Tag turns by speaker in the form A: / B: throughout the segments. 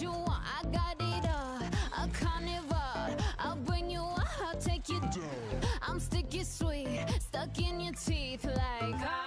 A: you want, I got it all. A carnival, I'll bring you up, I'll take you down. I'm sticky sweet, stuck in your teeth like.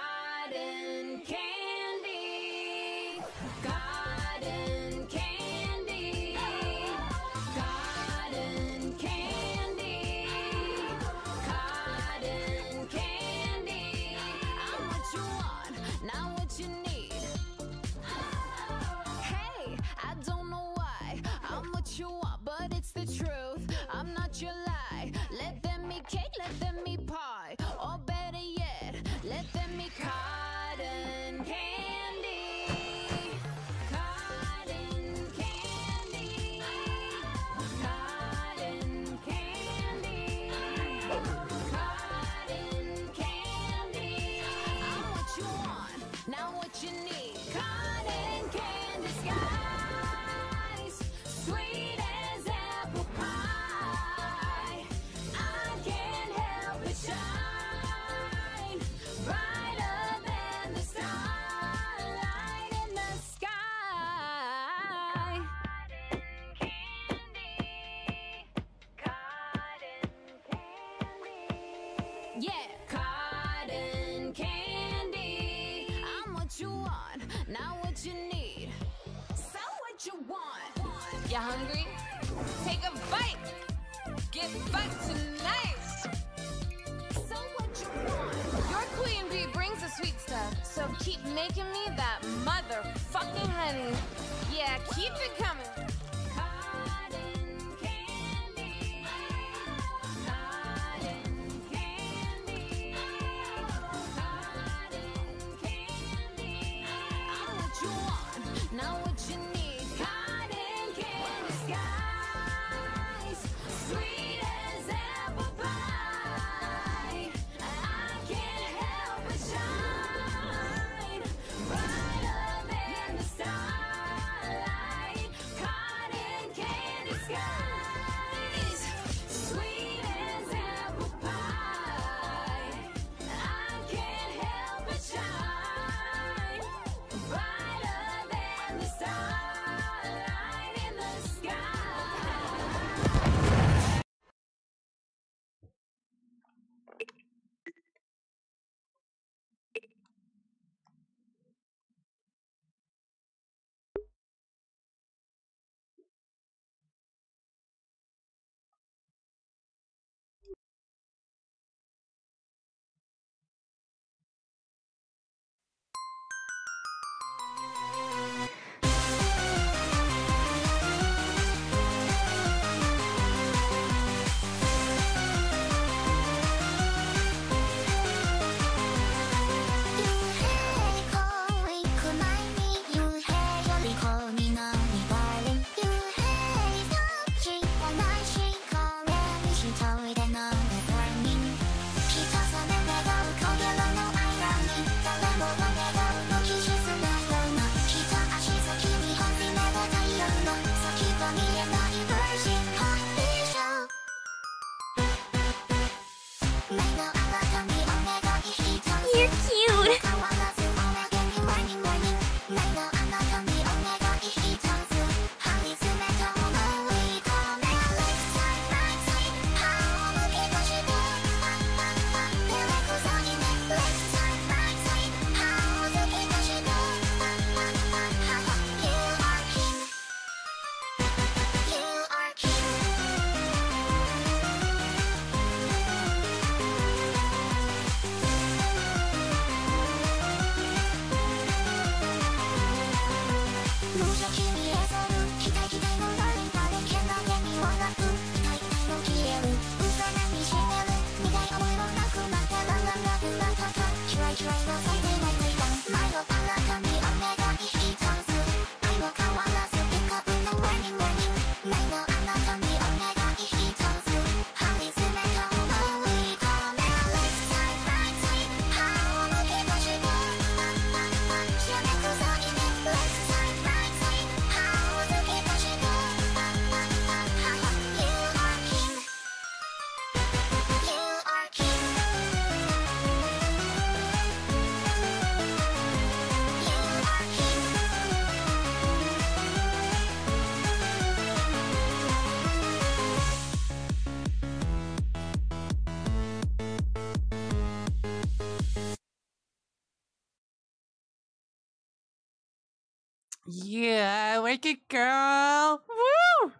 A: Yeah,
B: it,
C: girl. Woo!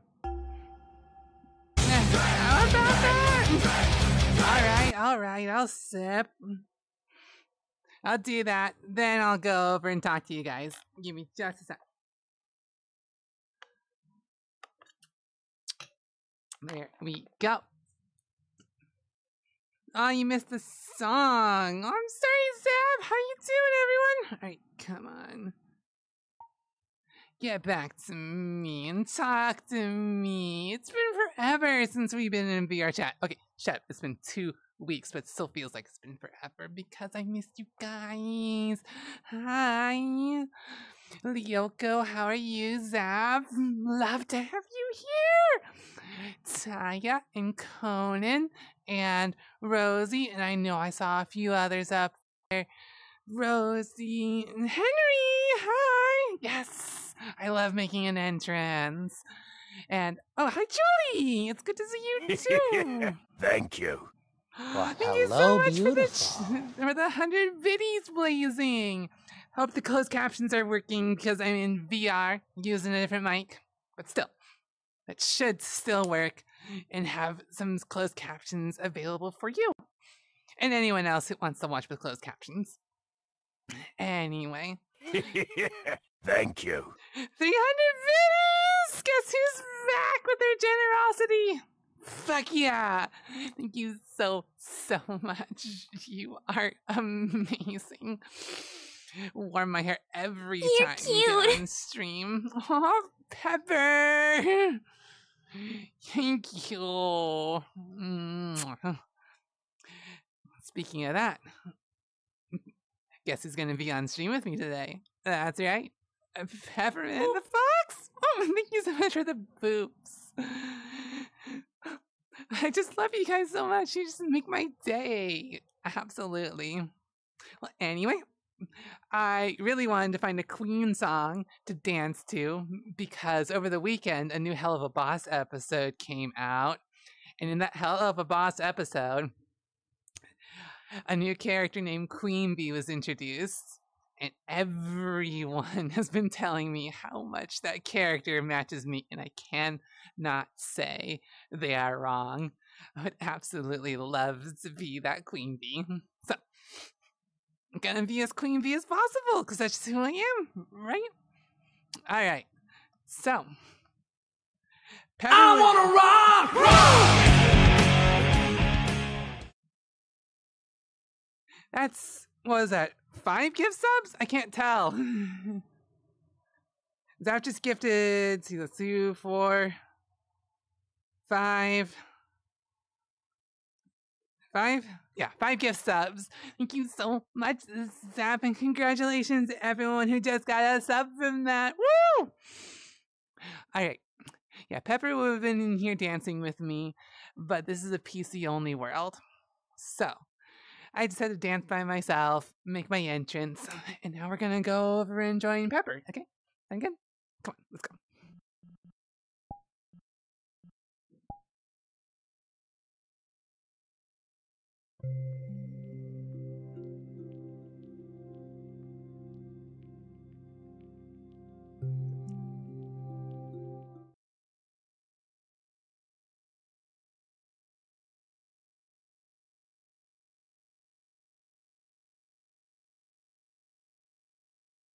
C: How about that? All right, all right, I'll sip. I'll do that. Then I'll go over and talk to you guys. Give me just a sec. There we go. Oh, you missed the song. Oh, I'm sorry, Zab. How you doing, everyone? All right, come on. Get back to me and talk to me. It's been forever since we've been in VR chat. Okay, chat. It's been two weeks, but it still feels like it's been forever because I missed you guys. Hi. Lyoko, how are you, Zav? Love to have you here. Taya and Conan and Rosie, and I know I saw a few others up there. Rosie and Henry, hi. Yes, I love making an entrance. And oh, hi, Julie. It's good to see you too.
D: Thank you.
E: Well,
C: Thank you so much for the, for the hundred biddies blazing. Hope the closed captions are working because I'm in VR using a different mic, but still, it should still work and have some closed captions available for you and anyone else who wants to watch with closed captions. Anyway,
D: Thank you.
C: 300 biddies! Guess who's back with their generosity? Fuck yeah! Thank you so, so much. You are amazing. Warm my hair every
F: You're
C: time you get on stream. Oh, Pepper! Thank you. Speaking of that, guess who's gonna be on stream with me today? That's right. Peppermint the Fox! Oh, thank you so much for the boops. I just love you guys so much. You just make my day. Absolutely. Well, anyway, I really wanted to find a Queen song to dance to because over the weekend, a new Helluva Boss episode came out. And in that Helluva Boss episode, a new character named Queen Bee was introduced. And everyone has been telling me how much that character matches me, and I cannot say they are wrong. I would absolutely love to be that Queen Bee. So, I'm gonna be as Queen Bee as possible, because that's just who I am, right? Alright, so. I wanna rock! That's, what was that, five gift subs? I can't tell. Zap just gifted, see, let's four, five, five? Yeah, five gift subs. Thank you so much, Zap, and congratulations to everyone who just got a sub from that. Woo! All right. Yeah, Pepper would have been in here dancing with me, but this is a PC only world. So, I decided to dance by myself, make my entrance, and now we're gonna go over and join Pepper. Okay? Sound good? Come on, let's go.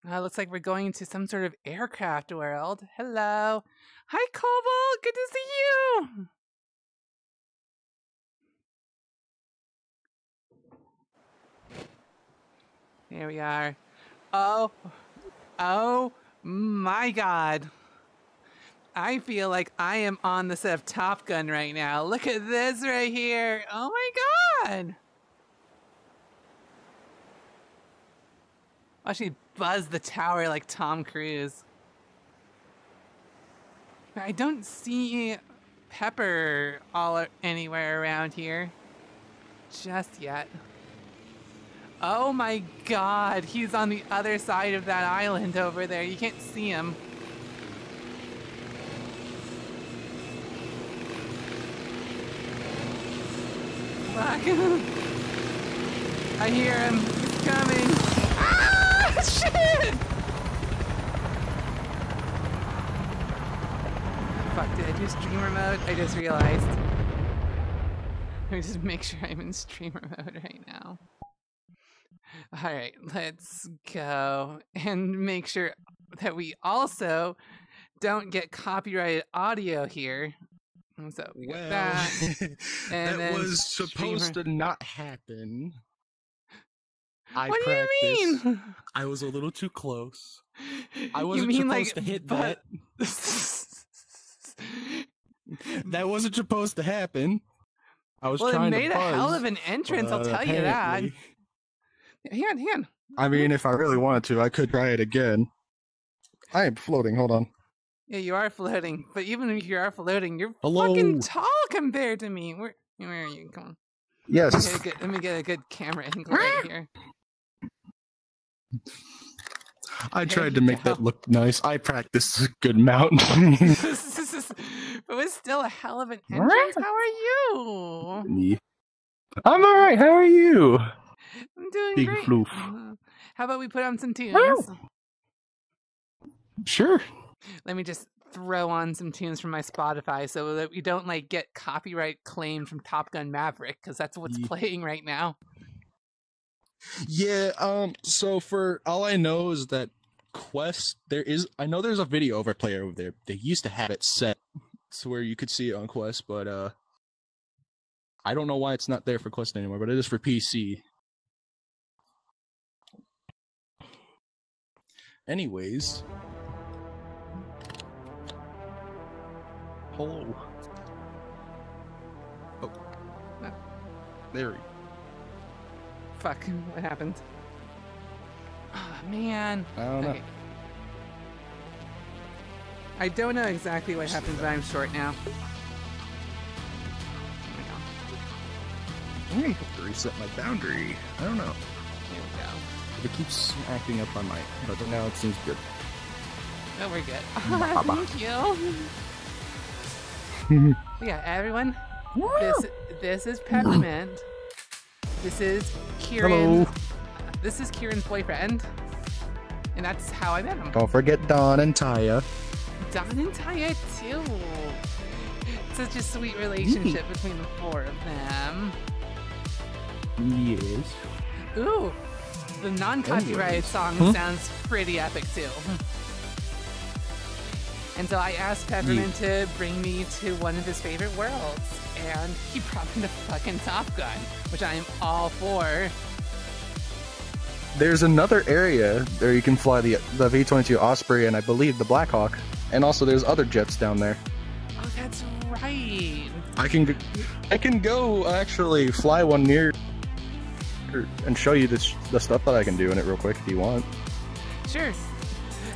C: Uh, looks like we're going to some sort of aircraft world. Hello. Hi, Cobalt. Good to see you. Here we are. Oh, oh my God. I feel like I am on the set of Top Gun right now. Look at this right here. Oh my God. Actually, buzz the tower like Tom Cruise. I don't see Pepper all anywhere around here. Just yet. Oh my god, he's on the other side of that island over there. You can't see him. Fuck. I hear him. He's coming. Shit! Fuck, did I do streamer mode? I just realized. Let me just make sure I'm in streamer mode right now. Alright, let's go and make sure that we also don't get copyrighted audio here. So we
E: well,
C: that.
E: that was supposed
C: streamer.
E: to not happen. I
C: what do you mean?
E: I was a little too close. I wasn't
C: mean,
E: supposed
C: like,
E: to hit
C: but-
E: That wasn't supposed to happen. I was trying to.
C: well, it
E: trying
C: made
E: to
C: a hell of an entrance, I'll
E: but
C: tell you that.
E: apparently-
C: Hang on, hang on.
E: I mean, if I really wanted to, I could try it again. I am floating. Hold on.
C: Yeah, you are floating, but even if you are floating, you're
E: Hello?
C: fucking tall compared to me. Where, where are you? Come on.
E: Yes.
C: Let me, get a good, let me get a good camera angle right here.
E: I tried to make that look nice. I practiced a good amount.
C: it was still a hell of an entrance. How are you?
E: I'm all right. How are you?
C: I'm doing
E: Big
C: great.
E: floof.
C: Uh, How about we put on some tunes?
E: Sure.
C: Let me just throw on some tunes from my Spotify so that we don't like get copyright claim from Top Gun Maverick because that's what's
E: Ye-
C: playing right now.
E: Yeah. Um. So for all I know is that Quest, there is. I know there's a video over player over there. They used to have it set to where you could see it on Quest, but uh, I don't know why it's not there for Quest anymore. But it is for PC. Anyways. Hello. Oh. There we
C: Fuck, what happened? Oh, man.
E: I don't know.
C: Okay. I don't know exactly what happened, but I'm short now. There we go.
E: I may have to reset my boundary. I don't know.
C: There we go.
E: If it keeps acting up, I might. But now it seems good.
C: Oh, we're good.
E: Baba.
C: Thank you. yeah, everyone. This this is Peppermint. This is Kieran.
E: Hello.
C: This is Kieran's boyfriend. And that's how I met him.
E: Don't forget Don and Taya.
C: Don and Taya too. Such a sweet relationship between the four of them.
E: Yes.
C: Ooh, the non-copyrighted
E: Anyways.
C: song
E: Huh?
C: sounds pretty epic too. And so I asked Peppermint to bring me to one of his favorite worlds, and he brought me to fucking Top Gun, which I am all for.
E: There's another area where you can fly the the V-22 Osprey and I believe the Blackhawk, and also there's other jets down there.
C: Oh, that's right.
E: I can g- I can go actually fly one near and show you this the stuff that I can do in it real quick if you want.
C: Sure.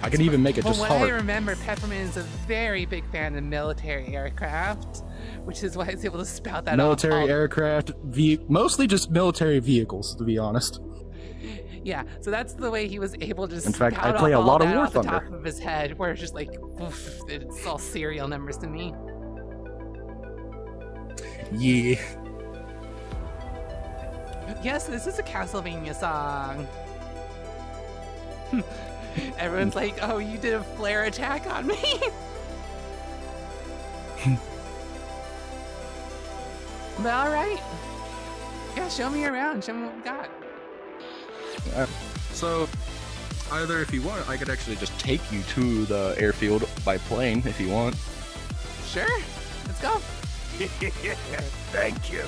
E: I can even make it
C: Well,
E: just
C: what I remember, Peppermint is a very big fan of military aircraft, which is why he's able to spout that
E: military
C: off
E: aircraft, ve- mostly just military vehicles, to be honest.
C: Yeah, so that's the way he was able to.
E: In fact, I play a lot of War
C: off the top of his head, where it's just like, oof, it's all serial numbers to me.
E: Yeah.
C: Yes, this is a Castlevania song. Everyone's like, "Oh, you did a flare attack on me." but all right, yeah, show me around. Show me what we got.
E: So, either if you want, I could actually just take you to the airfield by plane if you want.
C: Sure, let's go.
D: Thank you.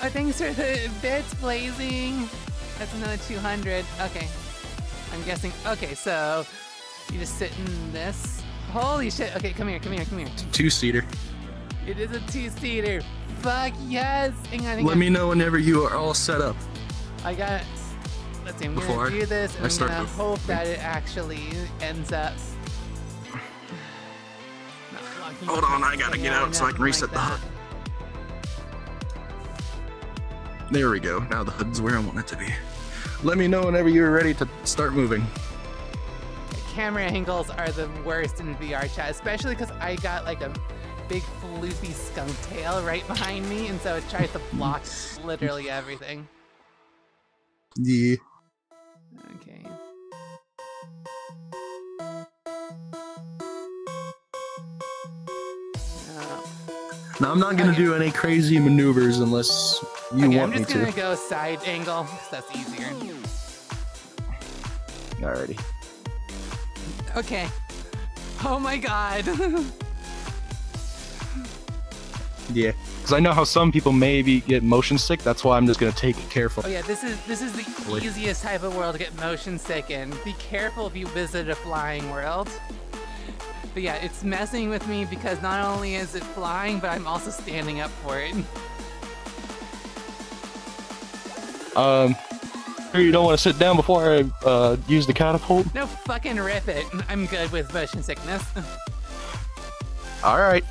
C: Oh, thanks for the bits blazing. That's another 200. Okay. I'm guessing. Okay, so you just sit in this. Holy shit. Okay, come here, come here, come here.
E: Two seater.
C: It is a two seater. Fuck yes. Hang on, hang
E: Let
C: on.
E: me know whenever you are all set up.
C: I got. Let's see, I'm
E: Before
C: gonna do this and
E: I start
C: gonna hope that it actually ends up.
E: Hold on, I gotta get out so I can reset
C: like
E: the. HUD. There we go. Now the HUD's where I want it to be. Let me know whenever you're ready to start moving.
C: camera angles are the worst in VR chat, especially because I got like a big floopy skunk tail right behind me, and so it tries to block literally everything.
E: Yeah.
C: Okay.
E: Now I'm not gonna
C: Okay.
E: do any crazy maneuvers unless you
C: okay, I'm
E: want me
C: just
E: to.
C: gonna go side angle because that's easier.
E: Alrighty.
C: Okay. Oh my god.
E: Yeah. Because I know how some people maybe get motion sick. That's why I'm just gonna take it careful.
C: oh yeah, this is this is the
E: Wait.
C: easiest type of world to get motion sick in. Be careful if you visit a flying world. But yeah, it's messing with me because not only is it flying, but I'm also standing up for it.
E: Um, sure you don't want to sit down before I uh, use the catapult.
C: No fucking rip it. I'm good with motion sickness.
E: All right.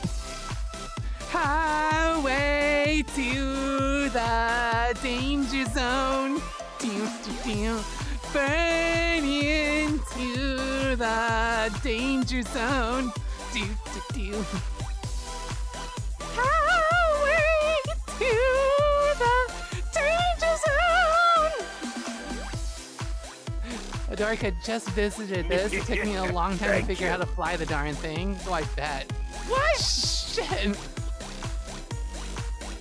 C: Highway to the danger zone. Do, do, do. Burn into the danger zone. Do, do, do. Adorika just visited this. It took me a long time to figure out how to fly the darn thing. So I bet. What? Shit.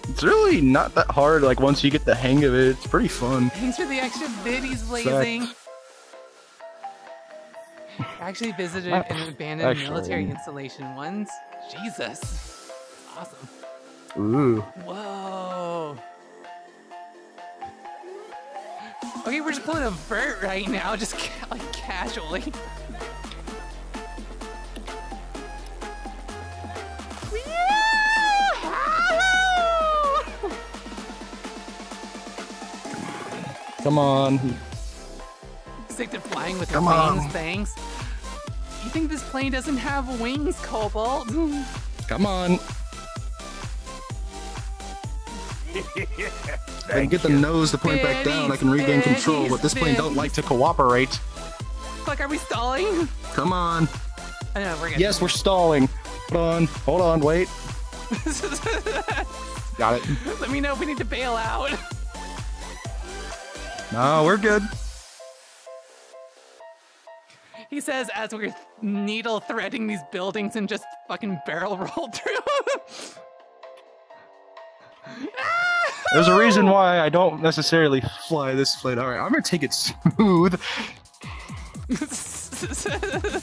E: It's really not that hard. Like once you get the hang of it, it's pretty fun.
C: Thanks for the extra biddies, blazing. I actually visited an abandoned
E: actually-
C: military installation once. Jesus. Awesome.
E: Ooh.
C: Whoa. Okay, we're just pulling a vert right now, just ca- like casually.
E: Come on.
C: Stick to flying with
E: Come
C: wings,
E: on.
C: thanks. You think this plane doesn't have wings, Cobalt?
E: Come on. I can get the nose to point back down. I can regain control, but this plane don't like to cooperate.
C: Fuck, are we stalling?
E: Come on.
C: I know, we're.
E: Yes, we're stalling. Hold on. Hold on. Wait. Got it.
C: Let me know if we need to bail out.
E: No, we're good.
C: He says as we're needle threading these buildings and just fucking barrel roll through.
E: There's a reason why I don't necessarily fly this plane. All right, I'm gonna take it smooth.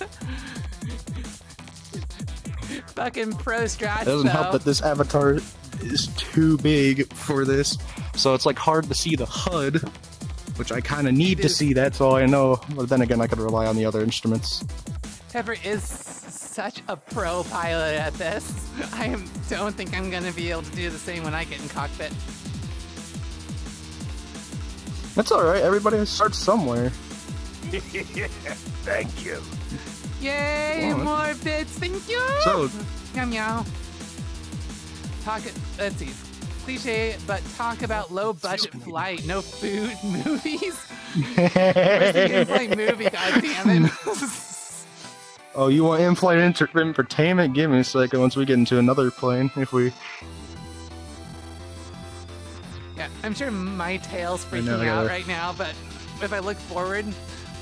C: fucking pro strat.
E: It doesn't help that this avatar is too big for this, so it's like hard to see the HUD, which I kind of need to see that, so I know. But then again, I could rely on the other instruments.
C: Pepper is such a pro pilot at this. I am, don't think I'm gonna be able to do the same when I get in cockpit.
E: That's all right. Everybody starts somewhere.
D: Thank you.
C: Yay,
E: What?
C: more bits, thank you!
E: So,
C: Meow meow. Talk. Let's see. Cliche, but talk about low budget flight, no food movies. Where's the in-flight movie? God damn it!
E: Oh, you want in-flight enter- entertainment? Give me a second. Once we get into another plane, if we.
C: yeah, I'm sure my tail's
E: I know,
C: freaking out
E: gotta-
C: right now, but if I look forward,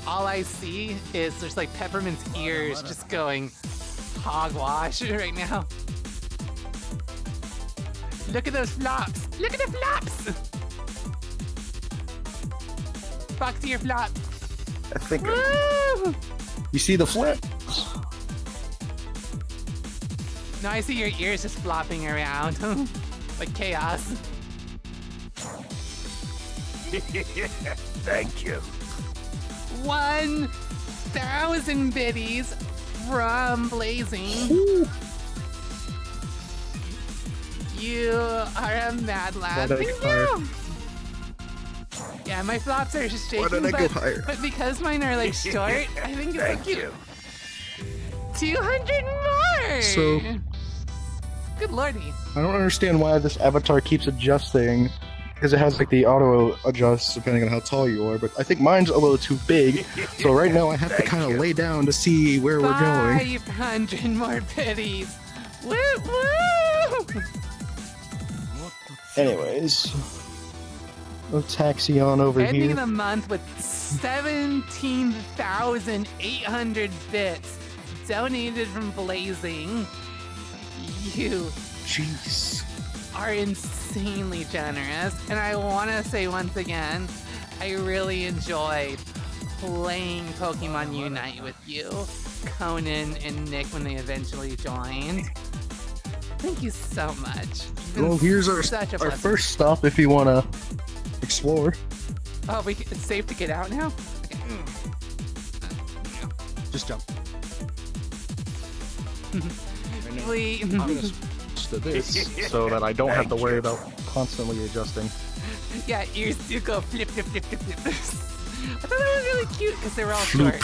C: all I see is there's like Peppermint's ears just going hogwash right now. Look at those flops! Look at the flops! Fuck to your flops!
E: I think.
C: Woo!
E: You see the flip?
C: No, I see your ears just flopping around. like chaos.
D: Thank you.
C: 1,000 biddies from Blazing. You are a mad lad.
E: Why did I
C: Thank
E: go
C: you. Yeah, my flops are just shaking,
E: Why did I go
C: but,
E: higher?
C: but because mine are like short, I think it's
D: Thank
C: like
D: you.
C: 200 more.
E: So-
C: good lordy.
E: I don't understand why this avatar keeps adjusting. Because it has like the auto adjust depending on how tall you are, but I think mine's a little too big. So right now I have to kind of lay down to see where we're going.
C: 500 more biddies. Woo woo!
E: Anyways, we'll taxi on over here.
C: Ending the month with 17,800 bits donated from Blazing. You
E: Jeez.
C: are insanely generous. And I want to say once again, I really enjoyed playing Pokemon Unite with you, Conan and Nick when they eventually joined. Thank you so much.
E: Well, here's our our first stop if you want to explore.
C: Oh, we, it's safe to get out now?
E: Just jump.
C: We,
E: I'm gonna switch to this so that I don't have to worry about constantly adjusting.
C: yeah, ears do go flip, flip, flip, flip, flip. I thought that was really cute because they were all short.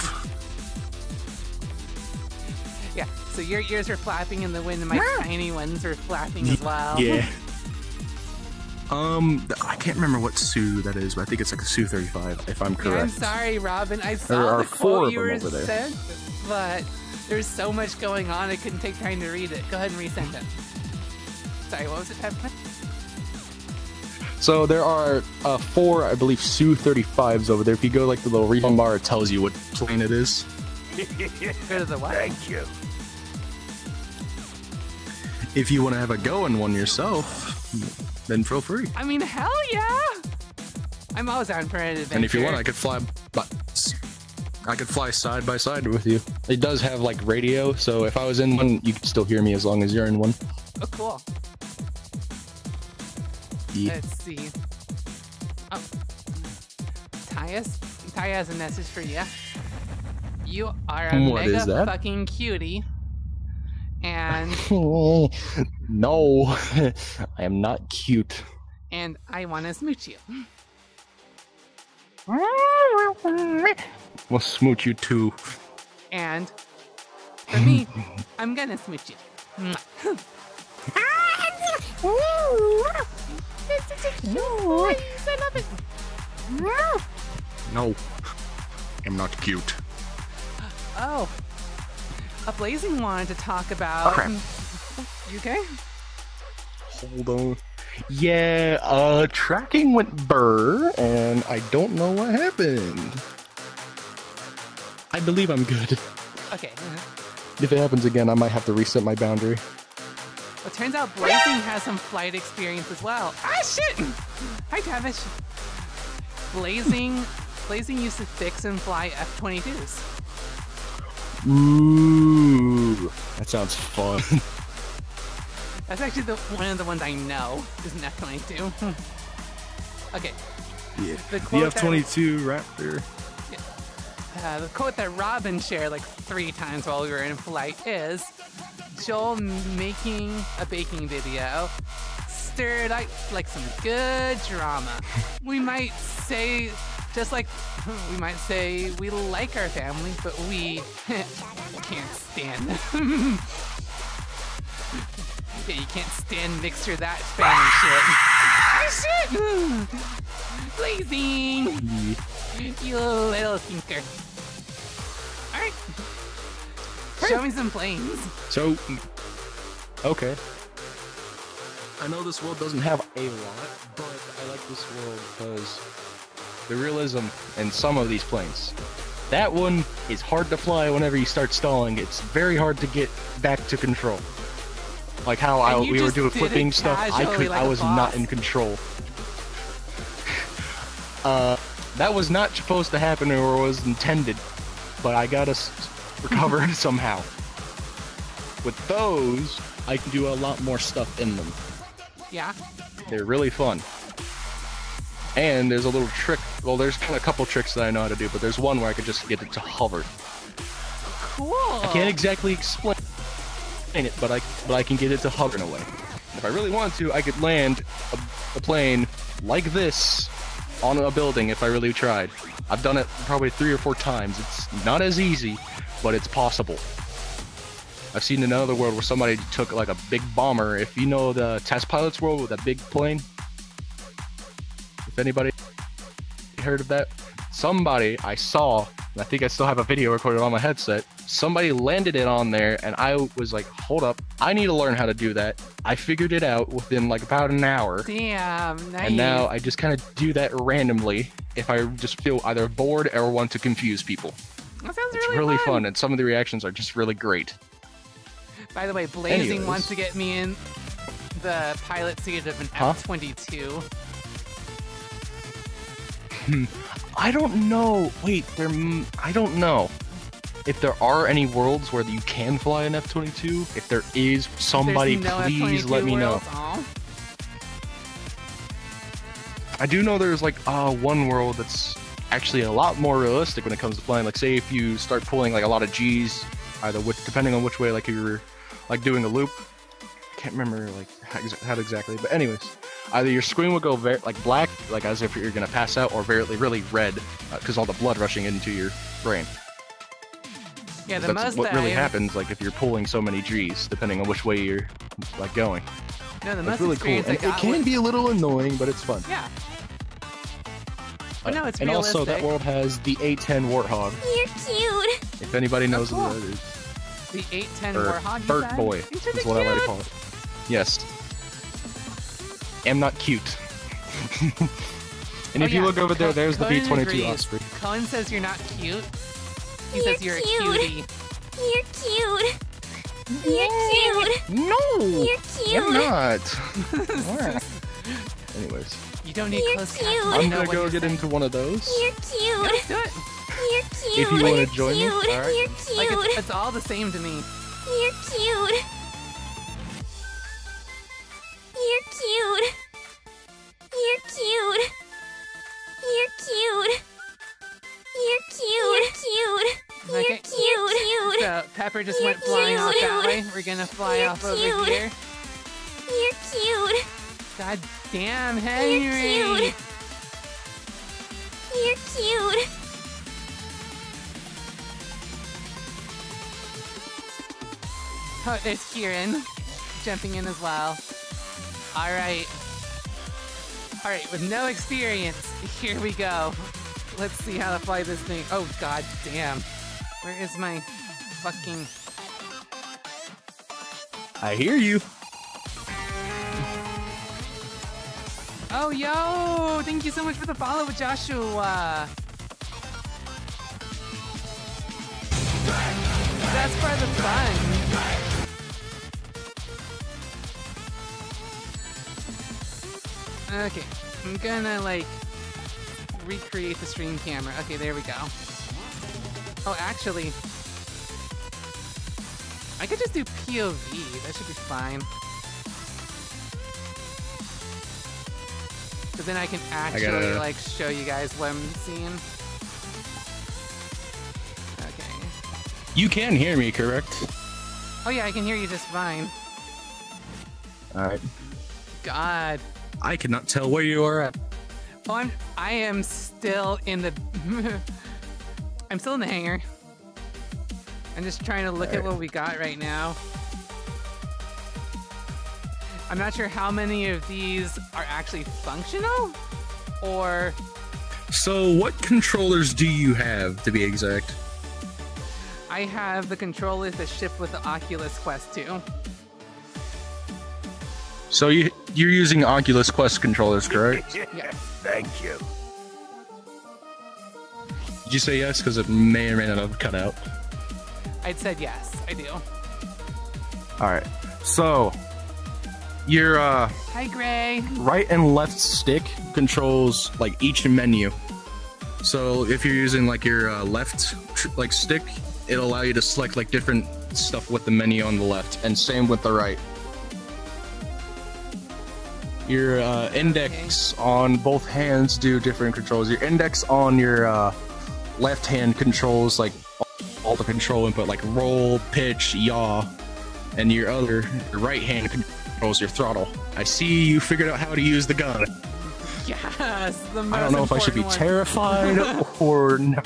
C: Yeah, so your ears are flapping in the wind, and my ah! tiny ones are flapping as well.
E: Yeah. Um, I can't remember what Sue that is, but I think it's like a Su-35, if I'm
C: Yeah,
E: correct.
C: I'm sorry, Robin. I
E: There
C: saw
E: are
C: the
E: four
C: quote
E: of
C: you
E: them
C: were
E: over there.
C: sent, but there's so much going on, I couldn't take time to read it. Go ahead and resend it. Sorry, what was it, Pepper?
E: So there are uh, four, I believe, Su-35s over there. If you go like the little refund bar, it tells you what plane it is.
C: Go to the what?
D: Thank you.
E: If you want to have a go in one yourself, then feel free.
C: I mean, hell yeah! I'm always down for an adventure.
E: And if you want, I could fly, but I could fly side by side with you. It does have like radio, so if I was in one, you could still hear me as long as you're in one.
C: Oh, cool.
E: Yeah.
C: Let's see. Oh. Tyus? Taya has a message for you. You are a
E: What
C: mega
E: is that?
C: fucking cutie. And
E: no, I am not cute.
C: and I want to smooch you.
E: We'll smooch you too.
C: And for me, I'm gonna smooch you. Mwah. I love it.
E: No, I'm not cute.
C: Oh, a blazing wanted to talk about.
E: crap.
C: You okay?
E: Hold on. Yeah, uh, tracking went burr, and I don't know what happened. I believe I'm good.
C: Okay.
E: If it happens again, I might have to reset my boundary.
C: Well, turns out Blazing has some flight experience as well. Ah, shit! Hi, Tavish. Blazing, Blazing used to fix and fly F-22s.
E: Ooh, that sounds fun.
C: That's actually the one of the ones I know is an F-22. okay,
E: yeah.
C: The
E: The
C: quote that-
E: F-22 Raptor.
C: uh, the quote that Robin shared like three times while we were in flight is Joel making a baking video stirred like, like some good drama. We might say, just like we might say, we like our family, but we can't stand them. yeah, you can't stand mixture that Spanish shit. Shit! Blazing! You little stinker. Alright. Show me some planes.
E: So, okay. I know this world doesn't have a lot, but I like this world because the realism in some of these planes. That one is hard to fly whenever you start stalling. It's very hard to get back to control. Like how I, we were doing flipping stuff, I could
C: like
E: I was not in control. uh, that was not supposed to happen or was intended, but I got us recovered somehow. With those, I can do a lot more stuff in them.
C: Yeah.
E: They're really fun. And there's a little trick. Well, there's kind of a couple tricks that I know how to do, but there's one where I could just get it to hover.
C: Cool.
E: I can't exactly explain it, but I but I can get it to hover in a way. If I really want to, I could land a, a plane like this on a building if I really tried. I've done it probably three or four times. It's not as easy, but it's possible. I've seen another world where somebody took like a big bomber. If you know the test pilots world with that big plane, if anybody heard of that, somebody I saw, I think I still have a video recorded on my headset. Somebody landed it on there, and I was like, "Hold up, I need to learn how to do that." I figured it out within like about an hour,
C: Damn. Nice.
E: and now I just kind of do that randomly if I just feel either bored or want to confuse people.
C: that sounds
E: It's
C: really,
E: really
C: fun.
E: fun, and some of the reactions are just really great.
C: By the way, Blazing
E: Anyways.
C: wants to get me in the pilot seat of an
E: Huh?
C: F twenty two.
E: I don't know. Wait, there. I don't know if there are any worlds where you can fly an F twenty two. If there is, somebody
C: no
E: please let me know. I do know there's like uh one world that's actually a lot more realistic when it comes to flying. Like, say if you start pulling like a lot of G's, either which depending on which way, like you're like doing a loop. Can't remember like how, how exactly, but anyways, either your screen will go very like black, like as if you're gonna pass out, or very really red, uh, because all the blood rushing into your brain.
C: Yeah, the
E: That's
C: most
E: what really
C: I-
E: happens, like if you're pulling so many G's, depending on which way you're like going.
C: No, the
E: It's really cool.
C: experience
E: And
C: I
E: it
C: ah,
E: can
C: was-
E: be a little annoying, but it's fun.
C: Yeah. But no, it's uh,
E: and also that world has the A10 Warthog.
F: You're cute.
E: If anybody knows
C: cool.
E: what that is.
C: The eight ten
E: Or
C: Warhog. you
E: Boy
C: These
E: is
C: the
E: what I like to call it. Yes. Am not cute. and
C: Oh,
E: if you look over there,
C: Co-
E: there's the
C: Conan
E: V-22
C: agrees.
E: Osprey.
C: Cohen says you're not cute. He
F: You're
C: says you're
F: cute.
C: a cutie.
F: You're cute. You're cute.
E: No!
F: You're cute.
E: I'm
F: cute.
E: not. Anyways,
C: You don't need
F: You're
C: close
F: cute.
E: I'm gonna go get
C: saying.
E: into one of those.
F: You're cute.
C: let's do it.
F: You're cute.
E: If you wanna
F: You're
E: join me,
F: cute.
E: alright.
F: You're
C: Like
F: cute.
C: it's, it's all the same to me.
F: You're cute. Cute. You're cute. You're cute. You're cute. cute. You're
C: Okay.
F: cute.
C: So Pepper just
F: You're
C: went flying off that
F: cute.
C: way. We're gonna fly
F: You're
C: off over
F: cute.
C: here.
F: You're cute.
C: God damn,
F: You're
C: Henry.
F: cute. You're cute.
C: Oh, there's Kieran jumping in as well. All right. All right, with no experience, here we go. Let's see how to fly this thing. Oh, god damn. Where is my fucking...
E: I hear you.
C: Oh, yo! Thank you so much for the follow, Joshua! That's part of the fun. Okay, I'm gonna, like, recreate the stream camera. Okay, there we go. Oh, actually... I could just do POV. That should be fine. But then I can actually
E: gotta-
C: like show you guys what I'm seeing. Okay.
E: You can hear me, correct?
C: Oh yeah, I can hear you just fine.
E: Alright.
C: God.
E: I cannot tell where you are at.
C: Oh, I'm I am still in the I'm still in the hangar. I'm just trying to look at what we got right now. I'm not sure how many of these are actually functional or
E: So, what controllers do you have, to be exact?
C: I have the controllers that ship with the Oculus Quest 2.
E: So you you're using Oculus Quest controllers, correct?
C: Yes.
D: Thank you.
E: Did you say yes? Because it may or may not have cut out.
C: I'd said yes, I do.
E: All right. So your uh,
C: Hi Gray.
E: right and left stick controls like each menu. So if you're using like your uh, left tr- like stick, it'll allow you to select like different stuff with the menu on the left, and same with the right. Your uh, index on both hands do different controls. Your index on your uh, left hand controls like all the control input, like roll, pitch, yaw, and your other your right hand controls your throttle. I see you figured out how to use the gun.
C: Yes, the most
E: I don't know if I should be
C: one.
E: terrified or no.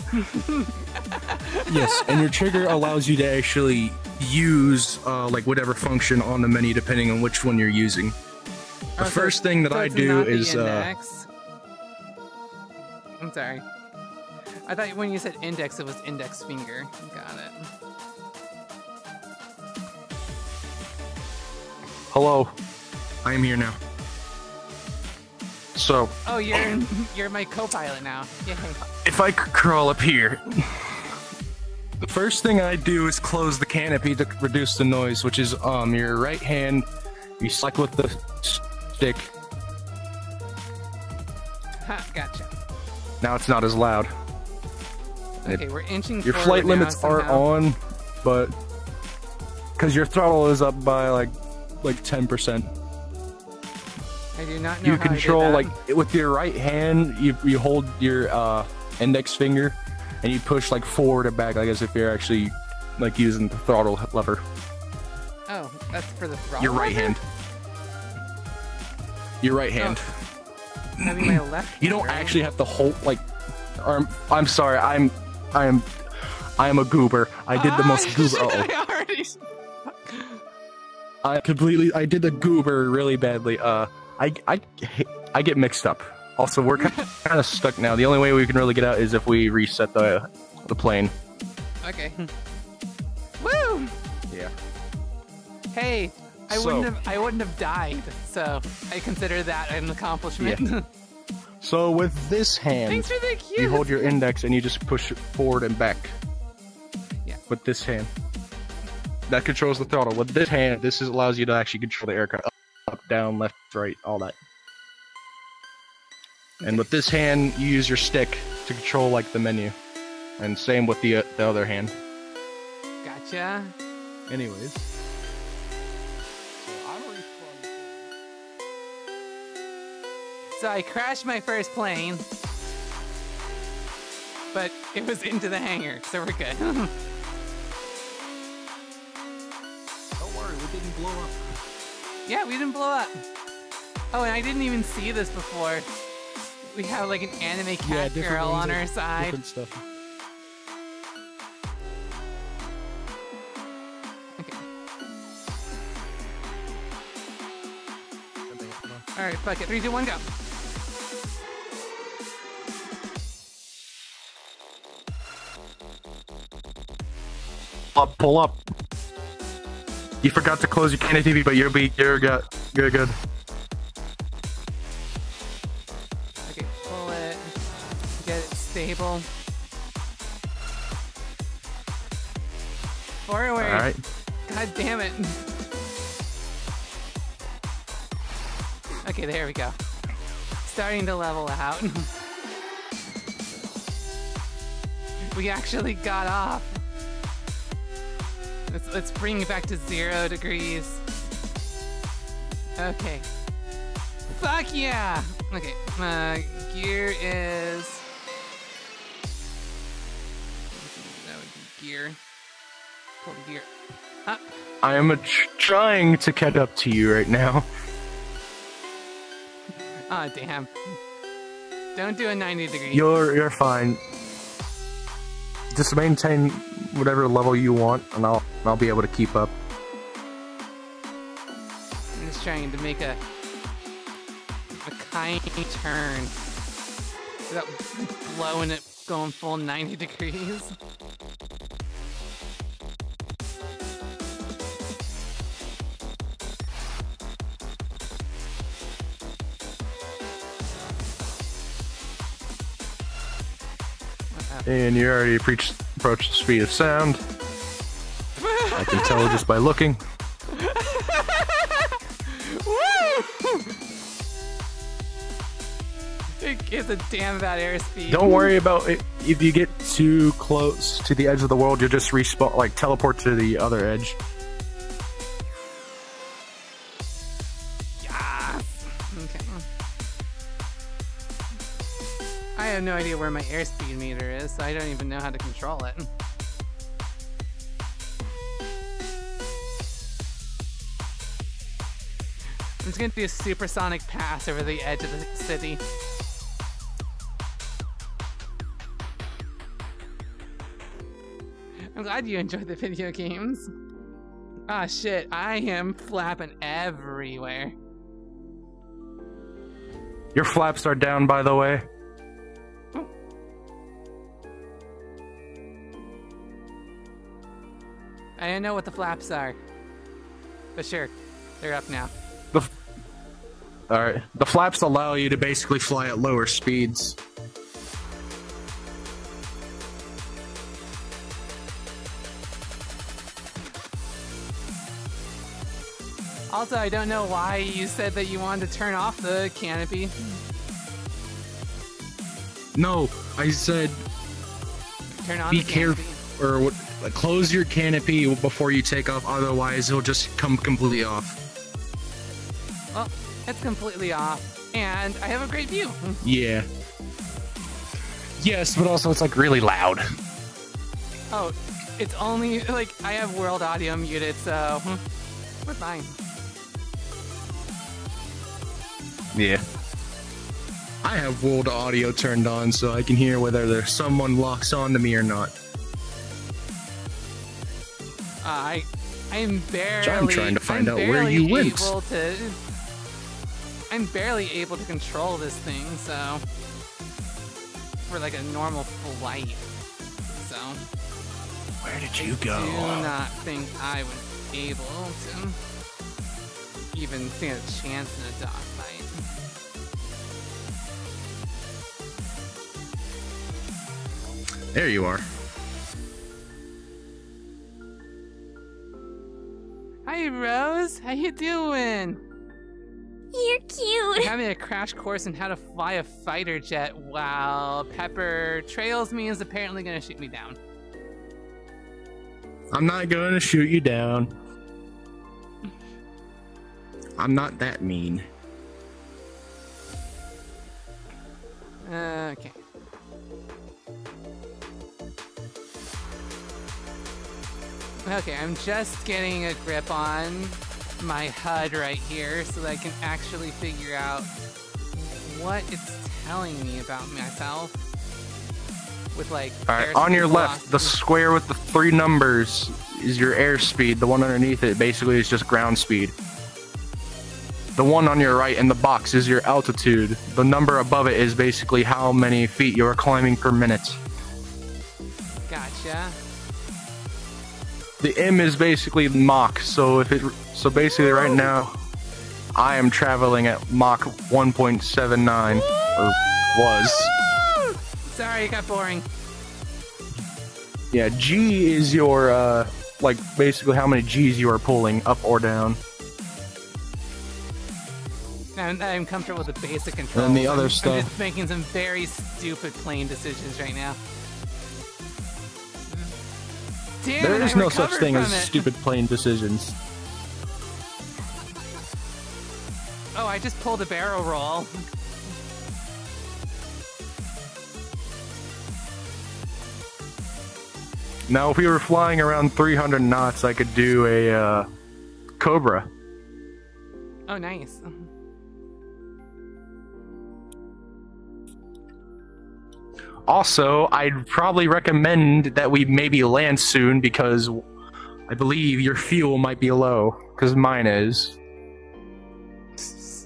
E: yes, and your trigger allows you to actually use uh, like whatever function on the menu depending on which one you're using. The
C: Oh, so-
E: first thing that
C: so
E: I do
C: not the
E: is uh.
C: I'm sorry. I thought when you said index, it was index finger. Got it.
E: hello. I am here now. So
C: Oh, you're you're my co-pilot now. Yay.
E: if I could crawl up here. The first thing I do is close the canopy to reduce the noise, which is um your right hand You select with the stick.
C: Ha, gotcha.
E: Now it's not as loud. It-
C: Okay, we're inching.
E: Your flight limits are on, but because your throttle is up by like like ten percent.
C: I do not know.
E: You
C: how I did
E: control like with your right hand. You you hold your uh, index finger, and you push like forward and back, like as if you're actually like using the throttle lever.
C: Oh, that's for the throttle.
E: Your right
C: lever?
E: hand. Your right hand.
C: Having my left.
E: You don't
C: right?
E: actually have to hold like. Arm, I'm sorry. I'm I am I am a goober. I did the most goober. Uh-oh.
C: I already.
E: I completely I did the goober really badly. Uh, I I I get mixed up. Also, we're kind of stuck now. The only way we can really get out is if we reset the the plane.
C: Okay. Woo!
E: Yeah.
C: Hey, I
E: So-
C: wouldn't have. I wouldn't have died. So I consider that an accomplishment.
E: So with this hand,
C: Thanks for the cue.
E: you hold your index and you just push it forward and back.
C: Yeah.
E: With this hand, that controls the throttle. With this hand, this is, allows you to actually control the aircraft up, up, down, left, right, all that. And with this hand, you use your stick to control like the menu, and same with the uh, the other hand.
C: Gotcha.
E: Anyways.
C: So I crashed my first plane, but it was into the hangar, so we're good.
E: Don't worry, we didn't blow up.
C: yeah, we didn't blow up. Oh, and I didn't even see this before. We have like an anime cat girl on our side.
E: Different stuff.
C: Okay. All right, fuck it. Three, two, one, go.
E: Up, pull up. You forgot to close your Candy TV, but you'll be you're good. You're good.
C: Okay, pull it. Get it stable. Forward.
E: All right.
C: God damn it. Okay, there we go. Starting to level out. we actually got off. Let's, let's bring it back to zero degrees. Okay. Fuck yeah! Okay, uh, gear is. That would be gear. Pull the gear. Up.
E: I am tr- trying to catch up to you right now.
C: Oh, damn. Don't do a 90 degree.
E: You're you're fine. Just maintain whatever level you want, and I'll I'll be able to keep up.
C: I'm just trying to make a a kind turn without blowing it going full 90 degrees.
E: And you already preached, approached the speed of sound. I can tell just by looking.
C: Who gives a damn about airspeed?
E: Don't worry about it. If you get too close to the edge of the world, you'll just respawn, like teleport to the other edge.
C: No idea where my airspeed meter is, so I don't even know how to control it. I'm just gonna do a supersonic pass over the edge of the city. I'm glad you enjoyed the video games. Ah shit, I am flapping everywhere.
E: Your flaps are down, by the way.
C: I don't know what the flaps are. But sure, they're up now.
E: The f- all right. The flaps allow you to basically fly at lower speeds.
C: Also, I don't know why you said that you wanted to turn off the canopy.
E: No, I said
C: Turn on
E: be
C: the canopy.
E: careful or what, close your canopy before you take off. Otherwise, it'll just come completely off.
C: Well, it's completely off, and I have a great view.
E: Yeah. Yes, but also it's like really loud.
C: Oh, it's only like I have world audio muted, so hmm, we're fine.
E: Yeah. I have world audio turned on so I can hear whether there's someone locks on to me or not.
C: Uh, I I'm barely.
E: I'm trying to find
C: I'm
E: out where you went.
C: To, I'm barely able to control this thing, so for like a normal flight. So
E: Where did you I go?
C: I do not think I was able to even stand a chance in a dogfight.
E: There you are.
C: Hi Rose, how you doing?
F: You're cute.
C: I'm having a crash course in how to fly a fighter jet while Pepper trails me and is apparently gonna shoot me down.
E: I'm not going to shoot you down. I'm not that mean.
C: Uh, okay. Okay, I'm just getting a grip on my HUD right here so that I can actually figure out what it's telling me about myself. With like,
E: Alright, on your left, the square with the three numbers is your airspeed. The one underneath it basically is just ground speed. The one on your right in the box is your altitude. The number above it is basically how many feet you are climbing per minute.
C: Gotcha.
E: The M is basically Mach. So if it, so basically right now, I am traveling at Mach 1.79 or was.
C: Sorry, it got boring.
E: Yeah, G is your uh, like basically how many G's you are pulling up or down.
C: I'm, I'm comfortable with the basic controls.
E: And the other
C: I'm, I'm
E: stuff-
C: just making some very stupid plane decisions right now. Damn,
E: There
C: and
E: is
C: I
E: no such thing as
C: it.
E: stupid plane decisions.
C: Oh, I just pulled a barrel roll.
E: Now, if we were flying around 300 knots, I could do a uh, Cobra.
C: Oh, nice.
E: Also, I'd probably recommend that we maybe land soon because I believe your fuel might be low, because mine is.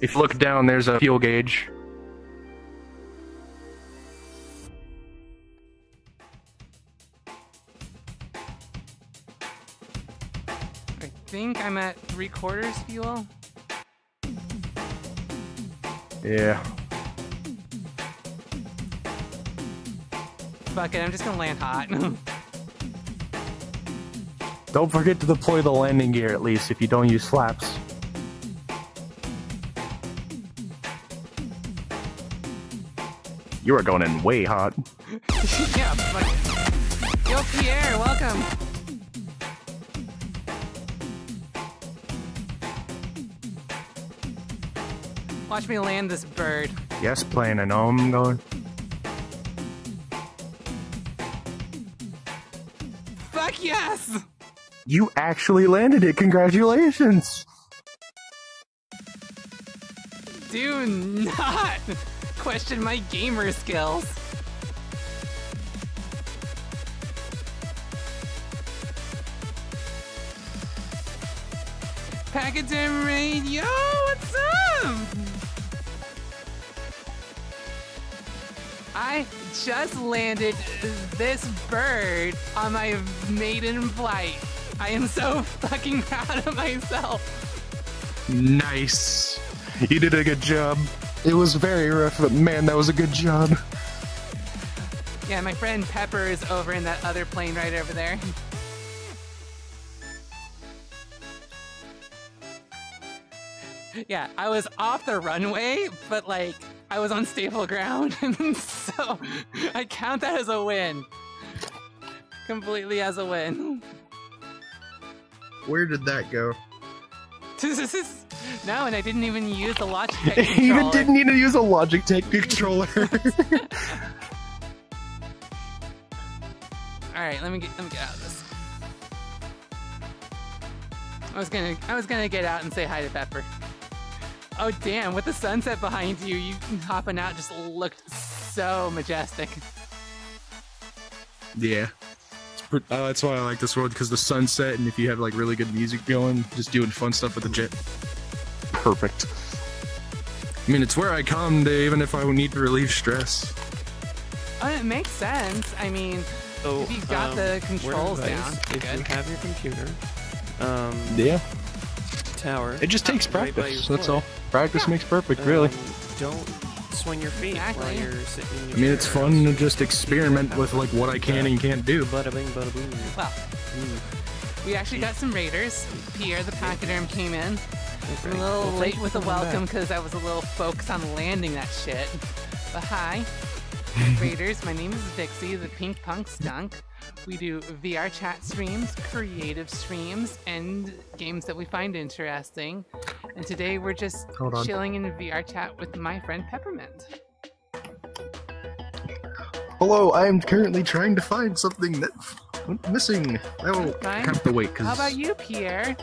E: If you look down, there's a fuel gauge.
C: I think I'm at three quarters fuel.
E: Yeah.
C: Fuck it, I'm just gonna land hot.
E: Don't forget to deploy the landing gear at least if you don't use flaps. You are going in way hot.
C: yeah, fuck. Yo, Pierre, welcome. Watch me land this bird.
E: Yes, plane, I know I'm going.
C: Yes!
E: You actually landed it, congratulations!
C: Do not question my gamer skills. Pachyderm Radio, what's up? I just landed this bird on my maiden flight. I am so fucking proud of myself.
E: Nice. You did a good job. It was very rough, but man, that was a good job.
C: Yeah, my friend Pepper is over in that other plane right over there. Yeah, I was off the runway, but like I was on stable ground, and so I count that as a win. Completely as a win.
E: Where did that go?
C: no, and I didn't even use the Logitech
E: Even
C: controller.
E: didn't need to use a logic Logitech controller.
C: All right, let me get let me get out of this. I was gonna I was gonna get out and say hi to Pepper. Oh damn! With the sunset behind you, you hopping out just looked so majestic.
E: yeah. It's pre- uh, that's why I like this world because the sunset and if you have like really good music going, just doing fun stuff with the jet. Perfect. I mean, it's where I come to even if I need to relieve stress.
C: Oh, it makes sense. I mean,
G: So,
C: If you've got
G: um,
C: the controls down,
G: if you have your computer, um,
E: Yeah.
G: Tower.
E: It just takes
G: right
E: practice. That's all. Practice
C: Yeah.
E: makes perfect, really.
G: Um, don't swing your feet while you're sitting in your
E: I mean, it's fun to just experiment with like what I can and can't do.
G: Bada bing, bada boom.
C: well, we actually got some raiders. Pierre the pachyderm came in. I'm a little
G: Well,
C: late with
G: for
C: the welcome because I was a little focused on landing that shit. But hi, Raiders. My name is Vixey, the Pink Punk Skunk. We do VR chat streams, creative streams, and games that we find interesting. And today we're just chilling in VR chat with my friend Peppermint.
E: Hello, I am currently trying to find something that went missing. Oh, I
C: Fine.
E: have to wait because
C: How about you, Pierre?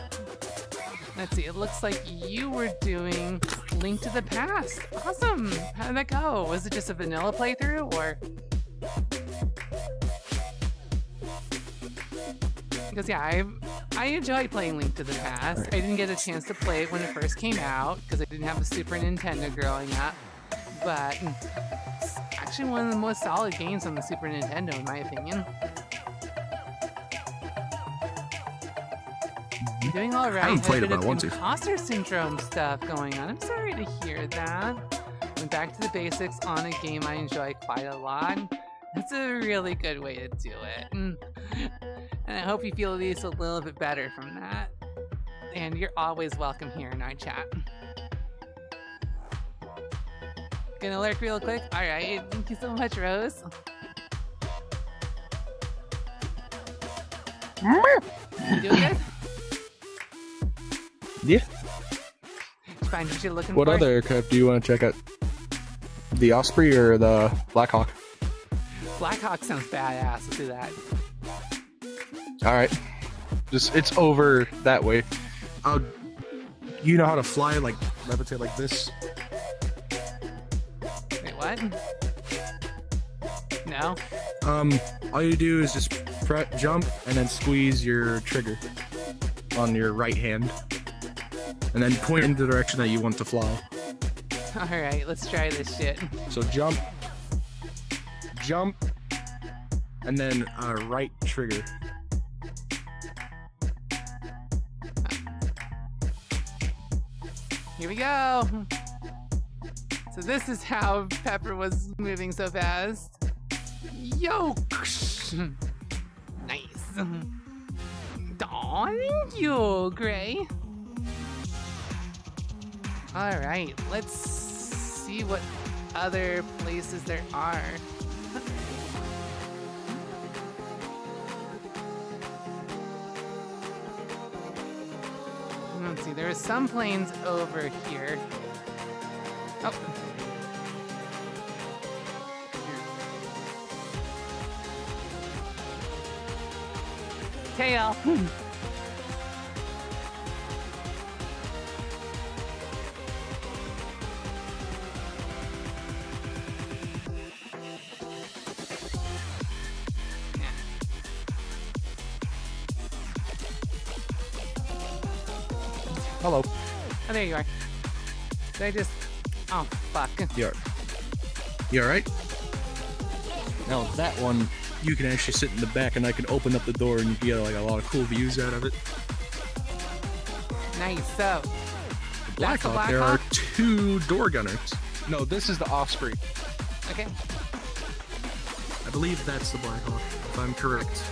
C: Let's see. It looks like you were doing Link to the Past. Awesome. How did that go? Was it just a vanilla playthrough, or? Because yeah, I I enjoy playing Link to the Past. I didn't get a chance to play it when it first came out because I didn't have a Super Nintendo growing up. But hmm, it's actually one of the most solid games on the Super Nintendo, in my opinion. Doing all right.
E: haven't
C: Had
E: played it,
C: bit
E: but I want to.
C: Imposter syndrome stuff going on. I'm sorry to hear that. Went back to the basics on a game I enjoy quite a lot. That's a really good way to do it. And, and I hope you feel at least a little bit better from that. And you're always welcome here in our chat. Gonna lurk real quick? Alright, thank you so much, Rose. Ah. You doing good?
E: Yeah.
C: Find what you're looking
E: What
C: for.
E: other aircraft do you want to check out? The Osprey or the Blackhawk?
C: Blackhawk sounds badass. Let's do that.
E: All right. Just it's over that way. Uh, you know how to fly like levitate like this?
C: Wait, what? No?
E: Um, all you do is just pre- jump and then squeeze your trigger on your right hand, and then point in the direction that you want to fly.
C: Alright, let's try this shit.
E: So jump, jump, and then uh, right trigger.
C: Here we go! So this is how Pepper was moving so fast. Yo! Nice. Thank you, Gray. Alright, let's see what other places there are. Hmm, let's see, there are some planes over here. Oh. Tail. there you are. Did I just... Oh, fuck.
E: You are. You all right? Now that one, you can actually sit in the back, and I can open up the door, and you get like a lot of cool views out of it.
C: Nice. So, That's the
E: Blackhawk, there are two door gunners. No, this is the Osprey.
C: okay.
E: I believe that's the Blackhawk, if I'm correct.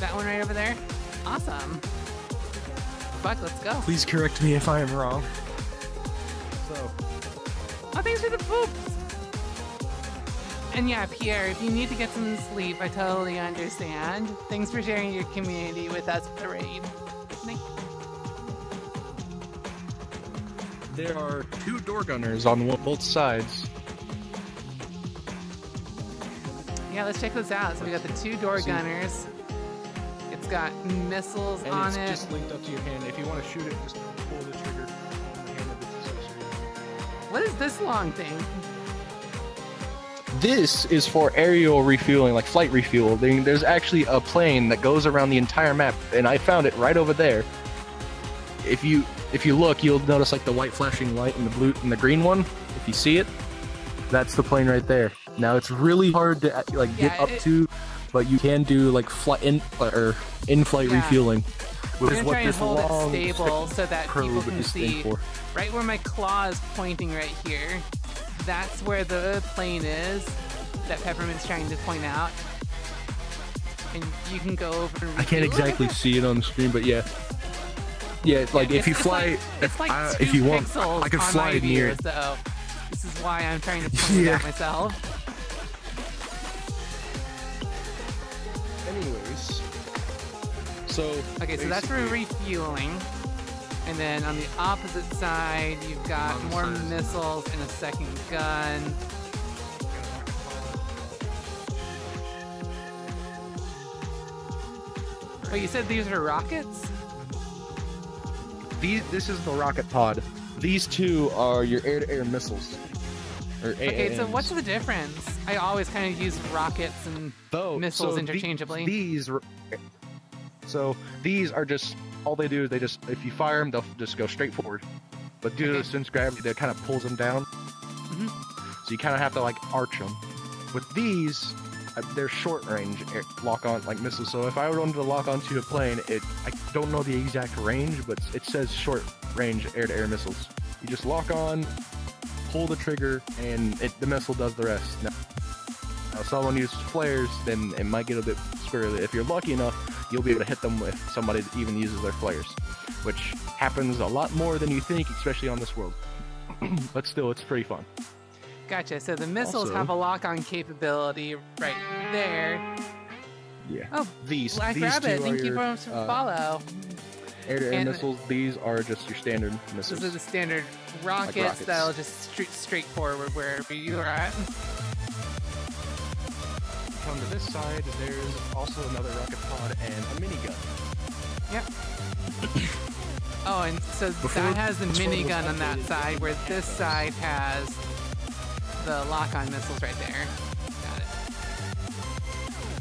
C: That one right over there. Awesome. Fuck, let's go.
E: Please correct me if I am wrong. So,
C: Oh, thanks for the poops. And yeah, Pierre, if you need to get some sleep, I totally understand. Thanks for sharing your community with us, Parade. Thank-
E: there are two door gunners on both sides.
C: Yeah, let's check this out. So we got the two door
E: See.
C: gunners. It's got missiles
E: And
C: on
E: it's
C: it.
E: just linked up to your hand. If you want to shoot it, just pull the trigger on the hand of it's associated.
C: What is this long thing?
E: This is for aerial refueling, like flight refuel. There- There's actually a plane that goes around the entire map, and I found it right over there. If you if you look, you'll notice like the white flashing light and the blue and the green one. If you see it, that's the plane right there. Now it's really hard to like get up
C: it-
E: to, but you can do like flight in or in-flight
C: Yeah.
E: refueling,
C: We're gonna
E: what
C: try and hold it stable so that people can see right where my claw is pointing right here. That's where the plane is that Peppermint's trying to point out. And you can go over and
E: I can't exactly see it on the screen, but yeah. Yeah, it's like
C: It's-
E: if you fly,
C: like, it's like two
E: if you want, I could
C: on
E: fly near
C: view,
E: it.
C: So this is why I'm trying to point it out myself.
E: Anyways, so
C: Okay, so that's for refueling. And then on the opposite side, you've got more
E: side.
C: missiles and a second gun. Oh, you said these are rockets?
E: These, this is the rocket pod. These two are your air-to-air missiles. Or
C: Okay, so what's the difference? I always kind of use rockets and
E: Though,
C: missiles
E: so
C: interchangeably?
E: these, so these are just all they do is they just if you fire them, they'll just go straight forward. But due to
C: Okay.
E: the sense gravity, that kind of pulls them down.
C: Mhm.
E: So you kind of have to like arch them. With these, uh, they're short range lock on like missiles. So if I wanted to lock onto a plane, it I don't know the exact range, but it says short range air-to-air missiles. You just lock on, pull the trigger, and it, the missile does the rest. Now, now, if someone uses flares, then it might get a bit squirrely. If you're lucky enough, you'll be able to hit them with somebody that even uses their flares, which happens a lot more than you think, especially on this world. but still, it's pretty fun.
C: Gotcha. So the missiles
E: Also-
C: have a lock-on capability right there.
E: Yeah.
C: Oh,
E: These
C: Black
E: these
C: Rabbit,
E: two
C: thank
E: are
C: you
E: your,
C: for
E: uh,
C: follow.
E: Air-to-air missiles. These are just your standard missiles.
C: Those are the standard rockets,
E: rockets.
C: that'll just straight straight forward wherever you are at.
E: Come to this side, there's also another rocket pod and a minigun.
C: Yep. Oh, and so
E: Before-
C: that has the
E: before it was
C: minigun on that side, where this
E: those.
C: side has the lock-on missiles right there. Got it.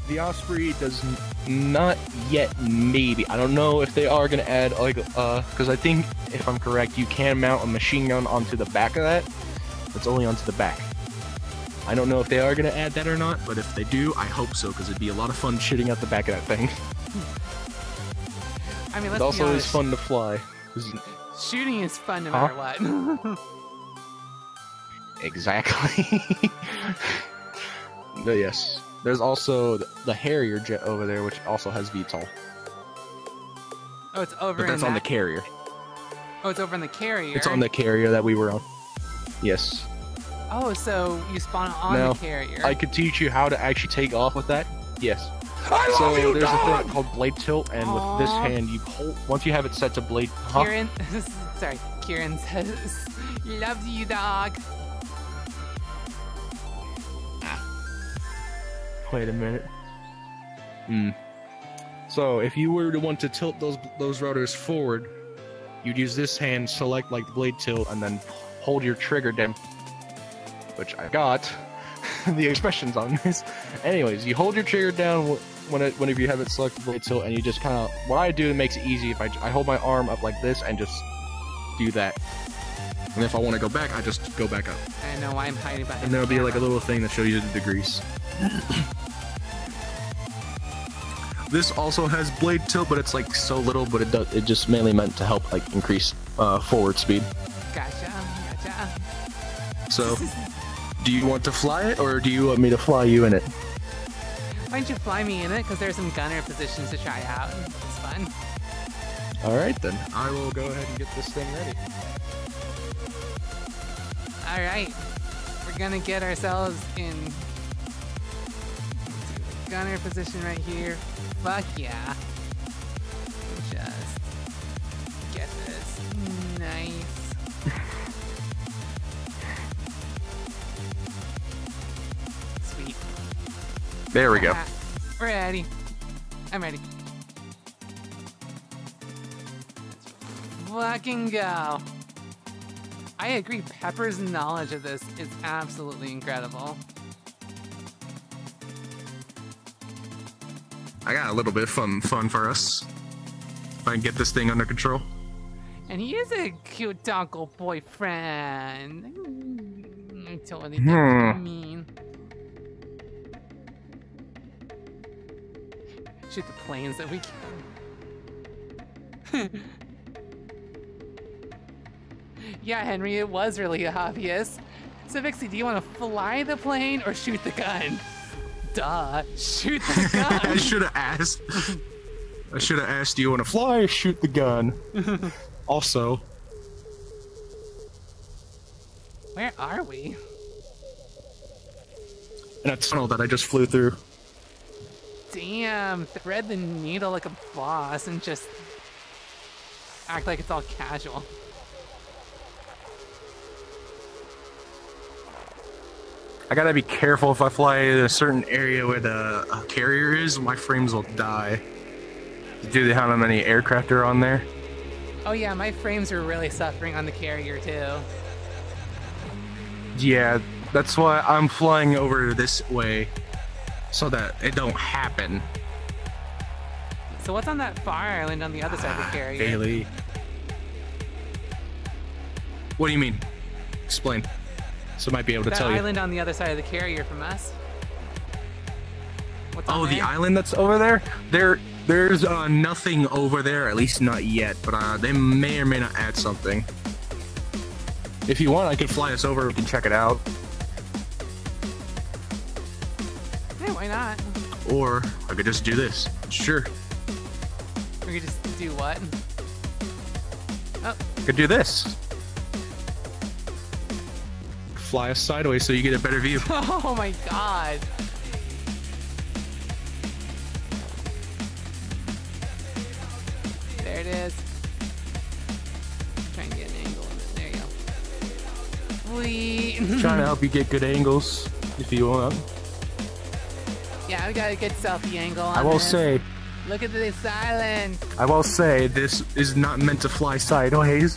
E: The Osprey does n- not yet, maybe. I don't know if they are going to add, like, uh, because I think, if I'm correct, you can mount a machine gun onto the back of that. It's only onto the back. I don't know if they are going to add that or not, but if they do, I hope so, because it'd be a lot of fun shitting out the back of that thing.
C: I mean,
E: It also is fun to fly.
C: Shooting is fun no
E: Huh?
C: matter what.
E: Exactly. yes. There's also the, the Harrier jet over there, which also has VTOL.
C: oh, it's over
E: But
C: in
E: that's on the carrier.
C: Oh, it's over in the carrier.
E: It's on the carrier that we were on. Yes.
C: Oh, so you spawn on
E: No,
C: the carrier.
E: I could teach you how to actually take off with that. Yes. I so there's a thing called blade tilt, and with this hand, you hold. Once you have it set to blade, huh?
C: Kieran, sorry, Kieran says, "Loves you, dog."
E: Wait a minute. Hmm. So if you were to want to tilt those those rotors forward, you'd use this hand, select like the blade tilt, and then hold your trigger down. Which I got. the expressions on this. Anyways, you hold your trigger down wh- when it, whenever you have it selected blade tilt, and you just kind of. What I do makes it easy. If I, I hold my arm up like this and just do that. And if I want to go back, I just go back up.
C: I know I'm hiding behind.
E: And there'll
C: the
E: be like a little thing that shows you the degrees. This also has blade tilt, but it's like so little, but it does it just mainly meant to help like increase uh, forward speed.
C: Gotcha, gotcha.
E: So, do you want to fly it, or do you want me to fly you in it?
C: Why don't you fly me in it? Because there's some gunner positions to try out. It's fun.
E: All right then, I will go ahead and get this thing ready.
C: All right, we're gonna get ourselves in gunner position right here. Fuck yeah. Just get this. Nice. Sweet.
E: There we go.
C: Ah, ready. I'm ready. Fucking go. I agree. Pepper's knowledge of this is absolutely incredible.
E: I got a little bit of fun fun for us. If I can get this thing under control.
C: And he is a cute uncle boyfriend. Mm, I totally
E: Hmm.
C: know what you mean. Shoot the planes that we can. yeah, Henry, it was really obvious. So, Vixey, do you want to fly the plane or shoot the gun? Duh, shoot the gun.
E: I should have asked. I should have asked, you want to fly shoot the gun? also,
C: Where are we?
E: in a tunnel that I just flew through.
C: Damn, thread the needle like a boss and just act like it's all casual.
E: I gotta be careful if I fly in a certain area where the uh, carrier is, my frames will die. Do they have how many aircraft are on there?
C: Oh yeah, my frames are really suffering on the carrier too.
E: Yeah, that's why I'm flying over this way, so that it don't happen.
C: So what's on that far island on the other side of the carrier?
E: Bailey. What do you mean? Explain. So I might be able to
C: that
E: tell you.
C: island on the other side of the carrier from us. What's
E: Oh, the
C: there?
E: island that's over there? There, there's uh, nothing over there, at least not yet. But uh, they may or may not add something. If you want, I could fly us over. We can check it out.
C: Yeah, why not?
E: Or I could just do this. Sure,
C: We could just do what? Oh,
E: I could do this. Fly us sideways so you get a better view.
C: oh my god. There it is. Try and get an angle on it. There you go. Sweet.
E: Trying to help you get good angles if you want.
C: yeah, we got a good selfie angle on
E: I will
C: this.
E: say,
C: Look at this island.
E: I will say, this is not meant to fly sideways.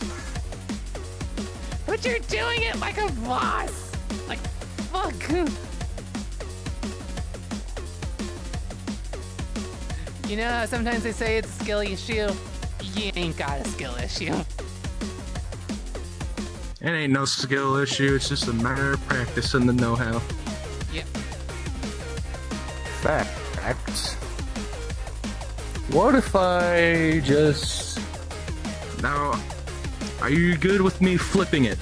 C: But you're doing it like a boss. Like, fuck. You know, how sometimes they say it's a skill issue. You ain't got a skill issue.
E: It ain't no skill issue. It's just a matter of practice and the know-how.
C: Yep.
E: Fact. What if I just... Now, are you good with me flipping it?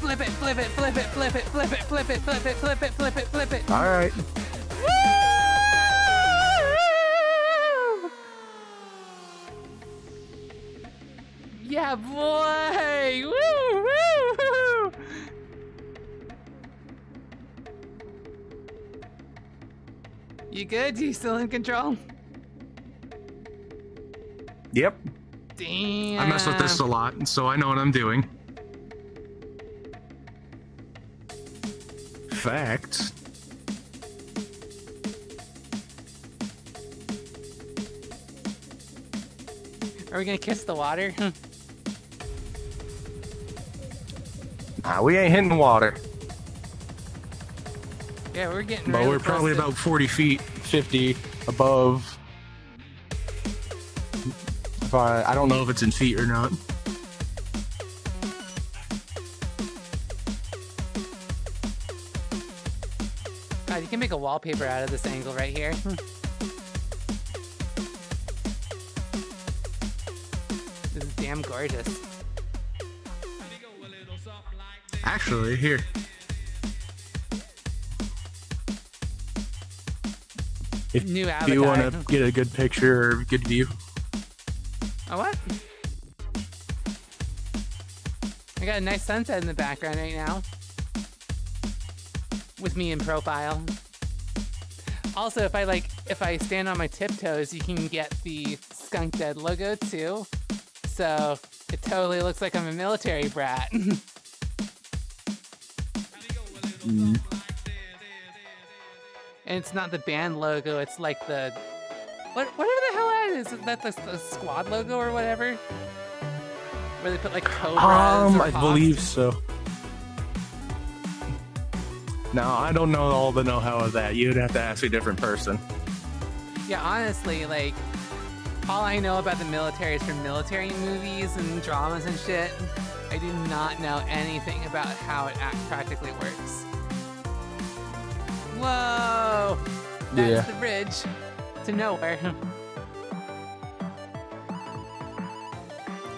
C: Flip it, flip it, flip it, flip it, flip it, flip it, flip it, flip it, flip it, flip it.
E: Alright.
C: Yeah, boy! Woo, woo, woo! You good? You still in control?
E: Yep.
C: Damn.
E: I mess with this a lot, so I know what I'm doing. Fact.
C: Are we gonna kiss the water? Hmm.
E: Nah, we ain't hitting water.
C: yeah, we're getting.
E: But
C: really
E: we're
C: close
E: probably
C: to-
E: about 40 feet, 50 above. I, I don't know if it's in feet or not.
C: God, you can make a wallpaper out of this angle right here. Hmm. this is damn gorgeous.
E: Actually, here. If
C: New
E: you want to get a good picture or good view,
C: Oh, what? I got a nice sunset in the background right now. With me in profile. Also, if I like, if I stand on my tiptoes, you can get the Skunk Dead logo too. So it totally looks like I'm a military brat.
E: Mm.
C: and it's not the band logo, it's like the what whatever the hell that is. Isn't that the, the squad logo or whatever? Where they put like cobras
E: Um, I believe so. No, I don't know all the know-how of that. You'd have to ask a different person.
C: Yeah, honestly, like all I know about the military is from military movies and dramas and shit. I do not know anything about how it act practically works. Whoa! That's
E: Yeah.
C: the bridge to nowhere.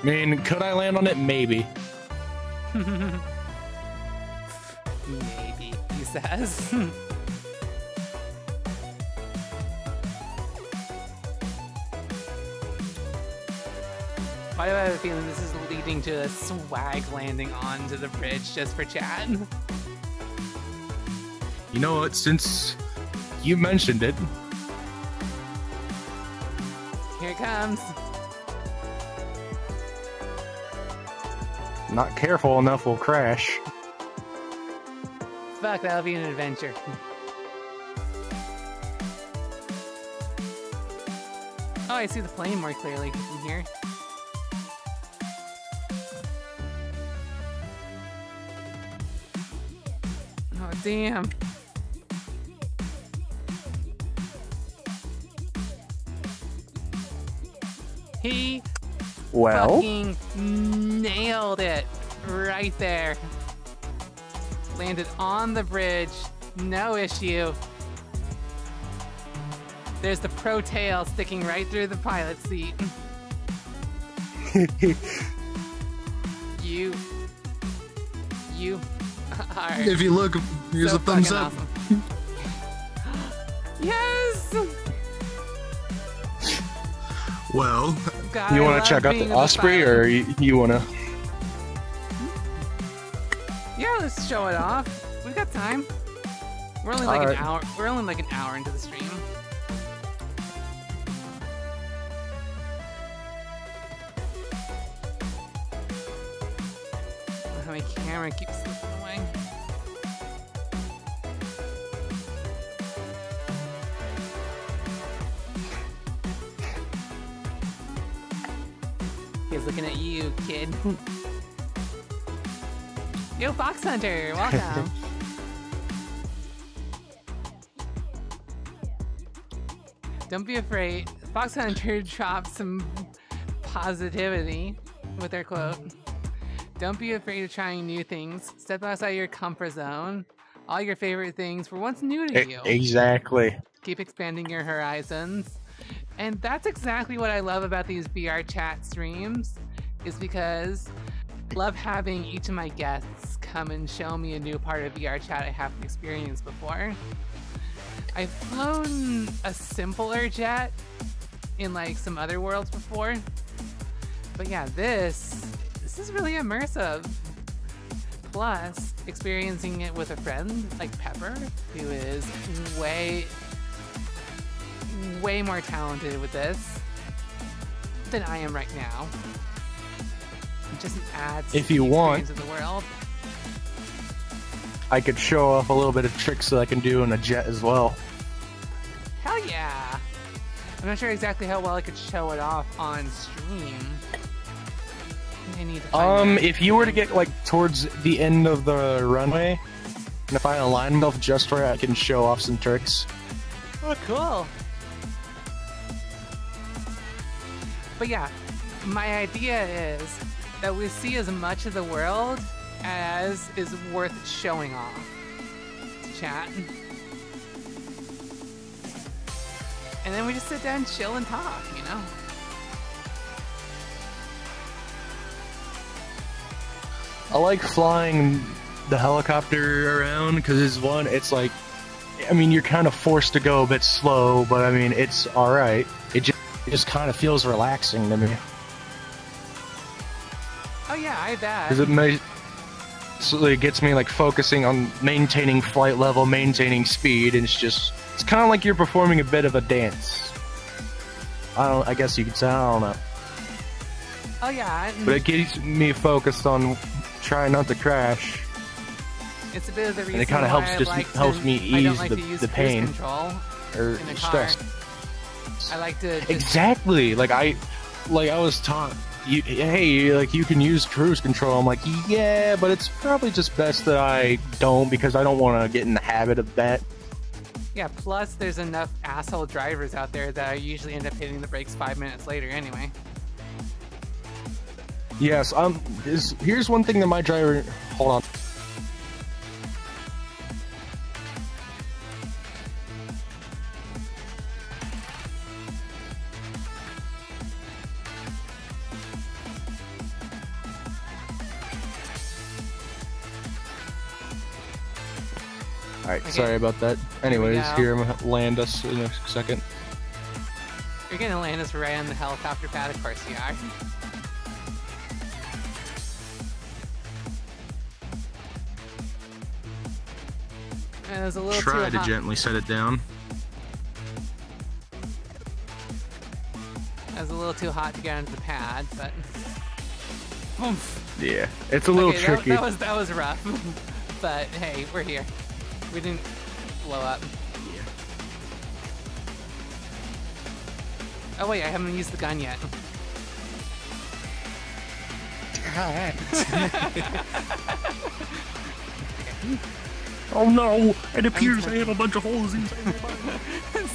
E: I mean, could I land on it? Maybe.
C: Maybe, he says. Why do I have a feeling this is leading to a swag landing onto the bridge just for Chad?
E: You know what? Since you mentioned it,
C: it comes.
E: not careful enough we'll crash.
C: Fuck, that'll be an adventure. Oh, I see the plane more clearly from here. Oh, damn. He
E: Well,
C: fucking nailed it right there. Landed on the bridge, no issue. There's the pro tail sticking right through the pilot seat. you, you are
E: if you look, here's
C: so
E: a thumbs up.
C: awesome. yes.
E: Well,
C: God,
E: you want to check out the Osprey,
C: pilot.
E: or you, you want to?
C: Yeah, let's show it off. We've got time. We're only like
E: Alright.
C: an hour. We're only like an hour into the stream. My camera keeps looking at you, kid. Yo, Fox Hunter, welcome. Don't be afraid. Fox Hunter dropped some positivity with their quote. Don't be afraid of trying new things. Step outside your comfort zone. All your favorite things were once new to you.
E: Exactly.
C: Keep expanding your horizons. And that's exactly what I love about these VR chat streams, is because I love having each of my guests come and show me a new part of VR chat I haven't experienced before. I've flown a simpler jet in like some other worlds before. But yeah, this this is really immersive. Plus, experiencing it with a friend like Pepper, who is way way more talented with this than I am right now. It just adds
E: If you want-
C: experience the world.
E: I could show off a little bit of tricks that I can do in a jet as well.
C: Hell yeah! I'm not sure exactly how well I could show it off on stream. I need to find
E: Um, if you were to get like towards the end of the runway, and if I align myself just right, I can show off some tricks.
C: Oh, cool. But yeah, my idea is that we see as much of the world as is worth showing off chat. And then we just sit down, chill, and talk, you know?
E: I like flying the helicopter around because it's one. It's like, I mean, you're kind of forced to go a bit slow, but I mean, it's all right. It just, kind of feels relaxing to me
C: Oh yeah, I bet.
E: because it may, so it gets me like focusing on maintaining flight level, maintaining speed, and it's just it's kind of like you're performing a bit of a dance. I don't. I guess you could say I don't know,
C: Oh yeah,
E: but it keeps me focused on trying not to crash.
C: it's a bit of the reason
E: it kinda helps
C: I
E: just-
C: like
E: helps
C: to-
E: me ease
C: like
E: the- the pain. Or
C: stress. car. I like to just,
E: Exactly. Like I, like I was taught. You, hey, like you can use cruise control. I'm like, yeah, but it's probably just best that I don't because I don't want to get in the habit of that.
C: yeah. Plus, there's enough asshole drivers out there that I usually end up hitting the brakes five minutes later anyway.
E: Yes, um, is, here's one thing that my driver. Hold on. All right,
C: Okay.
E: sorry about that. Anyways,
C: go.
E: here land us in a second.
C: You're gonna land us right on the helicopter pad, of course you are. And it was a little
E: Try
C: too
E: to
C: hot.
E: gently set it down.
C: It was a little too hot to get onto the pad, but Oomph.
E: Yeah, it's a little
C: okay, that-
E: tricky.
C: That, was that was rough, but hey, we're here. We didn't blow up. Yeah. Oh wait, I haven't used the gun yet.
E: Oh no! It appears I have a bunch of holes inside my body.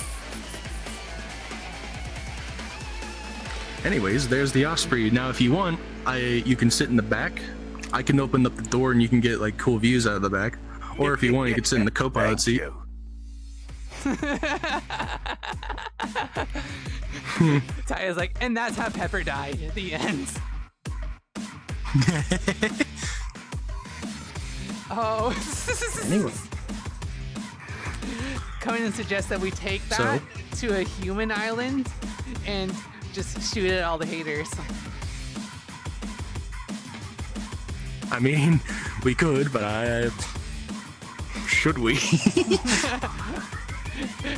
E: Anyways, there's the Osprey. Now, if you want, I you can sit in the back. I can open up the door and you can get like cool views out of the back. Or if you want, you could sit in the co-pilot seat.
D: you.
C: Taya's like, and that's how Pepper died. At the end. oh.
E: Anyway.
C: Conan suggests that we take
E: So?
C: that to a human island and just shoot at all the haters.
E: I mean, we could, but I should we?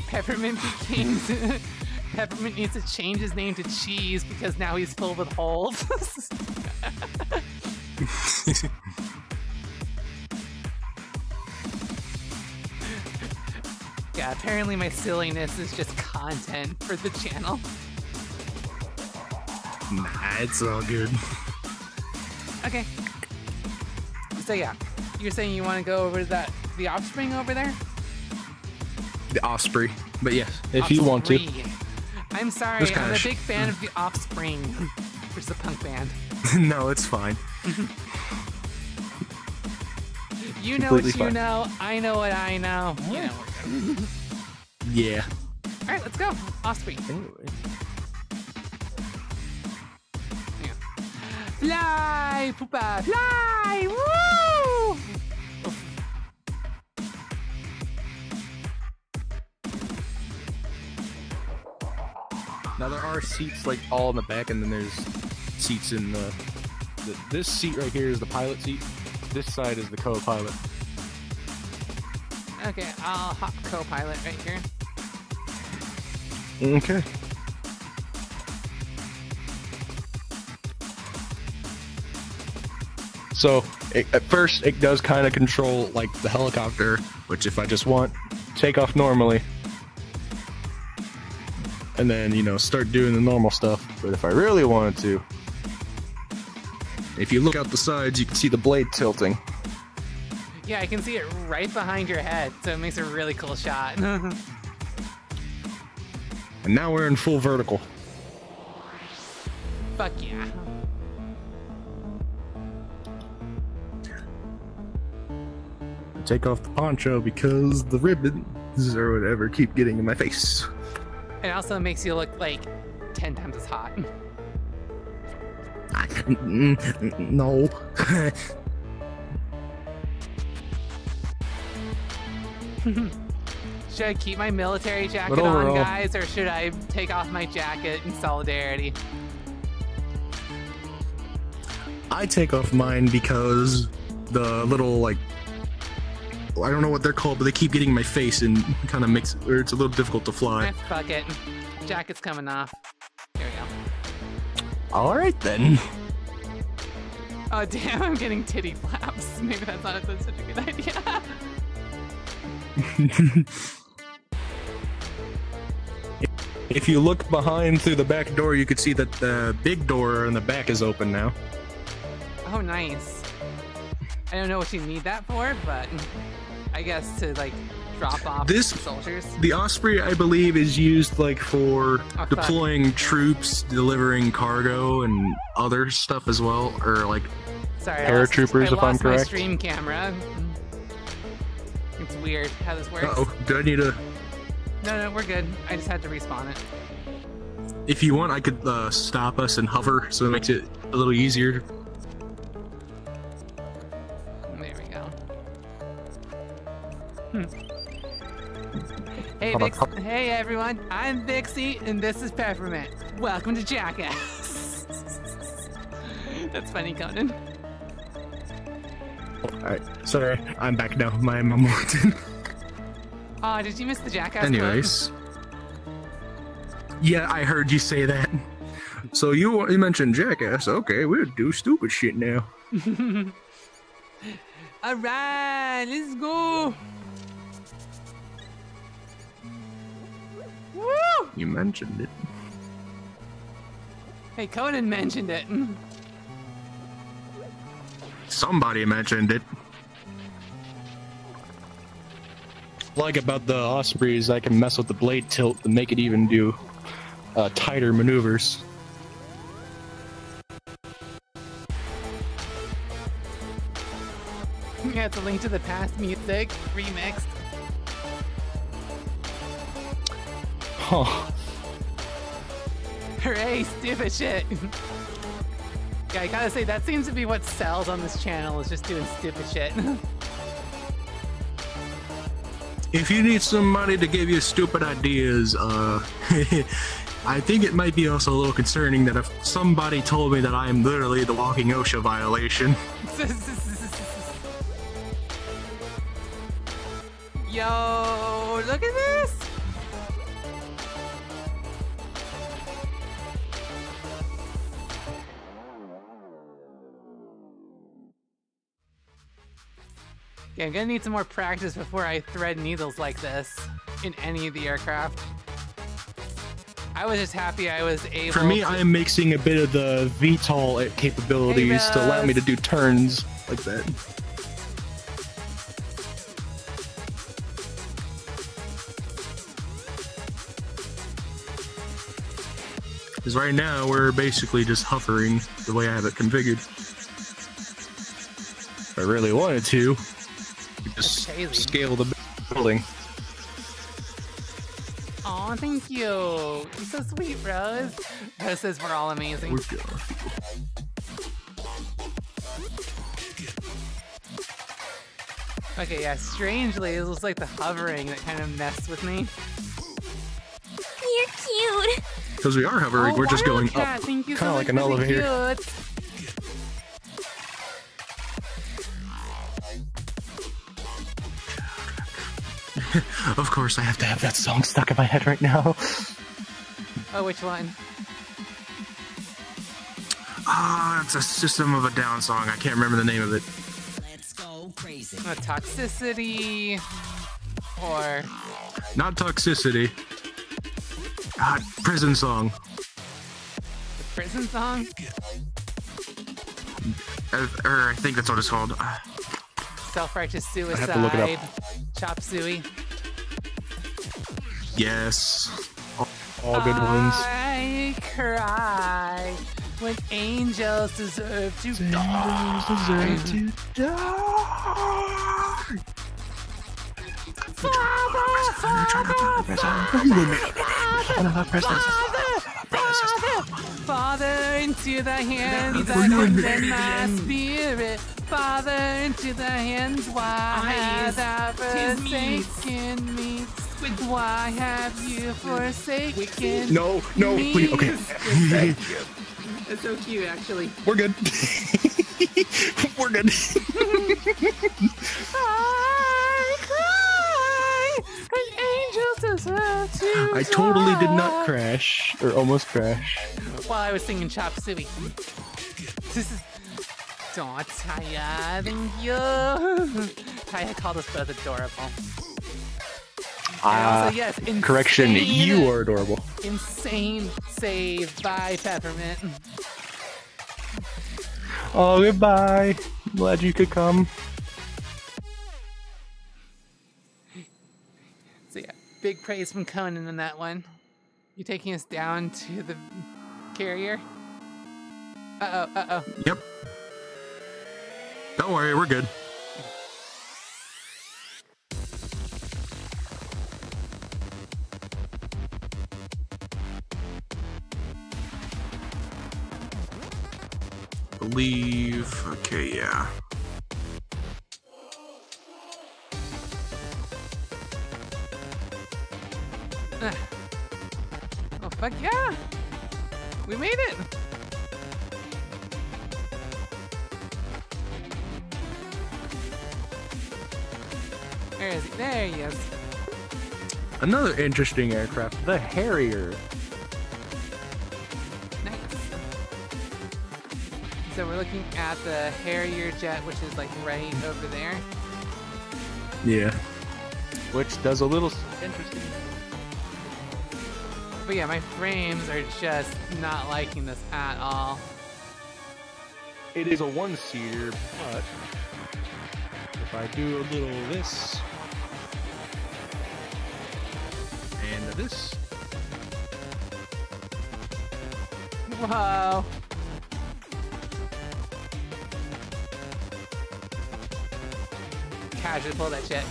C: Peppermint became. Peppermint needs to change his name to Cheese because now he's filled with holes. yeah, apparently my silliness is just content for the channel.
E: nah, it's all good.
C: Okay. So yeah, you're saying you want to go over to that the offspring over there?
E: The Osprey. But yes, if you want to.
C: I'm sorry, I'm a
E: sh-
C: big fan of the Offspring, which is a punk band.
E: no, it's fine.
C: You know
E: Completely
C: what you
E: fine.
C: know. I know what I know. You know.
E: Yeah.
C: All right, let's go. Osprey.
E: Anyway.
C: Fly, poopa, fly! Woo!
E: Now there are seats like all in the back, and then there's seats in the, the. This seat right here is the pilot seat. This side is the co-pilot.
C: Okay, I'll hop co-pilot right here.
E: Okay. So it, at first, it does kind of control like the helicopter, which if I just want, take off normally, and then you know start doing the normal stuff. But if I really wanted to, if you look out the sides, you can see the blade tilting.
C: Yeah, I can see it right behind your head, so it makes a really cool shot.
E: And now we're in full vertical.
C: Fuck yeah.
E: Take off the poncho because the ribbons or whatever keep getting in my face.
C: It also makes you look like 10 times as hot.
E: no.
C: Should I keep my military jacket on, guys, or should I take off my jacket in solidarity?
E: I take off mine because the little like I don't know what they're called, but they keep getting in my face and kind of makes or it's a little difficult to
C: Eh,
E: fly.
C: fuck it. Jacket's coming off. There we go.
E: All right then.
C: Oh damn, I'm getting titty flaps. Maybe that's not that's such a good idea.
E: If you look behind through the back door, you could see that the big door in the back is open now.
C: oh nice. I don't know what you need that for, but I guess to like drop off
E: This-
C: soldiers.
E: The Osprey, I believe, is used like for
C: fuck.
E: deploying troops, delivering cargo, and other stuff as well, or like
C: Sorry, I lost-
E: Paratroopers,
C: I
E: if I'm
C: lost my
E: correct.
C: stream camera. It's weird how this works.
E: oh, do I need a?
C: No, no, we're good. I just had to respawn it.
E: If you want, I could uh, stop us and hover, so it makes it a little easier.
C: Hmm. Hey, Vix- hey everyone, I'm Vixey, and this is Peppermint. Welcome to Jackass. That's funny, Conan.
E: Alright, sorry, I'm back now. My Morton.
C: Oh, did you miss the Jackass?
E: Anyways. Yeah, I heard you say that. So you you mentioned Jackass. Okay, we'll do stupid shit now.
C: All right, let's go. Woo!
E: You mentioned it.
C: Hey, Conan mentioned it.
E: Somebody mentioned it. Like about the Ospreys, I can mess with the blade tilt to make it even do uh, tighter maneuvers.
C: yeah, it's a link to the past music remixed. Hooray, stupid shit. yeah, I gotta say, that seems to be what sells on this channel, is just doing stupid shit.
E: If you need somebody to give you stupid ideas, uh, I think it might be also a little concerning that if somebody told me that I am literally the walking OSHA violation,
C: Yo, look at this! Yeah, I'm gonna need some more practice before I thread needles like this in any of the aircraft. I was just happy I was able
E: for me,
C: to-
E: I am mixing a bit of the VTOL capabilities to allow me to do turns like that. Because right now we're basically just hovering the way I have it configured. If I really wanted to, I could just
C: crazy.
E: scale the building.
C: Aw, thank you. You're so sweet, Rose. Rose says we're all amazing.
E: We're good.
C: Okay, yeah, strangely, it was like the hovering that kind of messed with me.
F: You're cute.
E: Because we are hovering,
C: Oh,
E: we're just going
C: Wildcat,
E: up.
C: Thank you
E: Kinda
C: much
E: like an
C: for the
E: elevator.
C: cute.
E: Of course, I have to have that song stuck in my head right now.
C: Oh, which one?
E: Ah, it's a System of a Down song. I can't remember the name of it.
C: Uh, toxicity, or
E: Not Toxicity. God, Prison Song.
C: the prison song?
E: Uh, or I think that's what it's called. Uh,
C: Self-righteous suicide.
E: I have to look it up.
C: Chop suey.
E: Yes. All, all good ones.
C: I cry when angels deserve to die. Father, Father, Father, Father, into the hands I commend my spirit. Father, into the hands. Why have thou forsaken me? Why have you forsaken
E: No, no,
C: me?
E: please. Okay,
D: Thank you.
C: It's so cute, actually.
E: we're good. We're good.
C: I cry, an angel deserve to
E: I totally did not crash, or almost crash.
C: While I was singing Chop Suey. This is. Don't Taya, thank you. Taya called us both adorable. And
E: Ah,
C: yes, insane,
E: correction, you are adorable.
C: insane save by Peppermint.
E: Oh, goodbye. Glad you could come.
C: So yeah, big praise from Conan in that one. You taking us down to the carrier? Uh oh, uh oh.
E: Yep. Don't worry, we're good. Believe. Okay, yeah. Ah.
C: Oh fuck yeah! We made it! Where is he? There he is.
E: Another interesting aircraft, the Harrier.
C: So we're looking at the Harrier jet, which is like right over there.
E: Yeah. Which does a little interesting.
C: But yeah, my frames are just not liking this at all.
E: It is a one seater, but if I do a little this and this,
C: Whoa. Casually pull that shit.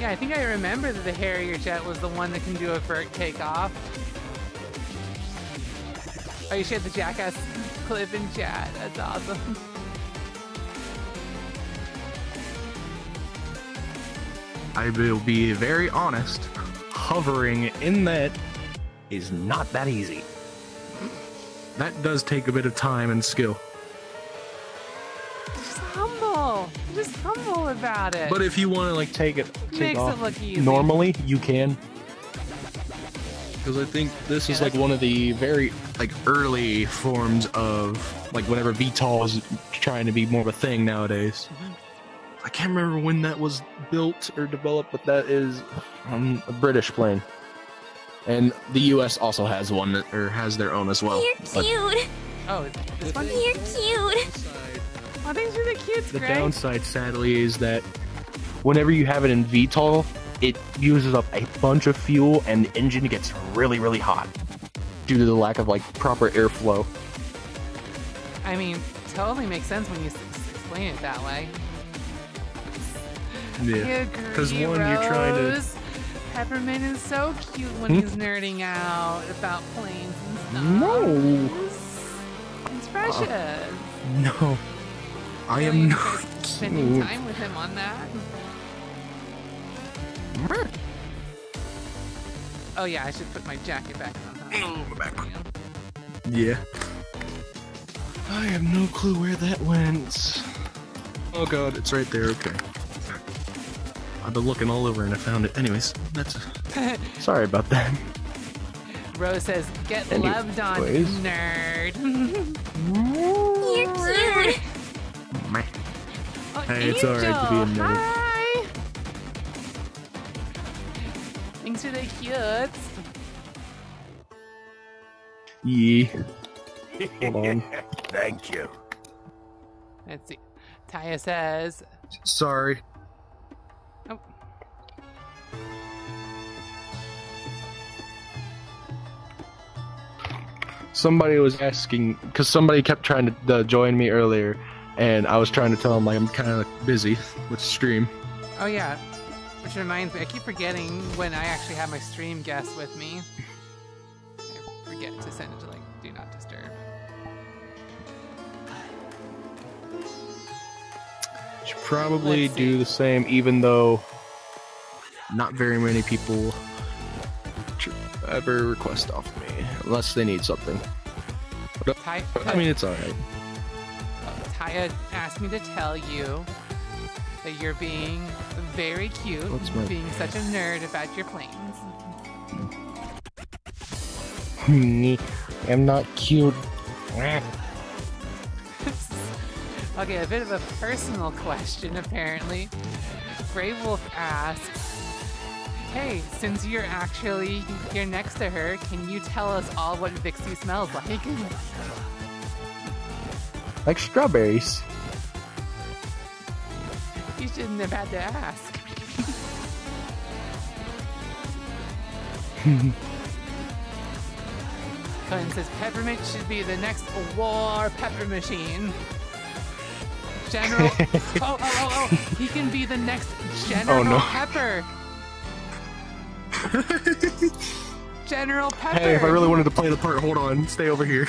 C: yeah, I think I remember that the Harrier jet was the one that can do a vert takeoff. Oh, you shared the Jackass clip in chat. That's awesome.
E: I will be very honest. Hovering in that is not that easy. That does take a bit of time and skill.
C: Just humble. Just humble about it.
E: But if you want to like take it, take
C: Makes it
E: off
C: look easy.
E: normally, you can. Because I think this is like one of the very like early forms of like whenever VTOL is trying to be more of a thing nowadays.
C: Mm-hmm.
E: I can't remember when that was built or developed, but that is um, a British plane. And the U.S. also has one, or has their own as well.
F: You're
E: But
F: cute.
C: oh, this one?
F: You're cute.
C: Oh, thanks for the cutes,
E: The
C: Greg.
E: downside, sadly, is that whenever you have it in VTOL, it uses up a bunch of fuel and the engine gets really, really hot due to the lack of like proper airflow.
C: I mean, totally makes sense when you s- s- explain it that way. I agree,
E: Because one, you're trying to.
C: Rose. Peppermint is so cute when
E: Hmm?
C: he's nerding out about planes and stuff.
E: No.
C: It's precious.
E: No. I
C: Really
E: am
C: enjoy
E: not
C: spending
E: cute.
C: time with him on that. Oh yeah, I should put my jacket back on. Huh?
E: Yeah. I have no clue where that went. Oh god, it's right there, okay. I've been looking all over and I found it. Anyways, that's. Sorry about that.
C: Rose says, "Get
E: Anyways.
C: loved on, nerd."
F: You're cute.
E: Meh.
C: Oh,
E: Hey, it's alright to be a nerd.
C: Hi. Thanks for the cutes.
E: Yee. Hold on.
D: Thank you.
C: Let's see. Taya says,
E: Sorry. Somebody was asking because somebody kept trying to uh, join me earlier, and I was trying to tell them like I'm kind of busy with stream.
C: oh yeah. Which reminds me, I keep forgetting when I actually have my stream guest with me. I forget to send it to like do not disturb.
E: Should probably do the same, even though not very many people ever request off me unless they need something.
C: Ty-
E: I mean, it's alright.
C: Taya asked me to tell you that you're being very cute, being such a nerd about your planes.
E: I'm not cute.
C: okay, a bit of a personal question, apparently. Grey Wolf asks, Hey, since you're actually here next to her, can you tell us all what Vixey smells like?
E: Like strawberries.
C: You shouldn't have had to ask. Conan says peppermint should be the next war pepper machine. General. oh, oh, oh, oh! He can be the next oh, General oh,
E: no.
C: Pepper. General Pepper.
E: Hey, if I really wanted to play the part, hold on, stay over here.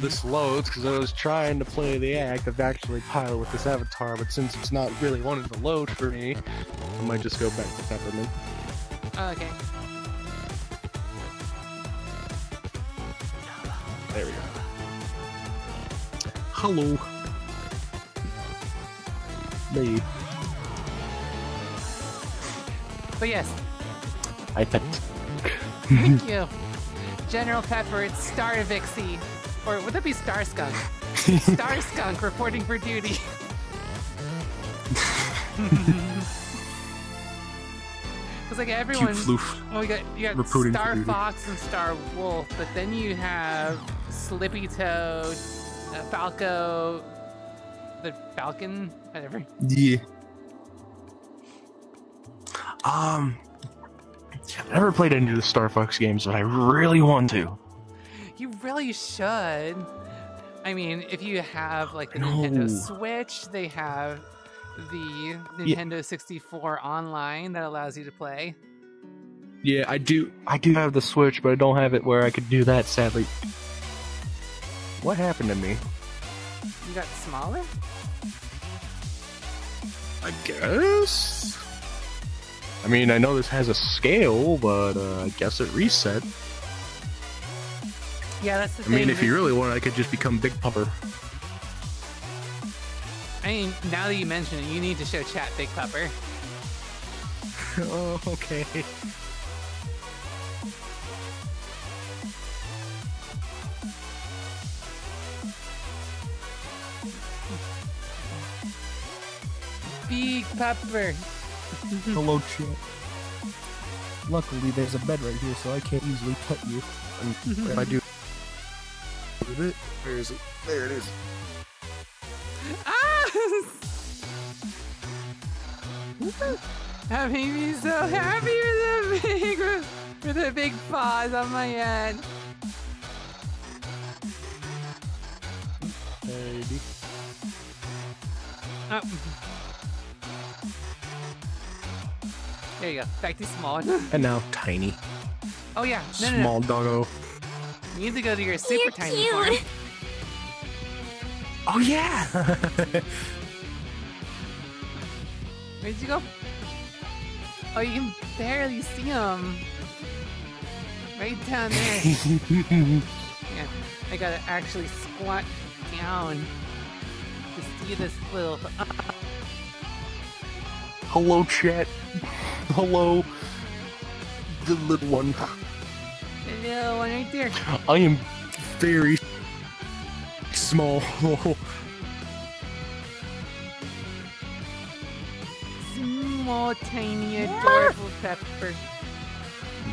E: This loads, because I was trying to play the act of actually pilot with this avatar, but since it's not really wanting to load for me, I might just go back to Peppermint.
C: Oh, okay.
E: There we go. Hello. Me.
C: But yes,
E: I bet.
C: thank you. General Pepper, it's Star Vixey. Or would that be Star Skunk? Star Skunk reporting for duty. Because like everyone,
E: Cute
C: well, you got you got
E: Reporting
C: Star. Fox and Star Wolf, but then you have Slippy Toad, uh, Falco, the Falcon, whatever.
E: Yeah. Um, I never played any of the Star Fox games, but I really want to.
C: You really should. I mean, if you have like the
E: No.
C: Nintendo Switch, they have the Nintendo 64 online that allows you to play.
E: Yeah, I do. I do have the Switch, but I don't have it where I could do that. Sadly. What happened to me?
C: You got smaller?
E: I guess. I mean, I know this has a scale, but uh, I guess it reset.
C: Yeah, that's the
E: I
C: thing.
E: I mean, if you really want, I could just become Big Pupper.
C: I mean, now that you mention it, you need to show chat Big Pupper.
E: oh, okay.
C: Big Pupper.
E: Hello, chat. Luckily, there's a bed right here, so I can't easily cut you. And if I do, where is it? There it is.
C: Ah! that made me so happy with the big, with the big paws on my head.
E: Baby.
C: Oh. There you go. Back to small.
E: And now tiny,
C: oh yeah. No, no, no.
E: small doggo.
C: You need to go to your super
F: You're
C: tiny
F: cute.
C: form.
E: Oh yeah.
C: Where'd you go? Oh, you can barely see him. Right down there. yeah, I gotta actually squat down to see this little.
E: Hello, chat. Hello, the little one.
C: The little one right there.
E: I am very small.
C: Small, tiny, adorable pepper.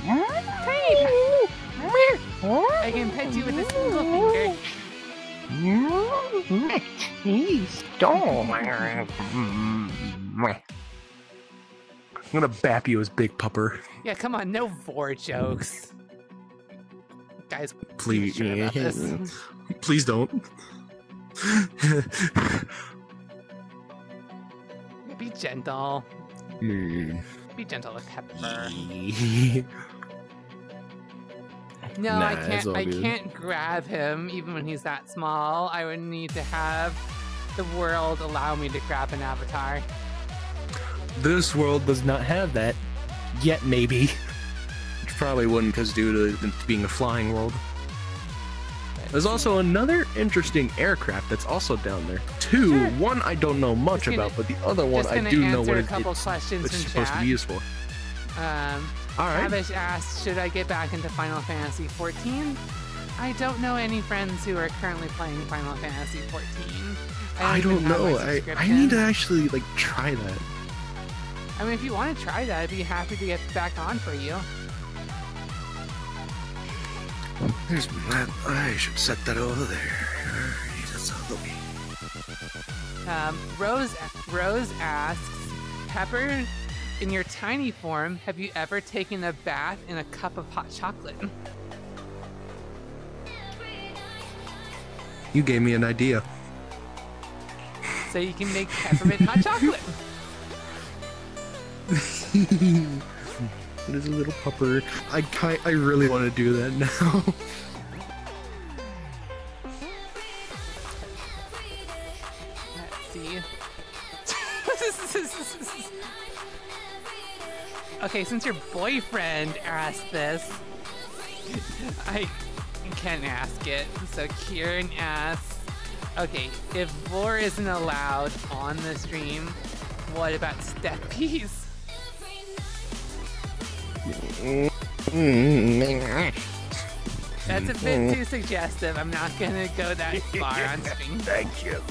C: Tiny pepper. I can pet you with a single finger.
E: I'm gonna bap you as Big Pupper.
C: Yeah, come on, no vor jokes. Guys,
E: Please,
C: sure about this.
E: please don't.
C: Be gentle.
E: Hmm.
C: Be gentle with Pepper. No, I
E: Nah, it's
C: can't. I
E: good.
C: can't grab him even when he's that small. I would need to have the world allow me to grab an avatar.
E: this world does not have that yet. Maybe. Probably wouldn't, because due to it being a flying world. There's also another interesting aircraft that's also down there. Two,
C: Sure.
E: one I don't know much
C: gonna-
E: about, but the other one I do know what
C: a
E: it-
C: couple
E: it's, it's supposed to be used for.
C: Um,
E: All right.
C: Avish asked, "Should I get back into Final Fantasy 14?" I don't know any friends who are currently playing Final Fantasy 14.
E: I don't
C: have my
E: know. I, I need to actually like try that.
C: I mean, if you want to try that, I'd be happy to get back on for you.
E: There's that. I should set that over there. That's lovely.
C: Um, Rose Rose asks, Pepper, in your tiny form, have you ever taken a bath in a cup of hot chocolate?
E: You gave me an idea.
C: So you can make peppermint hot chocolate.
E: It is a little pupper. I ki- I really want to do that now.
C: Let's see. okay, since your boyfriend asked this, I can ask it. So Kieran asks, okay, if Vor isn't allowed on the stream, what about step piece? That's a mm. bit too mm. suggestive. I'm not gonna go that far on stream.
D: Thank you.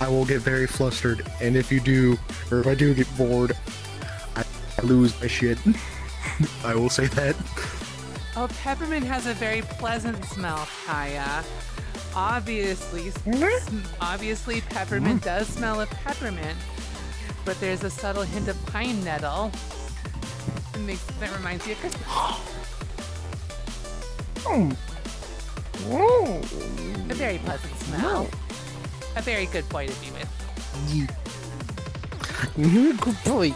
E: I will get very flustered, and if you do, or if I do get bored, I, I lose my shit. I will say that.
C: Oh, peppermint has a very pleasant smell, Kaya. Obviously, s- mm-hmm. obviously, peppermint mm-hmm. does smell of peppermint, but there's a subtle hint of pine nettle. It makes that reminds you of Christmas. Mm. A very pleasant smell. Mm. A very good boy to be with.
E: You're a Good boy.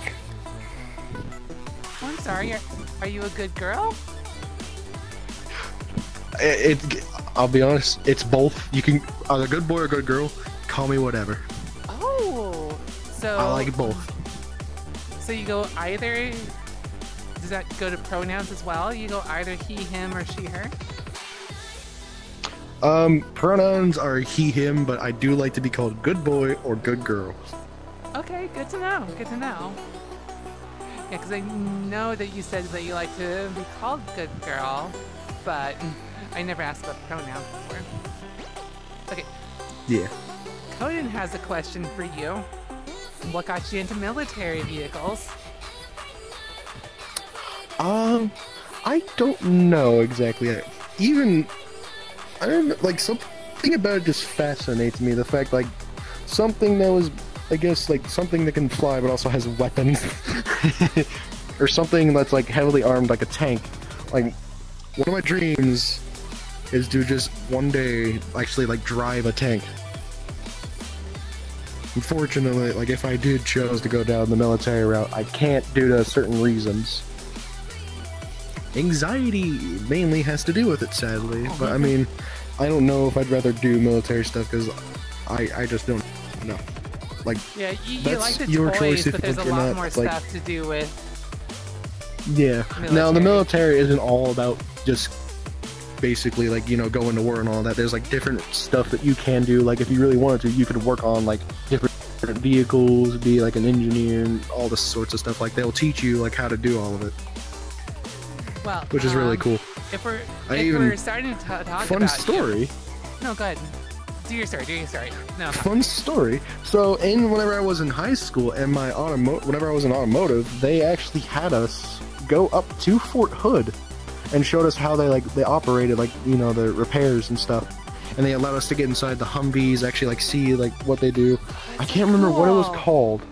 C: Oh, I'm sorry. Are, are you a good girl?
E: It, it. I'll be honest. It's both. You can either good boy or good girl. Call me whatever.
C: Oh, so
E: I like both.
C: So you go either. Does that go to pronouns as well? You go either he, him, or she, her.
E: Um, pronouns are he, him, but I do like to be called good boy or good girl.
C: Okay, good to know. Good to know. Yeah, because I know that you said that you like to be called good girl, but I never asked about pronouns before. Okay,
E: Yeah.
C: Conan has a question for you. What got you into military vehicles?
E: Um, I don't know exactly. Even I don't like something about it just fascinates me. The fact like something that was, I guess, like something that can fly but also has weapons, or something that's like heavily armed like a tank. Like one of my dreams is to just one day actually like drive a tank. Unfortunately, like if I did chose to go down the military route, I can't due to certain reasons anxiety mainly has to do with it sadly. But i mean i don't know if i'd rather do military stuff because i i just don't know. Like
C: Yeah, you, you
E: That's
C: like the
E: your
C: toys,
E: choice if
C: but there's a lot
E: not,
C: more
E: like-
C: stuff to do with.
E: yeah. now the
C: Military.
E: military isn't all about just basically like you know going to war and all that. There's like different stuff that you can do. Like if you really wanted to you could work on like different different vehicles be like an engineer and all this sorts of stuff. Like they'll teach you like how to do all of it
C: Well,
E: which is really
C: um,
E: cool
C: If we're
E: I
C: if
E: even-
C: we're starting to ta- talk
E: fun
C: about
E: story
C: you- no, go ahead. Do your story. Do your story. No.
E: fun story. So, in whenever I was in high school and my automo- whenever I was in automotive, they actually had us go up to Fort Hood and showed us how they like they operated like you know the repairs and stuff. And they allowed us to get inside the Humvees, actually like see like what they do. I can't remember what it was called,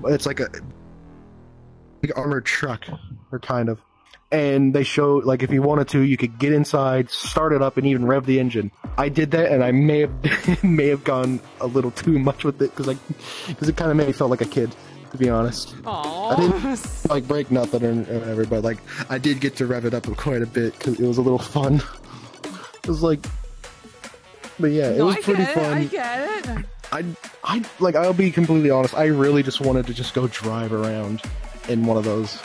E: but it's like a like armored truck or kind of. And they show like if you wanted to, you could get inside, start it up, and even rev the engine. I did that, and I may have may have gone a little too much with it because like because it kind of made me feel like a kid, to be honest.
C: Aww.
E: I didn't like break nothing or, or whatever, but like I did get to rev it up quite a bit because it was a little fun. it was like, but yeah, it
C: No,
E: was
C: I
E: pretty
C: get it, I
E: fun.
C: get it.
E: I, I like I'll be completely honest. I really just wanted to just go drive around in one of those.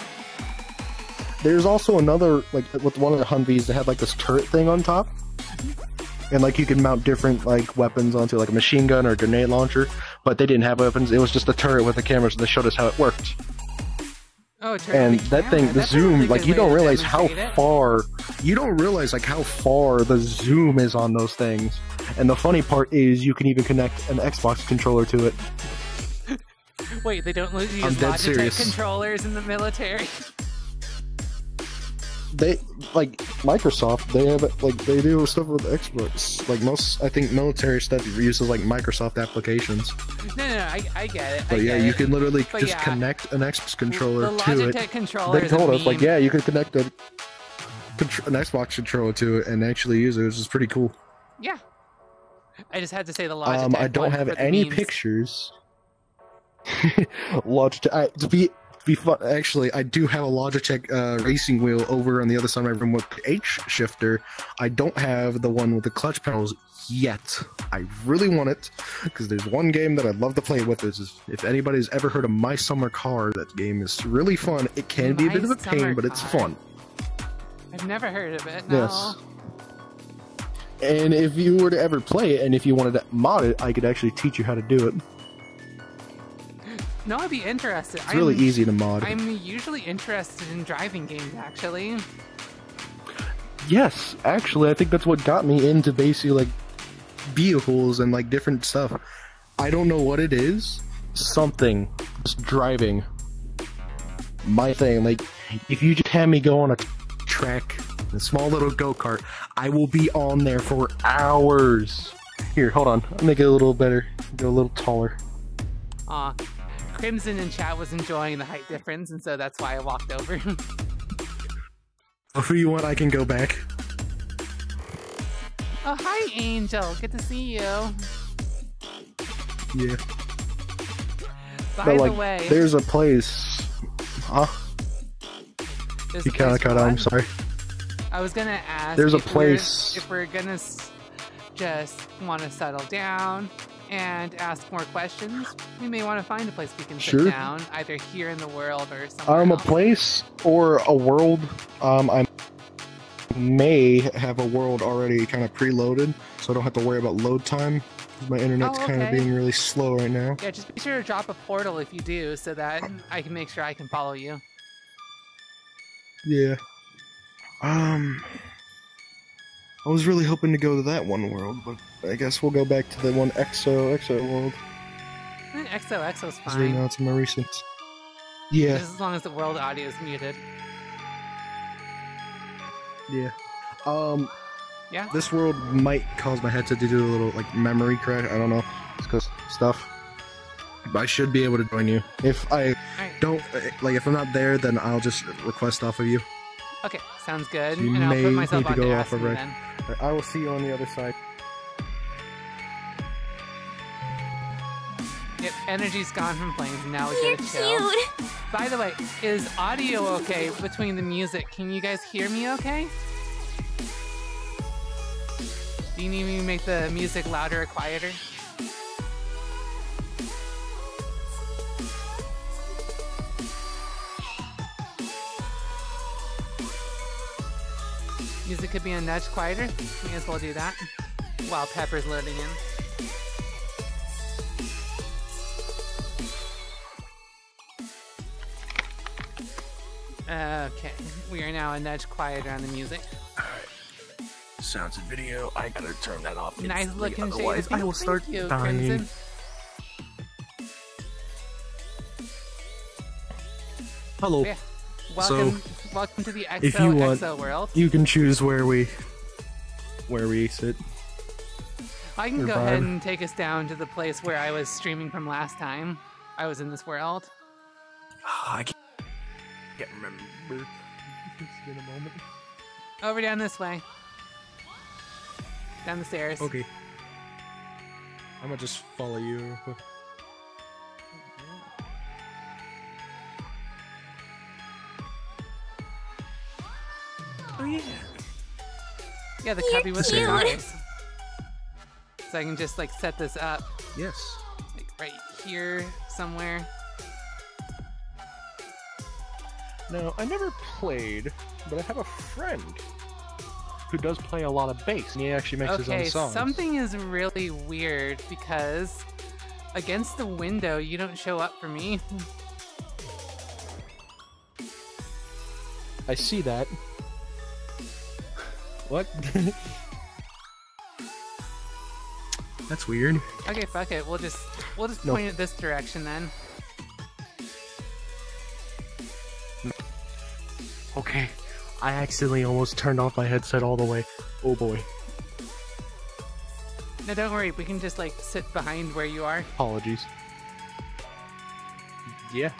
E: There's also another like with one of the Humvees that had like this turret thing on top, and like you could mount different like weapons onto like a machine gun or a grenade launcher. But they didn't have weapons. It was just a turret with a camera, so they showed us how it worked.
C: Oh,
E: And that
C: camera.
E: thing, the
C: That's
E: zoom, like you don't realize how
C: it.
E: far, you don't realize like how far the zoom is on those things. And the funny part is you can even connect an Xbox controller to it.
C: Wait, they don't use
E: I'm
C: Logitech controllers in the military.
E: they like Microsoft. They have like they do stuff with Xbox. Like most, I think military stuff uses like Microsoft applications.
C: No, no, no I, I get it. I
E: But yeah, you
C: it.
E: can literally
C: But
E: just
C: yeah,
E: connect an Xbox controller to it.
C: controller.
E: They told us like, yeah, you can connect a an Xbox controller to it and actually use it, which is pretty cool.
C: Yeah. I just had to say the Logitech.
E: Um, I don't have any
C: memes.
E: pictures. Logitech. I, to be be fun, actually, I do have a Logitech uh, racing wheel over on the other side of my room with the H shifter. I don't have the one with the clutch pedals yet. I really want it because there's one game that I'd love to play with. Is if anybody's ever heard of My Summer Car, that game is really fun. It can be a bit of a pain,
C: Summer
E: but it's fun.
C: I've never heard of it. No.
E: Yes. And if you were to ever play it, and if you wanted to mod it, I could actually teach you how to do it.
C: No, I'd be interested.
E: It's really
C: I'm,
E: easy to mod.
C: I'm usually interested in driving games, actually.
E: Yes, actually, I think that's what got me into basically like vehicles and like different stuff. I don't know what it is. Something just driving. My thing, like if you just have me go on a track, a small little go kart, I will be on there for hours. Here, hold on. I'll make it a little better. Go a little taller.
C: Aw. Crimson in chat was enjoying the height difference, and so that's why I walked over.
E: Oh, if you want, I can go back.
C: oh, hi, Angel. Good to see you.
E: Yeah.
C: By
E: But
C: the
E: like,
C: way,
E: there's a place. Huh?
C: there's
E: You kind of cut out. I'm sorry.
C: I was gonna ask.
E: There's a
C: if we're-
E: place-
C: if we're gonna just want to settle down and ask more questions, we may want to find a place we can sit
E: Sure.
C: down, either here in the world or somewhere
E: Um, a place or a world. Um, I may have a world already kind of preloaded, so I don't have to worry about load time. My internet's
C: Oh,
E: kind of being really slow right now.
C: Yeah, just be sure to drop a portal if you do, so that I can make sure I can follow you.
E: Yeah. Um, I was really hoping to go to that one world, but I guess we'll go back to the one EXO EXO world.
C: Eh, XO XO's
E: 'cause right
C: fine.
E: now it's in my recent. Yeah,
C: Just as long as the world audio is muted.
E: yeah. Um,
C: Yeah.
E: this world might cause my headset to do a little like memory crash. I don't know, it's because stuff. But I should be able to join you. If I
C: Alright.
E: don't like, if I'm not there, then I'll just request off of you.
C: Okay, sounds good.
E: You
C: and I'll put myself
E: need to
C: on
E: go off of
C: then.
E: I will see you on the other side.
C: Yep, energy's gone from flames, now we're get to chill. By the way, is audio okay between the music? Can you guys hear me okay? Do you need me to make the music louder or quieter? Music could be a nudge quieter. May as well do that while Pepper's loading in. Okay, we are now a nudge quieter on the music. Alright.
D: Sounds and video. I gotta turn that off.
C: Nice
D: instantly,
C: looking shade.
D: Otherwise, I will start
C: Thank you,
D: dying.
C: Crimson.
E: Hello.
C: Yeah. Welcome, welcome to the XO
E: if you want-
C: XO world.
E: You can choose where we where we sit.
C: I can
E: your
C: go ahead and take us down to the place where I was streaming from last time. I was in this world.
D: Ah, I can't, can't remember.
E: in a moment.
C: Over down this way. Down the stairs.
E: Okay. I'm gonna just follow you.
G: Oh yeah.
C: Yeah, the cubby was the guitars. So I can just like set this up
E: Yes.
C: like right here somewhere.
E: Now, I never played, but I have a friend who does play a lot of bass, and he actually makes his own songs.
C: something is really weird because against the window you don't show up for me.
E: I see that. What? That's weird.
C: Okay, fuck it. We'll just we'll just
E: No.
C: point it this direction then.
E: Okay. I accidentally almost turned off my headset all the way. Oh boy.
C: No, don't worry. We can just like sit behind where you are.
E: Apologies. Yeah.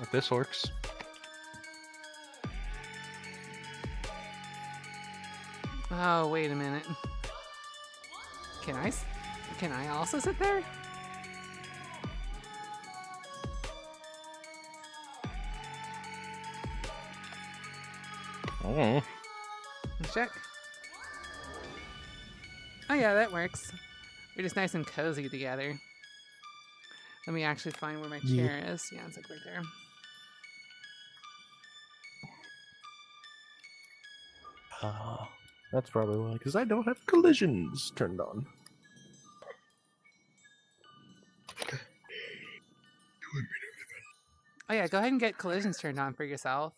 E: If this works.
C: Oh, wait a minute. Can I, Can I also sit there?
E: Oh.
C: Let's check. Oh yeah, that works. We're just nice and cozy together. Let me actually find where my
E: Yeah.
C: chair is. Yeah, it's like right there.
E: Ah, that's probably why, because I don't have collisions turned on.
C: Oh yeah, go ahead and get collisions turned on for yourself.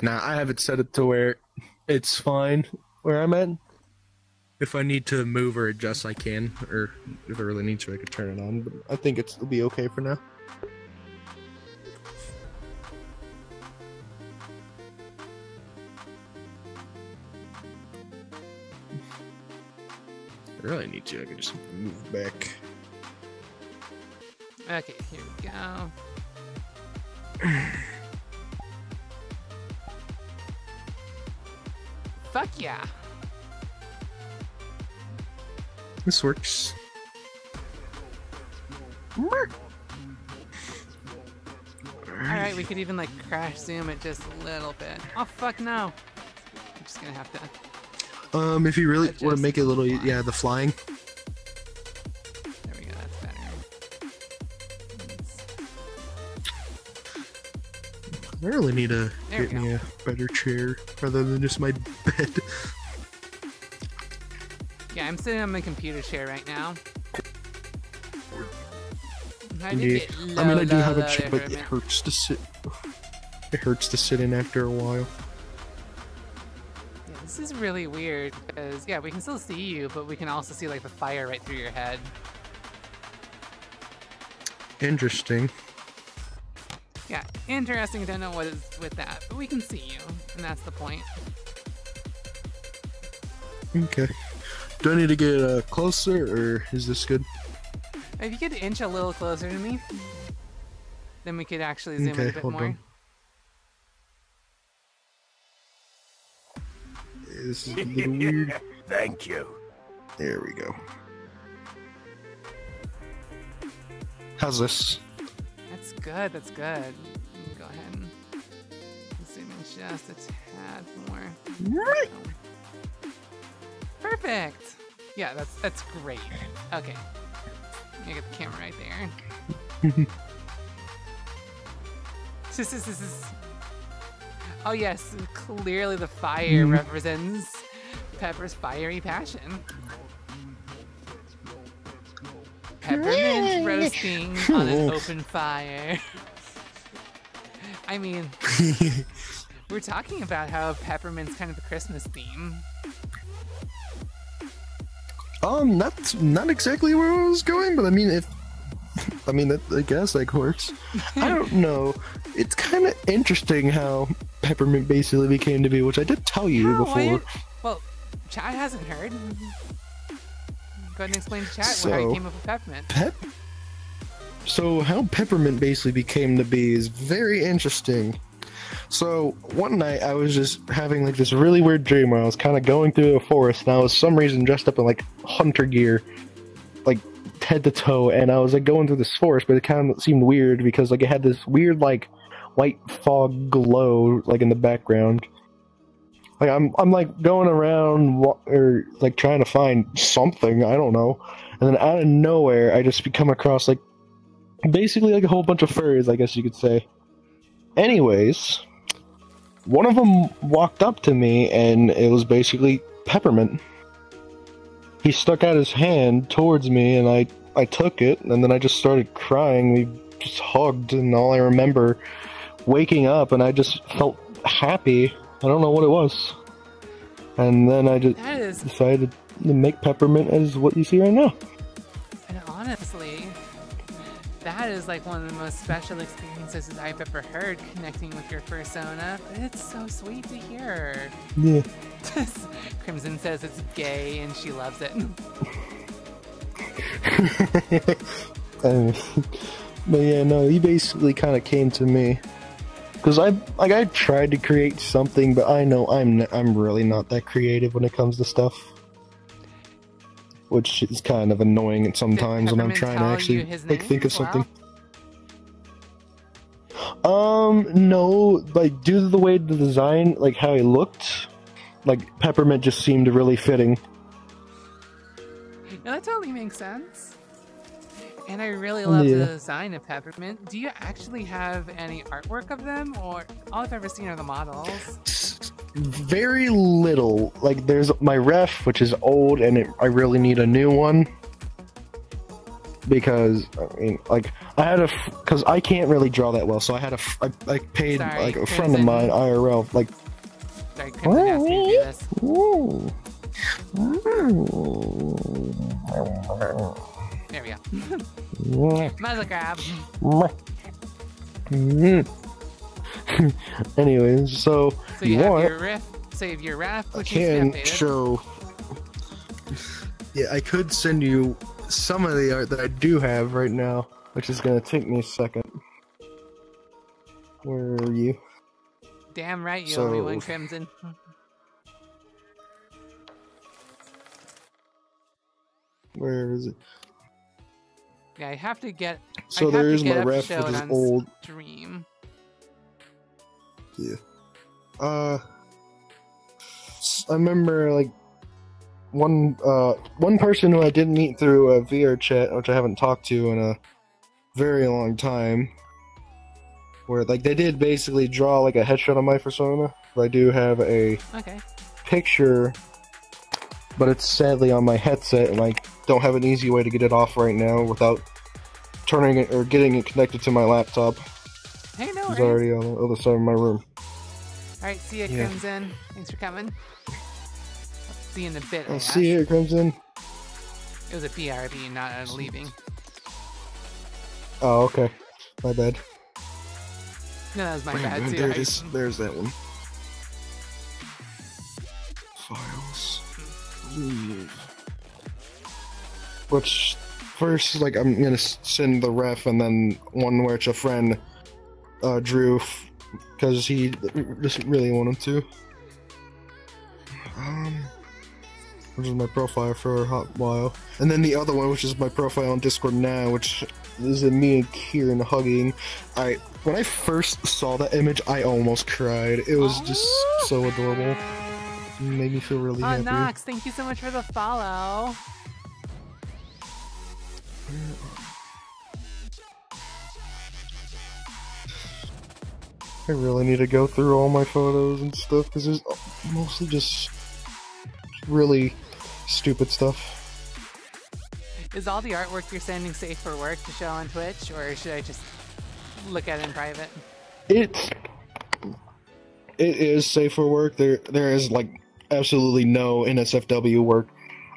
E: Now I have it set it to where it's fine where I'm at. If I need to move or adjust, I can, or if I really need to, I could turn it on. But I think it's, it'll be okay for now. I really need to. I could just move back.
C: Okay, here we go. Fuck yeah.
E: This works.
C: Alright, we could even like crash zoom it just a little bit. Oh fuck no. I'm just gonna have to
E: Um, if you really want to make it a little,
C: fly.
E: yeah, the flying. I really need to
C: There
E: get me a better chair rather than just my bed.
C: Yeah, I'm sitting on my computer chair right now. I
E: Yeah.
C: get
E: I mean, I do
C: low,
E: have a chair, but it hurts to sit. It hurts to sit in after a while.
C: Yeah, this is really weird because yeah, we can still see you, but we can also see like the fire right through your head.
E: Interesting.
C: Yeah, interesting. Don't know what is with that, but we can see you, and that's the point.
E: Okay. Do I need to get uh, closer, or is this good?
C: If you could inch a little closer to me, then we could actually zoom in a bit
E: hold
C: more.
E: on. This is a little weird.
D: Thank you.
E: There we go. How's this?
C: That's good. That's good. Just a tad more. Perfect. Yeah, that's that's great. Okay. Me get the camera right there. This is, this is. Oh yes, clearly the fire
E: Mhm.
C: represents Pepper's fiery passion. Peppermint roasting on an open fire. I mean, we're talking about how peppermint's kind of a Christmas theme.
E: Um, not not exactly where I was going, but I mean, if I mean, that, I guess like works. I don't know. It's kind of interesting how peppermint basically became to be, which I did tell you
C: How?
E: Before.
C: well, Chad hasn't heard. Go ahead and explain to Chad how
E: So-
C: you came up with peppermint.
E: Pep. So how peppermint basically became to be is very interesting. So one night I was just having like this really weird dream where I was kind of going through the forest and I was some reason dressed up in like hunter gear, like head to toe, and I was like going through this forest, but it kind of seemed weird because like it had this weird like white fog glow like in the background. Like I'm I'm like going around or like trying to find something I don't know, and then out of nowhere I just come across like basically like a whole bunch of furries I guess you could say. Anyways, one of them walked up to me and it was basically peppermint. He stuck out his hand towards me and I I took it and then I just started crying. We just hugged and all I remember waking up and I just felt happy. I don't know what it was. And then I just
C: is,
E: decided to make peppermint as what you see right now.
C: and honestly, that is like one of the most special experiences I've ever heard connecting with your persona. It's so sweet to hear.
E: Yeah.
C: Crimson says it's gay and she loves it.
E: Um, but yeah, no, he basically kind of came to me because I like I tried to create something, but I know I'm I'm really not that creative when it comes to stuff, which is kind of annoying at sometimes when I'm trying to actually like think of
C: well?
E: something. Um, no, like due to the way the design, like how he looked, like peppermint just seemed really fitting.
C: No, that totally makes sense. And I really love
E: Yeah.
C: the design of Peppermint. Do you actually have any artwork of them, or all I've ever seen are the models?
E: very little. Like there's my ref, which is old, and it, I really need a new one because I mean, like I had a because I can't really draw that well, so I had a I, I paid
C: Sorry,
E: like a friend of mine IRL like.
C: Sorry, Crimson asked me to do this.
E: Ooh.
C: There we go.
E: Ooh.
C: Muzzle grab.
E: Mhm. Anyways, so,
C: So you,
E: you
C: have your riff, save your ref,
E: I
C: which
E: can show. Yeah, I could send you some of the art that I do have right now, which is gonna take me a second. Where are you?
C: Damn right you owe me one Crimson.
E: Where is it?
C: Yeah, I have to get.
E: So
C: have
E: there
C: to
E: is
C: get
E: my ref,
C: show
E: which
C: it
E: is
C: on
E: old.
C: dream.
E: Yeah. Uh, I remember like one uh one person who I didn't meet through a VR chat, which I haven't talked to in a very long time. Where like they did basically draw like a headshot on my persona. But I do have a
C: Okay.
E: picture, but it's sadly on my headset, and I don't have an easy way to get it off right now without turning it or getting it connected to my laptop.
C: Hey, no
E: It's
C: worries.
E: already on the other side of my room.
C: All right, see ya,
E: Yeah.
C: Crimson. Thanks for coming. See you in a bit. I
E: I'll
C: guess.
E: see you, Crimson.
C: It was a BRB, not a leaving.
E: Oh, okay. My bad.
C: No, that was my
E: Wait,
C: bad too.
E: there
C: I-
E: it is. There's that one. Files. Which first, like, I'm gonna send the ref, and then one where it's a friend uh, drew because he just really wanted to. Um, which is my profile for a hot while, and then the other one, which is my profile on Discord now, which is me and Kieran hugging. I when I first saw that image, I almost cried. It was just so adorable. Made me feel really
C: Oh,
E: happy.
C: Nox, thank you so much for the follow.
E: I really need to go through all my photos and stuff because there's mostly just really stupid stuff.
C: Is all the artwork you're sending safe for work to show on Twitch, or should I just look at it in private?
E: It's it is safe for work. There there is like absolutely no NSFW work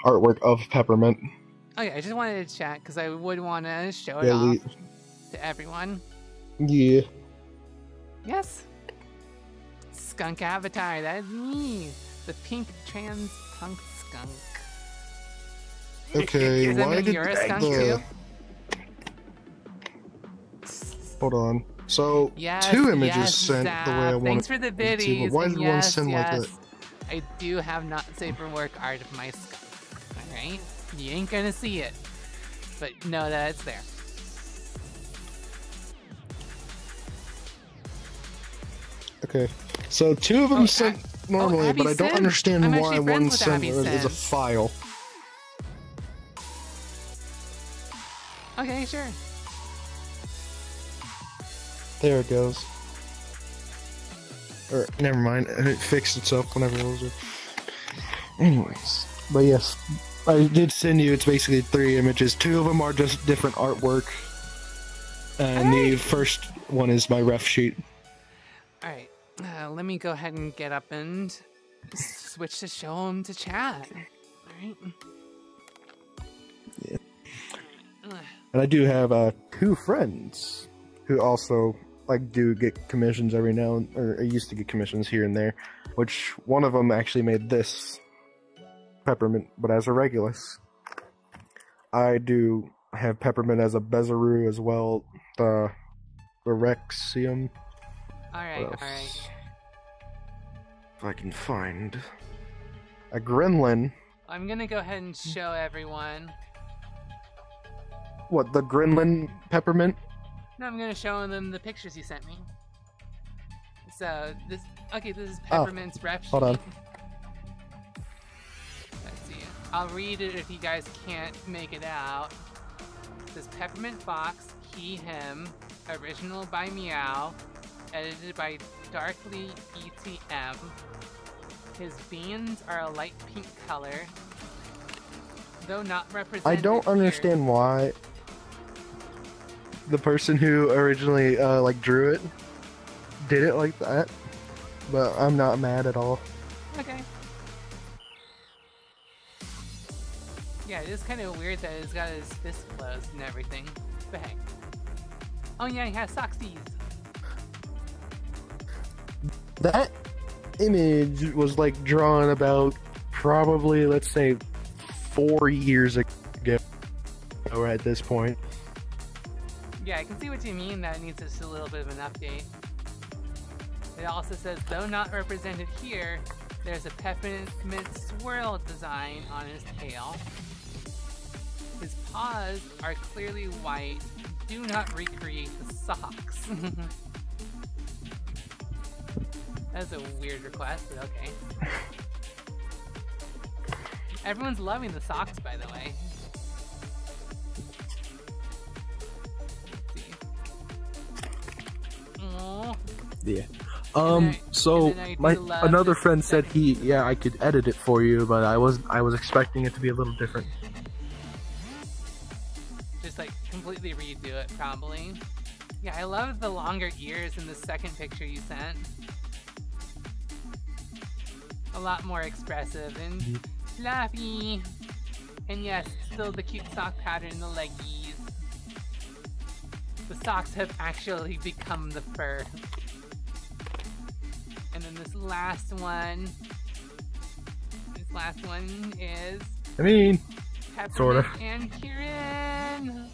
E: artwork of Peppermint.
C: Oh, okay, I just wanted to chat because I would want to show it
E: Yeah,
C: off to everyone.
E: yeah.
C: Yes. Skunk Avatar, that is me. The pink trans punk skunk.
E: Okay, why did
C: you're a skunk
E: the
C: too?
E: hold on? So
C: Yes,
E: two images
C: yes,
E: sent the way I wanted.
C: Thanks for the
E: to, but
C: biddies.
E: why did one
C: yes,
E: send like that?
C: I do have not safe for work art of my skull. Alright? You ain't gonna see it. But know that it's there.
E: Okay. So two of them
C: Oh,
E: sent
C: Ab-
E: normally,
C: Abby
E: but I don't understand
C: I'm
E: why one sent as a file.
C: Okay, sure.
E: There it goes. Or never mind, it fixed itself whenever it was. Anyways, but yes, I did send you. It's basically three images. Two of them are just different artwork, and the first one is my ref sheet.
C: Alright. Uh, let me go ahead and get up and switch to show them to chat. Alright.
E: Yeah. And I do have uh, two friends who also like do get commissions every now and or I used to get commissions here and there. Which one of them actually made this peppermint, but as a regulus. I do have peppermint as a Bezaru as well. The the Rexouium.
C: Alright, alright.
E: If I can find a Gremlin.
C: I'm gonna go ahead and show everyone.
E: What the Gremlin peppermint?
C: No, I'm gonna show them the pictures you sent me. So this, okay, this is
E: Oh,
C: Peppermint's rep
E: hold on.
C: Let's see. I'll read it if you guys can't make it out. Says Peppermint Fox, he, him, original by Meow, edited by Darkly ETM. His beans are a light pink color, though not represented.
E: I don't
C: here.
E: understand why the person who originally uh, like drew it did it like that, but I'm not mad at all.
C: Okay. Yeah, it is kind of weird that he's got his fist closed and everything. But hey. Oh yeah, he has socksies.
E: That image was like drawn about probably let's say four years ago or at this point.
C: Yeah, I can see what you mean. That needs just a little bit of an update. It also says, though not represented here, there's a peppermint swirl design on his tail. His paws are clearly white. Do not recreate the socks. That's a weird request, but okay. Everyone's loving the socks, by the way.
E: Yeah. Um.
C: I-
E: So
C: and then I
E: my another friend said he, yeah, I could edit it for you, but I was I was expecting it to be a little different.
C: just like completely redo it probably. Yeah, I love the longer ears in the second picture you sent. A lot more expressive and fluffy. And yes, still the cute sock pattern the leggies. The socks have actually become the fur. And then this last one. This last one is
E: I mean,
C: Peppermint
E: Sort of.
C: and Kieran.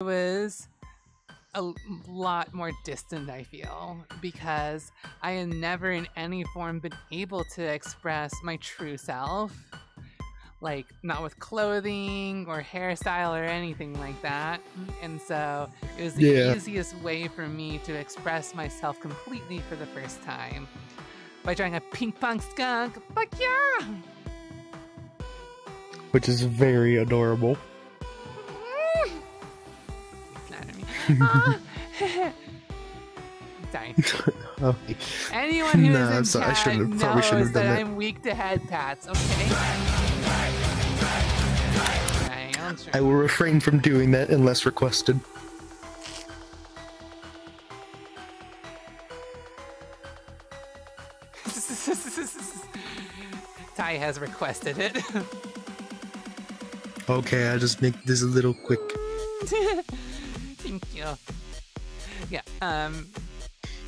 C: Was a lot more distant, I feel, because I had never in any form been able to express my true self. Like, not with clothing or hairstyle or anything like that. And so it was the
H: Yeah.
C: easiest way for me to express myself completely for the first time by drawing a pink punk skunk. Fuck yeah!
E: Which is very adorable.
C: Flatter me. Sorry.
E: Okay.
C: Anyone who is
E: Nah,
C: in
E: I'm sorry, I
C: chat
E: shouldn't have- probably
C: knows
E: shouldn't have
C: that
E: done that.
C: I'm weak to head pats. Okay.
E: I will refrain from doing that unless requested.
C: Ty has requested it.
E: Okay, I'll just make this a little quick.
C: You. Yeah, um,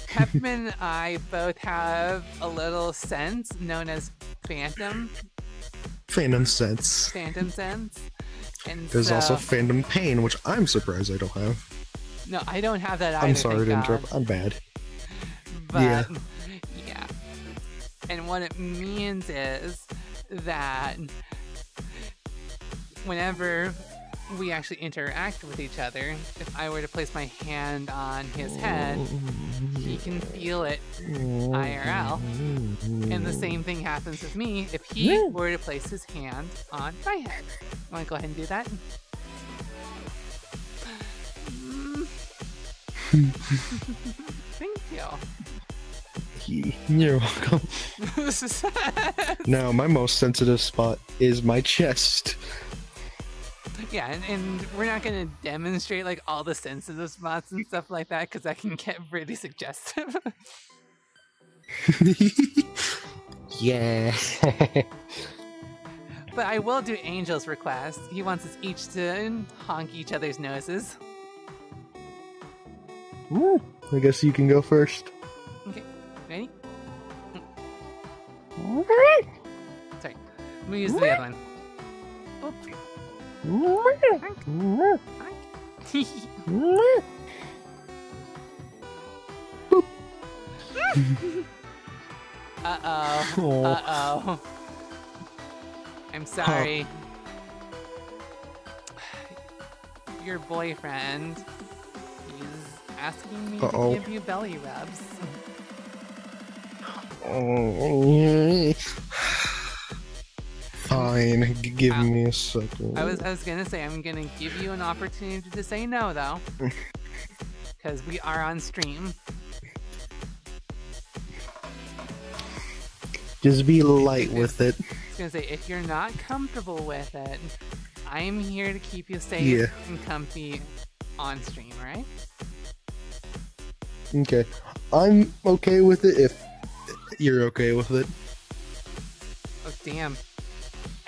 C: Peppermint and I both have a little sense known as Phantom,
E: Phantom sense.
C: Phantom sense. And
E: There's
C: so,
E: also Phantom pain, which I'm surprised I don't have.
C: no, I don't have that either.
E: I'm sorry to
C: God.
E: interrupt. I'm bad.
C: But
E: Yeah.
C: yeah. And what it means is that whenever we actually interact with each other, if I were to place my hand on his head, he can feel it IRL. And the same thing happens with me if he were to place his hand on my head. Want to go ahead and do that? Thank you.
E: You're welcome. Now, my most sensitive spot is my chest.
C: Yeah, and, and we're not going to demonstrate like all the sensitive spots and stuff like that because that can get really suggestive.
E: yeah.
C: but I will do Angel's request. He wants us each to honk each other's noses.
E: I guess you can go first.
C: Okay, ready? Sorry, let me use the other one. Honk. Uh oh. Uh oh. I'm sorry. Your boyfriend, he's asking me
E: Uh-oh.
C: to give you belly rubs.
E: Fine, give me a second.
C: I was I was gonna say I'm gonna give you an opportunity to say no though. Because we are on stream.
E: Just be light with it.
C: I was gonna say if you're not comfortable with it, I'm here to keep you safe
E: Yeah.
C: and comfy on stream, right?
E: Okay. I'm okay with it if you're okay with it.
C: Oh damn.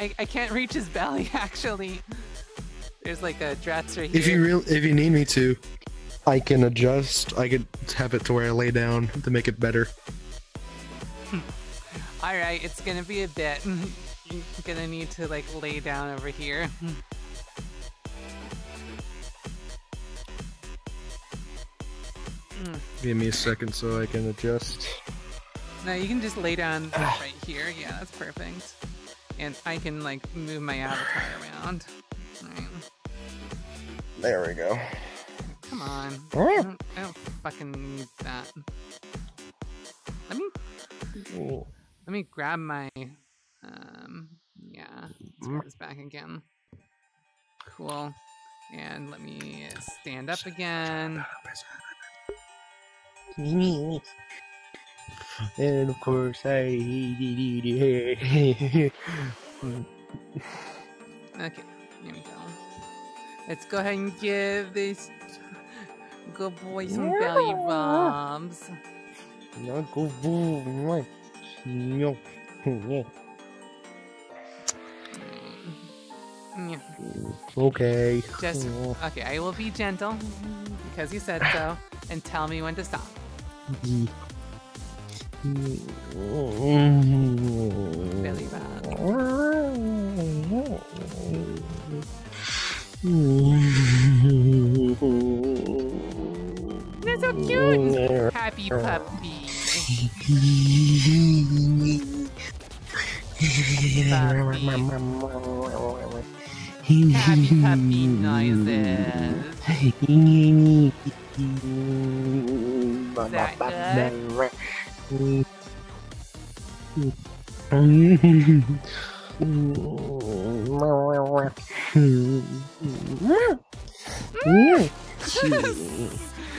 C: I, I can't reach his belly actually. There's like a dresser here.
E: If you real if you need me to, I can adjust. I could have it to where I lay down to make it better.
C: Alright, it's gonna be a bit. You're gonna need to like lay down over here.
E: Give me a second so I can adjust.
C: No, you can just lay down right here. Yeah, that's perfect. And I can like move my avatar around. Alright,
E: There we go.
C: Come on. I don't, I don't fucking need that. Let me let me grab my um yeah, let's back again. Cool. And let me stand up again.
E: And of course I
C: Okay, here we go. Let's go ahead and give this good boy some belly rubs. Yeah. Mm.
E: Okay.
C: Just okay. I will be gentle because you said so, and tell me when to stop. Really bad. That's so cute! Happy puppy. puppy. Happy puppy noises. Is that good?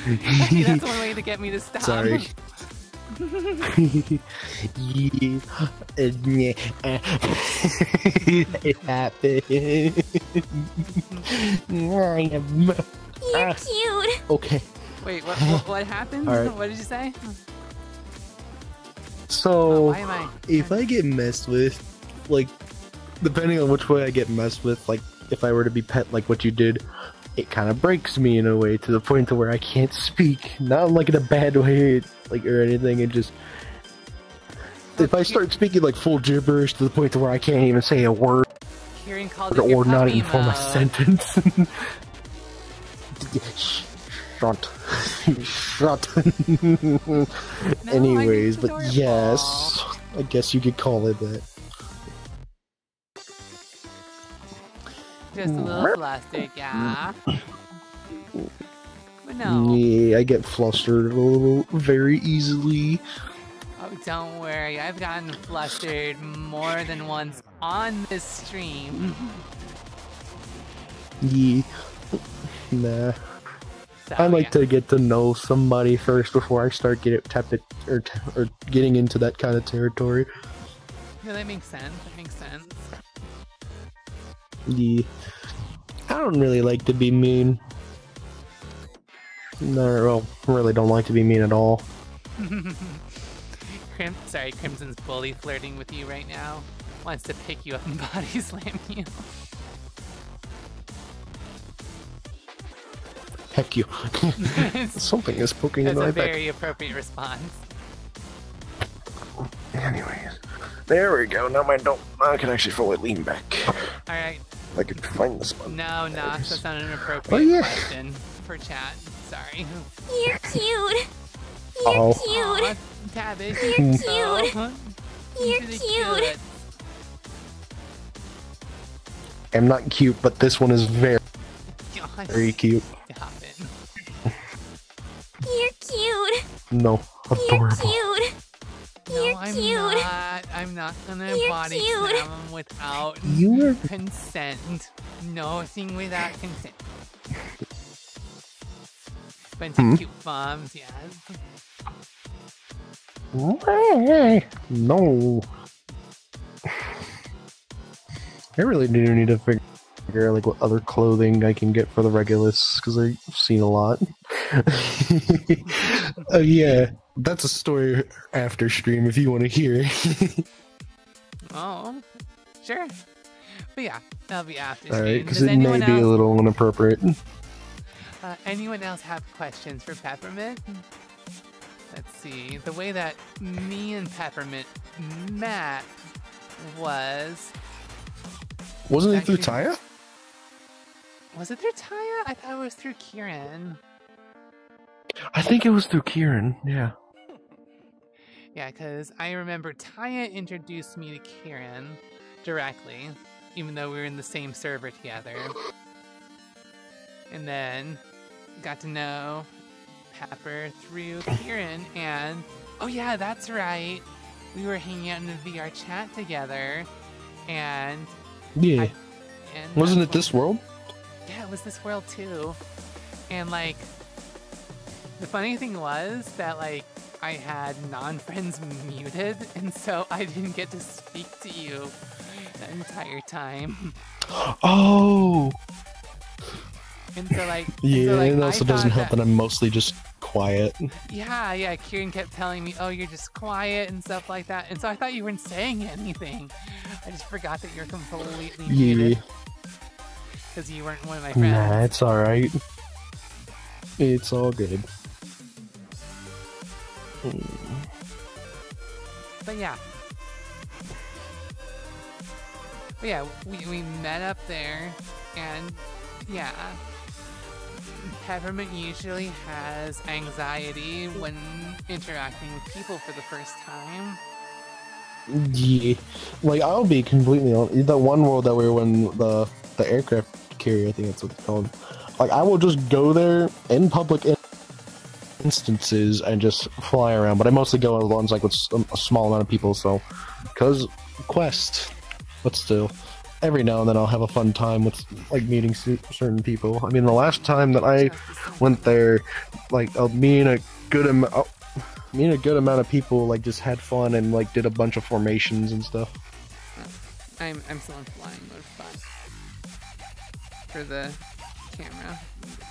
C: Hey, that's one way to get me to stop.
E: Sorry. it happened.
F: You're cute.
E: okay,
C: Wait, what, what, what happened?
E: All right.
C: What did you say? Oh,
E: so
C: am I?
E: if I get messed with, like, depending on which way I get messed with, like, if I were to be pet like what you did, it kind of breaks me in a way to the point to where I can't speak. Not like in a bad way, like or anything. It just if I start speaking like full gibberish to the point to where I can't even say a word or, or not even form a
C: mode.
E: Shut. Anyways, but
C: adorable.
E: yes, I guess you could call it that.
C: Just a little flustered, yeah. But no.
E: Yeah, I get flustered a little very easily.
C: Oh, don't worry. I've gotten flustered more than once on this stream.
E: Yeah. Nah.
C: So,
E: I like
C: yeah.
E: to get to know somebody first before I start getting tapped or t- or getting into that kind of territory.
C: No, that makes sense. That makes sense.
E: Yeah. I don't really like to be mean. No, well, really don't like to be mean at all.
C: Crim- sorry, Crimson's bully flirting with you right now. Wants to pick you up and body slam you.
E: Heck you. Something is poking in my back.
C: That's a very appropriate response.
E: Anyways, there we go. Now my don't. I can actually fully lean back.
C: Alright.
E: If I could find this one.
C: No, Nox, that's not an appropriate
E: Oh, yeah.
C: question for chat. Sorry.
F: You're cute.
E: You're oh.
F: Cute.
C: Aw, Tavish.
F: You're cute.
C: Oh,
F: You're
C: into the
F: cute.
C: good.
E: I'm not cute, but this one is very, very cute.
C: Stop it.
F: You're cute.
E: No,
F: You're
E: adorable.
F: cute.
C: No,
F: You're
C: I'm
F: cute.
C: not. I'm not gonna
F: You're
C: body
F: cute.
C: slam him without
E: You are
C: consent. Nothing without consent. Bunch
E: Hmm.
C: of cute bombs, yes.
E: No. I really do need to figure out like what other clothing I can get for the Regulus because I've seen a lot. uh, yeah, that's a story after stream if you want to hear.
C: Oh, sure. But yeah, that'll be after
E: All right, because
C: Does
E: it may
C: anyone
E: be a little inappropriate.
C: uh, anyone else have questions for Peppermint? Let's see. The way that me and Peppermint met was
E: Wasn't it through
C: Actually-
E: Taya?
C: Was it through Taya? I thought it was through Kieran.
E: I think it was through Kieran. Yeah.
C: Yeah, because I remember Taya introduced me to Kieran directly, even though we were in the same server together. And then got to know Pepper through Kieran, and oh, yeah, that's right. We were hanging out in the VR chat together, and.
E: Yeah.
C: I- and
E: Wasn't it this world?
C: Yeah, it was this world too. And like, the funny thing was that like I had non-friends muted, and so I didn't get to speak to you the entire time.
E: Oh.
C: And so like,
E: Yeah,
C: so, like,
E: it also doesn't help that I'm mostly just quiet.
C: Yeah, yeah. Kieran kept telling me, "Oh, you're just quiet and stuff like that," and so I thought you weren't saying anything. I just forgot that you're completely
E: Yeah.
C: muted because you weren't one of my friends.
E: Nah, it's alright. It's all good.
C: But yeah. But yeah, we, we met up there, and yeah. Peppermint usually has anxiety when interacting with people for the first time.
E: Yeah, like I'll be completely honest. The one world that we were in the the aircraft carrier, I think that's what it's called. Like I will just go there in public in- instances and just fly around. But I mostly go on ones like with a small amount of people. So, cause quest, but still, every now and then I'll have a fun time with like meeting certain people. I mean, the last time that I went there, like uh, me and a good amount. And a good amount of people like just had fun and like did a bunch of formations and stuff.
C: I'm I'm still in flying mode. For the camera.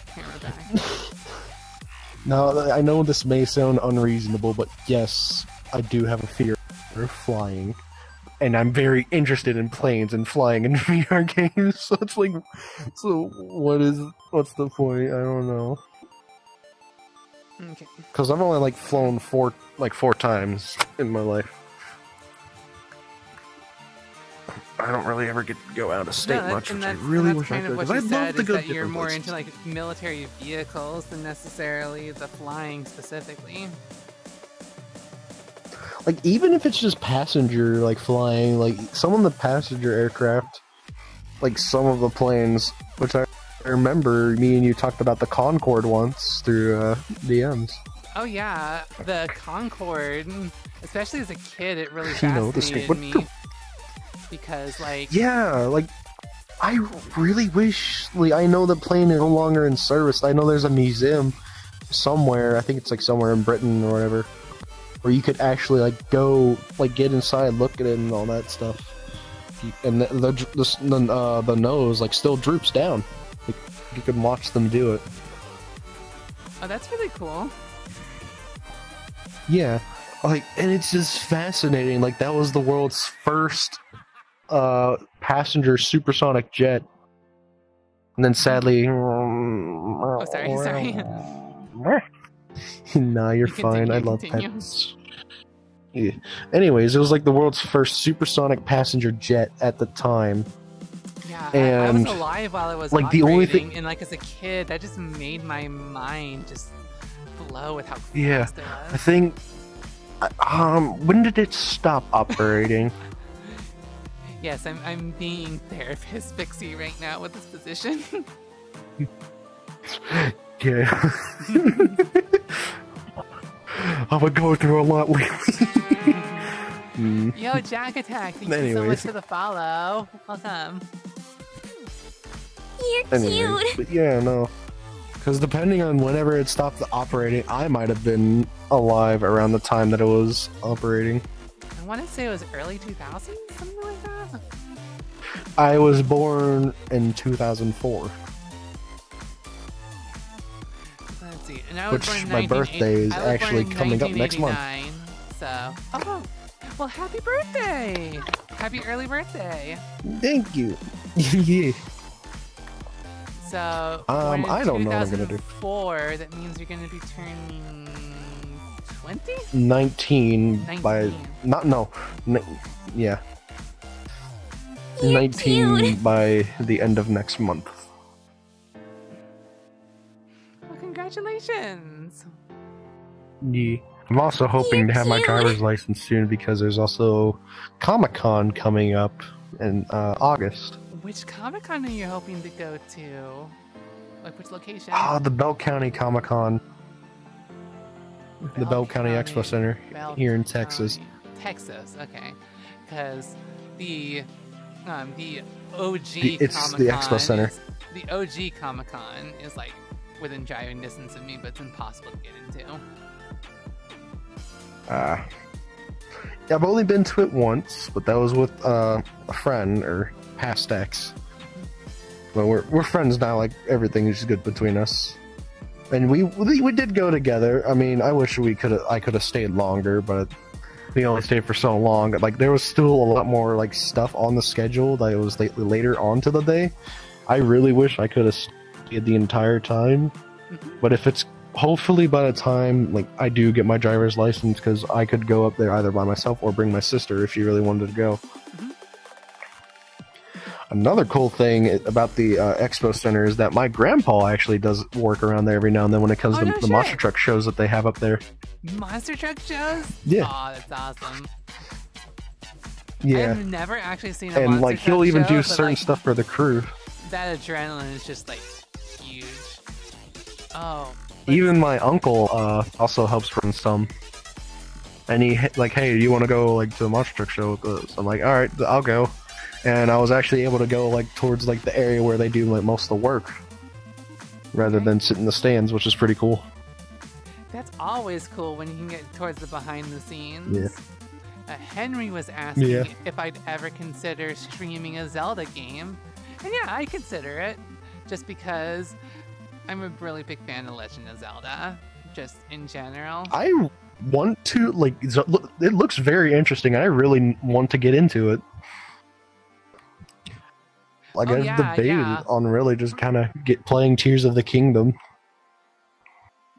C: Camera back.
E: Now I know this may sound unreasonable, but yes, I do have a fear of flying, and I'm very interested in planes and flying in VR games. So it's like, so what is what's the point? I don't know.
C: Okay.
E: Because I've only like flown four like four times in my life. I don't really ever get to go out of state
C: No,
E: much, which I really
C: that's
E: wish I
C: kind
E: could.
C: of what
E: Because
C: you
E: I'd love
C: said
E: to go
C: that
E: to
C: you're more
E: places.
C: into like military vehicles than necessarily the flying specifically.
E: like even if it's just passenger like flying like some of the passenger aircraft like some of the planes which i I remember me and you talked about the concorde once through uh dms
C: Oh yeah, the Concorde, especially as a kid, it really
E: You know, the
C: fascinated me
E: the-
C: because like
E: yeah like i really wish like i know the plane is no longer in service. I know there's a museum somewhere. I think it's like somewhere in britain or whatever where you could actually like go like get inside look at it and all that stuff. And the the the, the, uh, the nose like still droops down. Like, you can watch them do it.
C: Oh that's really cool.
E: yeah. Like and it's just fascinating. Like that was the world's first uh passenger supersonic jet and then sadly oh
C: sorry, sorry.
E: nah you're
C: You
E: fine i love
C: continue.
E: pets yeah. anyways it was like the world's first supersonic passenger jet at the time
C: Yeah, I, I was
E: And,
C: alive while it was
E: like, the only thing-
C: and like as a kid, that just made my mind just blow with how fast
E: Yeah,
C: it
E: i think um when did it stop operating
C: Yes, I'm I'm being therapist Vixey right now with this position.
E: Yeah. I would go through a lot lately. Mm.
C: Yo, Jack Attack, thank you so much for the follow. Welcome.
F: You're
E: Anyways,
F: cute.
E: but yeah, no. Because depending on whenever it stopped operating, I might have been alive around the time that it was operating.
C: I want to say it was early 2000s, something like that.
E: I was born in 2004.
C: Let's see. And I was
E: Which
C: born in
E: my birthday is
C: I was born
E: actually coming up next month.
C: So, oh, well, happy birthday! Happy early birthday!
E: Thank you. yeah.
C: So,
E: Um, I don't know what I'm gonna do.
C: Four. That means you're gonna be turning 20.
E: 19, by not no, yeah.
F: You're
E: 19
F: cute.
E: by the end of next month.
C: Well, congratulations!
E: Yeah. I'm also hoping
F: You're
E: to have my driver's license soon because there's also Comic Con coming up in uh, August.
C: Which Comic Con are you hoping to go to? Like which location?
E: Ah, the Bell County Comic Con, the Bell County Expo Center
C: Bell
E: here in Texas.
C: County. Texas, okay. Because the um the OG
E: The- it's the Expo Center.
C: is- the OG Comic Con is like within driving distance of me, but it's impossible to get into.
E: Uh, I've only been to it once, but that was with uh, a friend or past ex. But we're we're friends now. Like everything is good between us, and we we, did go together. I mean, I wish we could have I could have stayed longer, but we only stayed for so long. Like there was still a lot more like stuff on the schedule that it was late, later on to the day. I really wish I could have stayed the entire time.
C: Mhm.
E: But if it's hopefully by the time like I do get my driver's license, because I could go up there either by myself or bring my sister if she really wanted to go. Another cool thing about the uh, expo center is that my grandpa actually does work around there every now and then when it comes
C: Oh,
E: to
C: no
E: the
C: shit.
E: monster truck shows that they have up there.
C: Monster truck shows?
E: Yeah.
C: Aw, that's awesome.
E: Yeah,
C: I've never actually seen a
E: and like he'll even
C: show,
E: do certain
C: like,
E: stuff for the crew.
C: That adrenaline is just like huge. Oh.
E: Even my uncle uh, also helps run some. And he like, hey, do you want to go like to the monster truck show with us? I'm like, all right, I'll go. And I was actually able to go like towards like the area where they do like most of the work, rather than sit in the stands, which is pretty cool.
C: That's always cool when you can get towards the behind the scenes.
E: Yeah.
C: Uh, Henry was asking
E: Yeah.
C: if I'd ever consider streaming a Zelda game. And yeah, I consider it. Just because I'm a really big fan of Legend of Zelda. Just in general.
E: I want to like it looks very interesting. I really want to get into it. Like
C: Oh,
E: I've
C: yeah,
E: debated
C: yeah.
E: on really just kind of get playing Tears of the Kingdom.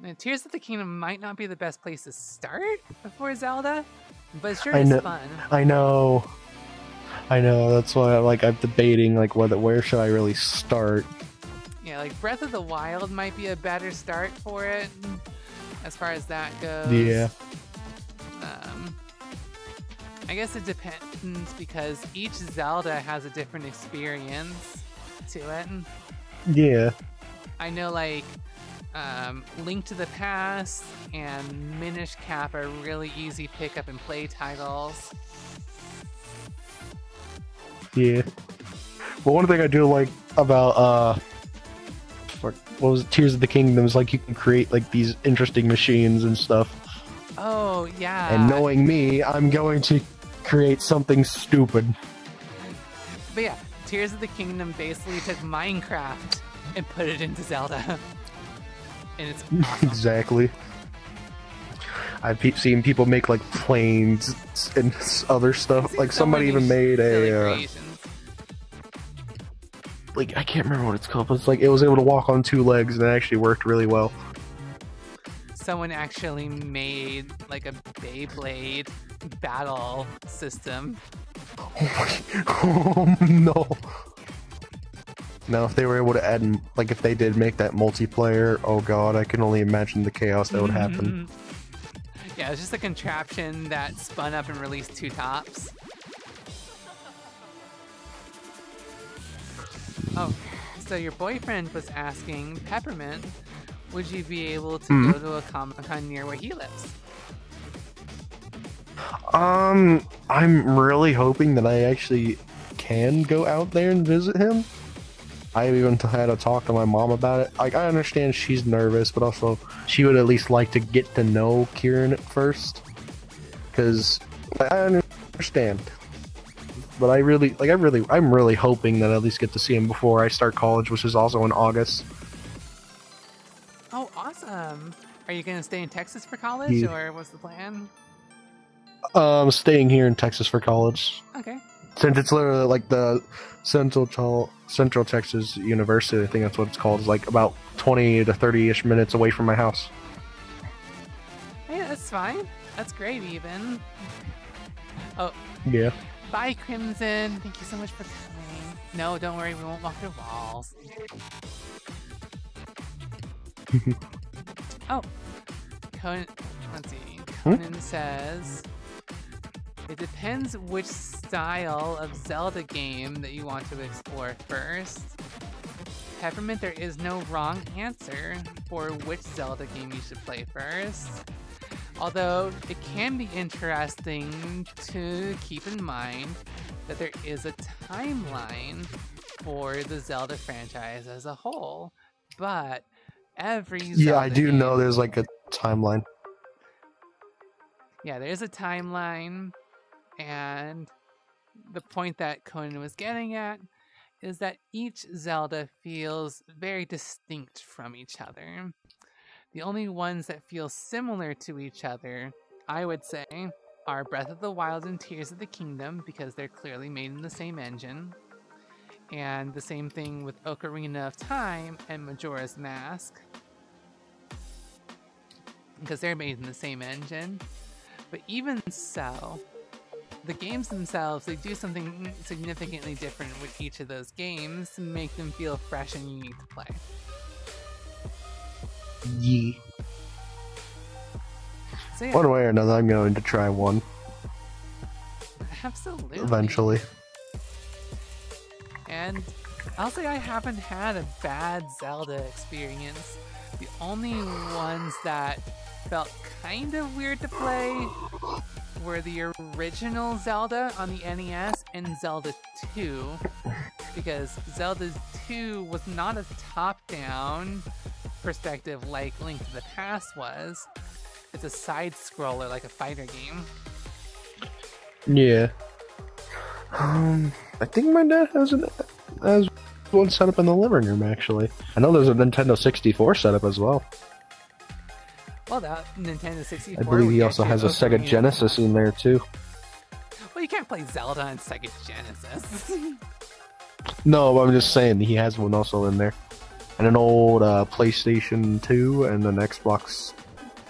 C: Now, Tears of the Kingdom might not be the best place to start for Zelda, but it sure
E: I
C: is
E: know-
C: fun.
E: I know, I know. That's why like I'm debating like whether where should I really start.
C: Yeah, like Breath of the Wild might be a better start for it, as far as that goes.
E: Yeah.
C: Um, I guess it depends because each Zelda has a different experience to it.
E: Yeah,
C: I know, like, um, Link to the Past and Minish Cap are really easy pick up and play titles.
E: yeah. But one thing I do like about uh, what was it, Tears of the Kingdom is like you can create like these interesting machines and stuff.
C: Oh, yeah.
E: and knowing me, I'm going to create something stupid.
C: But yeah, Tears of the Kingdom basically took Minecraft and put it into Zelda. and it's awesome.
E: exactly. I've pe- seen people make like planes and other stuff. Like somebody even made a uh, like I can't remember what it's called, but it's like it was able to walk on two legs and it actually worked really well.
C: Someone actually made like a Beyblade battle system.
E: oh no. Now, if they were able to add, like, if they did make that multiplayer, oh god, I can only imagine the chaos that would mm-hmm. happen.
C: yeah, it's just a contraption that spun up and released two tops. Oh, so your boyfriend was asking Peppermint, would you be able to
E: Hmm.
C: go to a Comic Con near where he lives?
E: Um, I'm really hoping that I actually can go out there and visit him. I even had a talk to my mom about it. Like, I understand she's nervous, but also she would at least like to get to know Kieran at first. Because I understand. But I really, like, I really, I'm really hoping that I at least get to see him before I start college, which is also in August.
C: Oh, awesome! Are you gonna stay in Texas for college,
E: Yeah.
C: or what's the plan?
E: Um, staying here in Texas for college.
C: Okay.
E: Since it's literally like the Central Central Texas University, I think that's what it's called. Is like about twenty to thirty ish minutes away from my house.
C: Hey, that's fine. That's great, even. Oh,
E: Yeah.
C: bye, Crimson. Thank you so much for coming. No, don't worry, we won't walk through walls. oh, Conan. Let's see. Hmm? Conan says it depends which style of Zelda game that you want to explore first. Peppermint, there is no wrong answer for which Zelda game you should play first. Although it can be interesting to keep in mind that there is a timeline for the Zelda franchise as a whole, but every
E: Yeah, I do know there's like a timeline.
C: yeah, there is a timeline, and the point that Conan was getting at is that each Zelda feels very distinct from each other. The only ones that feel similar to each other, I would say, are Breath of the Wild and Tears of the Kingdom because they're clearly made in the same engine. And the same thing with Ocarina of Time and Majora's Mask because they're made in the same engine. But even so, the games themselves, they do something significantly different with each of those games to make them feel fresh and unique to play.
E: Yeah.
C: So yeah,
E: One way or another, I'm going to try one
C: absolutely.
E: eventually.
C: And I'll say I haven't had a bad Zelda experience. The only ones that felt kind of weird to play were the original Zelda on the NES and Zelda 2. Because Zelda 2 was not a top down perspective like Link to the Past was. It's a side scroller like a fighter game.
E: Yeah. Um, I think my dad has an has one set up in the living room. Actually, I know there's a Nintendo 64 setup as well.
C: Well, that Nintendo 64.
E: I believe he also has a Sega. Genesis in there too.
C: Well, you can't play Zelda on Sega Genesis.
E: No, I'm just saying he has one also in there, and an old uh, PlayStation 2 and an Xbox,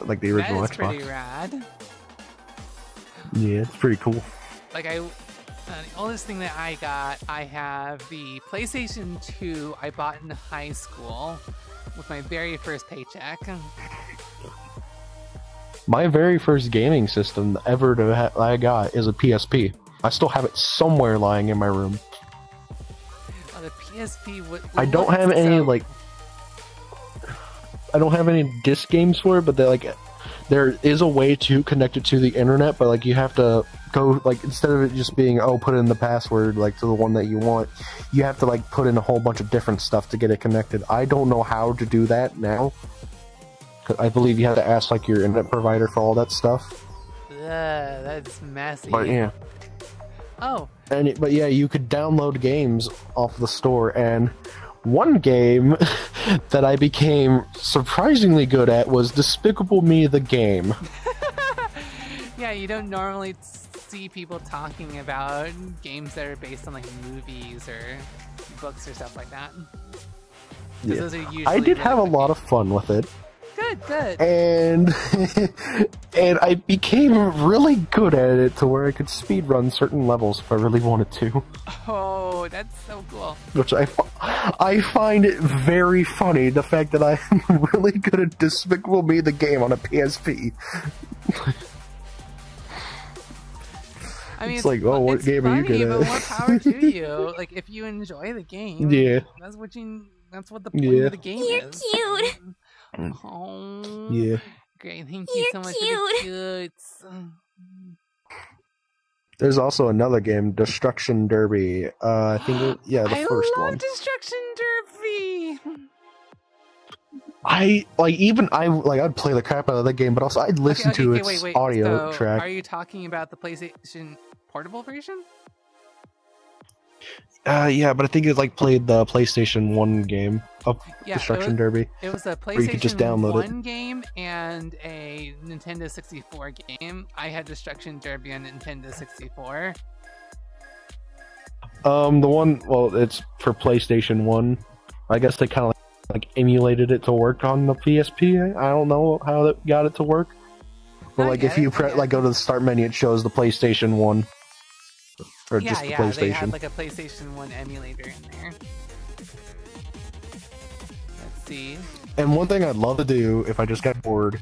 E: like the
C: that
E: original
C: is
E: Xbox.
C: pretty rad.
E: Yeah, it's pretty cool.
C: Like I, uh, the oldest thing that I got, I have the PlayStation 2 I bought in high school with my very first paycheck.
E: My very first gaming system ever to ha- I got is a PSP. I still have it somewhere lying in my room.
C: Oh, the PSP. Would,
E: I don't have any
C: so-
E: like I don't have any disc games for it, but they like there is a way to connect it to the internet, but like you have to go like instead of it just being oh put in the password like to the one that you want, you have to like put in a whole bunch of different stuff to get it connected. I don't know how to do that now. I believe you have to ask like your internet provider for all that stuff.
C: Yeah, that's messy.
E: But yeah.
C: Oh,
E: And it- but yeah, you could download games off the store, and one game that I became surprisingly good at was Despicable Me the game.
C: yeah. You don't normally see people talking about games that are based on like movies or books or stuff like that.
E: Yeah.
C: those are usually
E: I did have a lot of fun with it,
C: Good, good.
E: and and I became really good at it to where I could speed run certain levels if I really wanted to,
C: Oh, that's so cool.
E: which I I find it very funny the fact that I'm really good at Despicable Me the game on a PSP.
C: I mean,
E: It's like, oh, what
C: it's
E: game are you
C: funny,
E: good
C: but
E: at?
C: more power to you. Like, if you enjoy the game,
E: Yeah.
C: that's what you. That's what the point
E: Yeah.
C: of the game
F: You're
C: is.
F: cute.
C: Oh,
E: Yeah.
C: Great, thank you so
F: You're
C: much for the cutes.
E: There's also another game, Destruction Derby. Uh, I think, it, yeah, the
C: I
E: first
C: love
E: one.
C: Destruction Derby.
E: I like even I like I'd play the crap out of that game, but also I'd listen
C: Okay,
E: to
C: okay,
E: its
C: wait, wait.
E: audio
C: so
E: track.
C: Are you talking about the PlayStation Portable version?
E: Uh, yeah, but I think it like played the PlayStation One game of
C: Yeah,
E: Destruction
C: it was,
E: Derby.
C: it was a PlayStation
E: you could just download it.
C: One game and a Nintendo 64 game. I had Destruction Derby on Nintendo 64.
E: Um, the one, well, it's for PlayStation One. I guess they kind of like, emulated it to work on the PSP. I don't know how that got it to work. But like, if you
C: it,
E: pre- like go to the start menu, it shows the PlayStation One, or
C: yeah,
E: just the
C: yeah, they had like a PlayStation 1 emulator in there. See.
E: And one thing I'd love to do if I just got bored,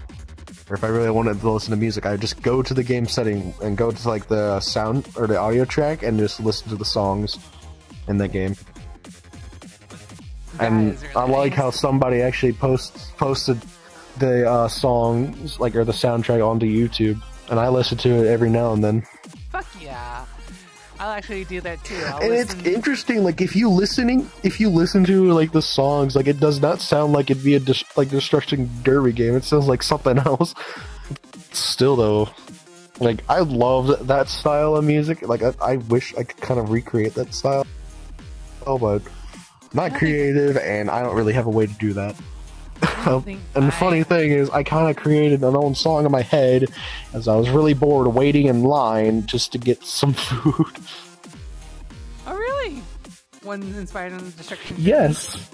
E: or if I really wanted to listen to music, I'd just go to the game setting and go to like the sound or the audio track and just listen to the songs in the game.
C: That
E: and
C: really
E: I like
C: nice.
E: how somebody actually posts posted the uh, songs like or the soundtrack onto YouTube, and I listen to it every now and then.
C: Fuck yeah. I'll actually do that too. I'll
E: and
C: listen...
E: it's interesting, like if you listening, if you listen to like the songs, like it does not sound like it'd be a dis- like destruction derby game. It sounds like something else. Still though, like I loved that style of music. Like I, I wish I could kind of recreate that style. Oh, but not creative, and I don't really have a way to do that.
C: Um, think
E: and the funny thing is, I kind of created an own song in my head as I was really bored waiting in line just to get some food.
C: Oh, really? One inspired on the Destruction
E: Yes.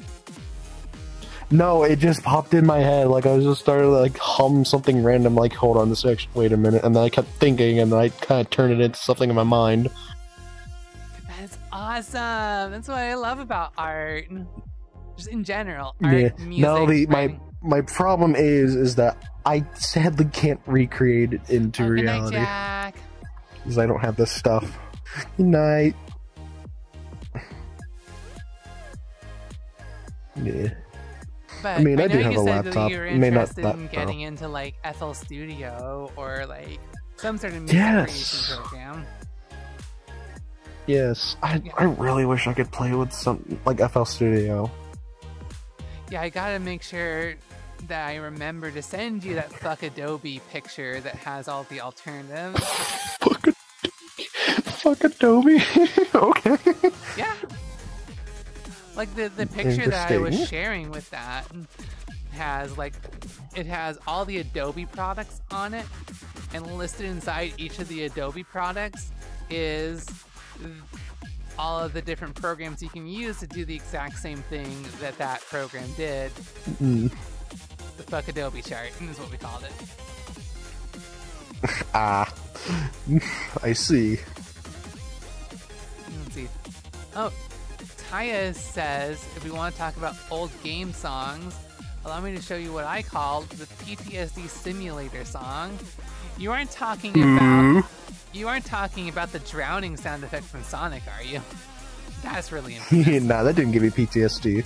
I: No, it just popped in my head. Like I was just started to, like hum something random. Like hold on, this actually wait a minute, and then I kept thinking, and then I kind of turned it into something in my mind.
C: That's awesome. That's what I love about art. Just in general, art,
I: yeah.
C: music.
I: no, the my
C: writing.
I: my problem is is that I sadly can't recreate it into
C: Oh,
I: reality because I don't have this stuff. Good night. Yeah.
C: But
I: I mean, I do
C: know
I: have a laptop.
C: That you
I: May not
C: interested
I: that
C: in getting into like FL Studio or like some sort of music creation
I: Yes.
C: program.
I: Yes, I I really wish I could play with some like FL Studio.
C: Yeah, I gotta make sure that I remember to send you that fuck Adobe picture that has all the alternatives.
I: Fuck, fuck Adobe. okay.
C: Yeah. Like the the picture that I was sharing with that has like it has all the Adobe products on it and listed inside each of the Adobe products is all of the different programs you can use to do the exact same thing that that program did.
I: Mm.
C: The fuck Adobe chart is what we called it.
I: Ah, I see.
C: Let's see. Oh, Taya says if we want to talk about old game songs, allow me to show you what I called the PTSD simulator song. You aren't talking about you aren't talking about the drowning sound effect from Sonic, are you? That's really infamous.
I: nah, that didn't give me PTSD.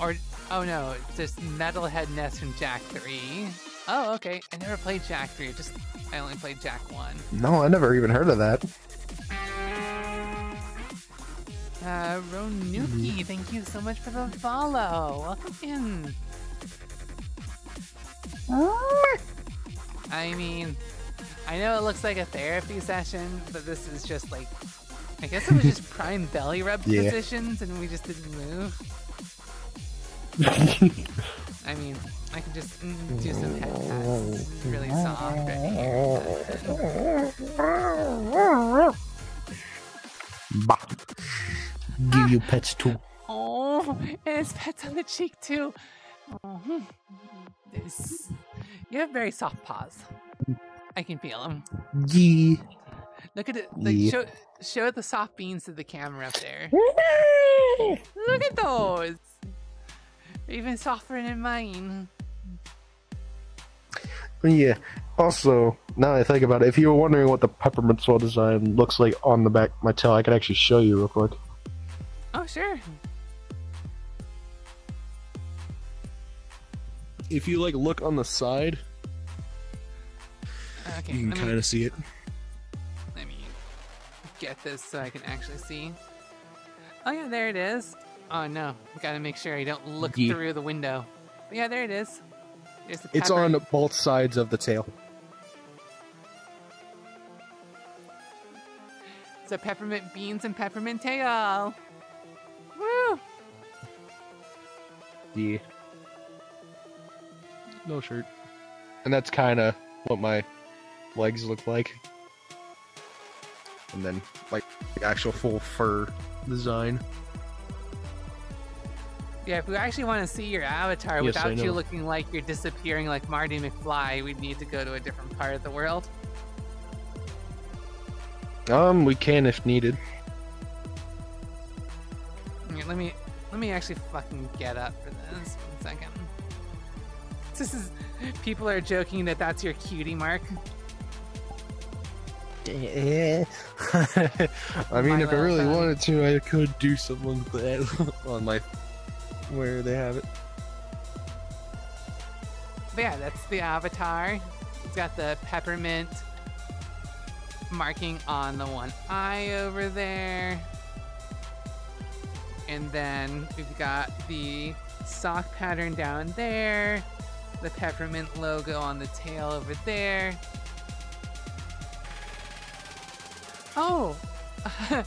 C: or oh no, just Metalhead Nest from Jak 3. Oh, okay. I never played Jak 3, just I only played Jak 1.
I: No, I never even heard of that.
C: Uh, Ronuki, thank you so much for the follow. Welcome in. I mean, I know it looks like a therapy session, but this is just like, I guess it was just prime belly rub
I: Yeah.
C: positions and we just didn't move. I mean, I can just mm, do some head pats. Really soft right here.
I: Bah. Give you pets too.
C: Oh, and his pet's on the cheek too. Oh, this. You have very soft paws. Mm. I can feel them.
I: Yee.
C: Look at it. Like, show, show the soft beans to the camera up there. Look at those. They're even softer than mine.
I: Yeah. Also, now that I think about it, if you were wondering what the peppermint swell design looks like on the back of my tail, I could actually show you real quick.
C: Oh, sure.
E: If you like look on the side, uh,
C: Okay,
E: you can kind of see it.
C: let me get this so I can actually see. Oh, yeah, there it is. Oh, no. Gotta make sure I don't look through the window. Yeah, there it is. There's the
E: It's on both sides of the tail.
C: So peppermint beans and peppermint tail. Woo!
E: Yeah. No shirt. And that's kind of what my legs look like. And then, like, the actual full fur design.
C: Yeah, if we actually want to see your avatar
E: Yes,
C: without you looking like you're disappearing like Marty McFly, we'd need to go to a different part of the world.
E: Um, we can if needed.
C: Here, let me let me actually fucking get up for this one second. This is people are joking that that's your cutie mark.
E: I mean,
C: My
E: if I really wanted to, I could do something like that on my where they have it.
C: But yeah, that's the avatar. It's got the peppermint marking on the one eye over there. And then we've got the sock pattern down there, the peppermint logo on the tail over there. Oh!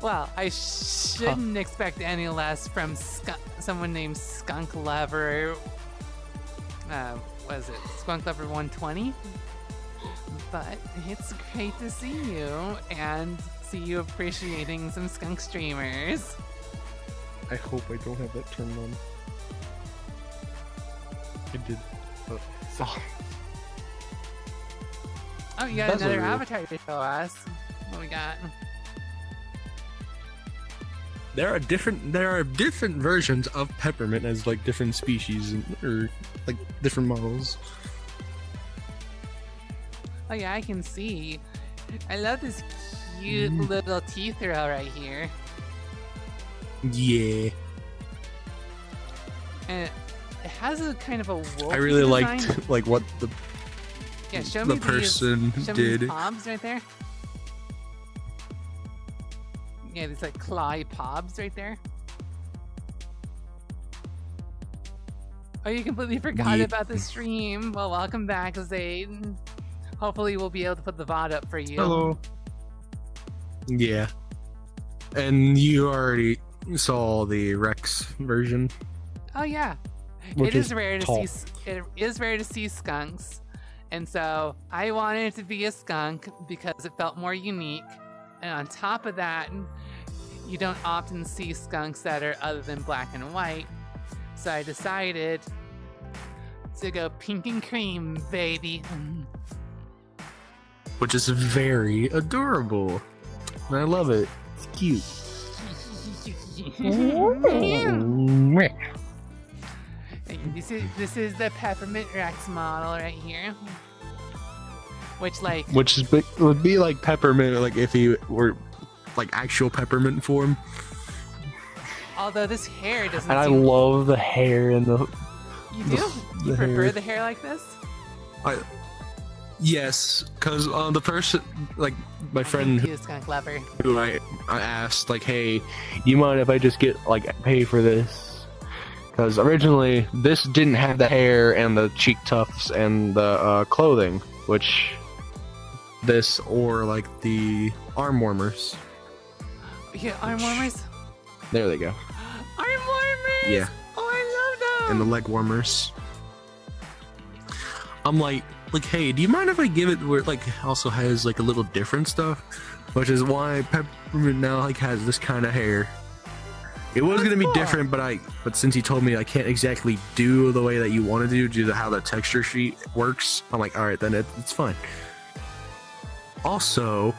C: well, I shouldn't expect any less from someone named Skunk Lover uh, was it Skunk Lover 120? But it's great to see you and see you appreciating some skunk streamers.
E: I hope I don't have that turned on. I did. Oh, oh.
C: Oh, you got
E: That's
C: another
E: real-
C: avatar to show us. What we got?
E: There are different. There are different versions of peppermint as like different species and, or like different models.
C: Oh yeah, I can see. I love this cute
E: Mm.
C: little teeth row right here.
E: Yeah,
C: And it, it has a kind of a wolf.
E: I really
C: design.
E: liked like what the
C: yeah, show
E: the
C: me these-
E: person
C: show me these
E: did.
C: Pobs right there. Yeah, these like claw pobs right there. Oh, you completely forgot
E: Yeah.
C: about the stream. Well, welcome back, Zayd. Hopefully, we'll be able to put the VOD up for you.
E: Hello. Yeah, and you already saw the Rex version,
C: Oh yeah,
E: which
C: it is rare to
E: tall.
C: see. It is rare to see skunks, and so I wanted it to be a skunk because it felt more unique. And on top of that, you don't often see skunks that are other than black and white. So I decided to go pink and cream, baby.
E: which is very adorable. I love it. It's cute.
C: this is this is the peppermint Rex model right here. Which like
E: Which is big, would be like peppermint, like if he were like actual peppermint form.
C: although this hair doesn't
I: And I
C: seem
I: love the hair and the.
C: you do?
E: f-
C: You
E: the
C: prefer
E: hair.
C: the hair like this?
E: I yes, because uh, the person like my friend
C: You skunk lover.
E: who I I asked like, hey,
I: You mind if I just get like pay for this? Because originally this didn't have the hair and the cheek tufts and the uh, clothing, which
E: this or like the arm warmers.
C: Yeah, arm warmers.
I: there they go.
C: Arm warmers.
E: Yeah.
C: Oh, I love
E: and the leg warmers. I'm like, like, hey, do you mind if I give it where it like also has like a little different stuff, which is why peppermint now like has this kind of hair. It was gonna be different, but I, but since you told me I can't exactly do the way that you want to do due to how the texture sheet works, I'm like, all right, then it, it's fine. Also,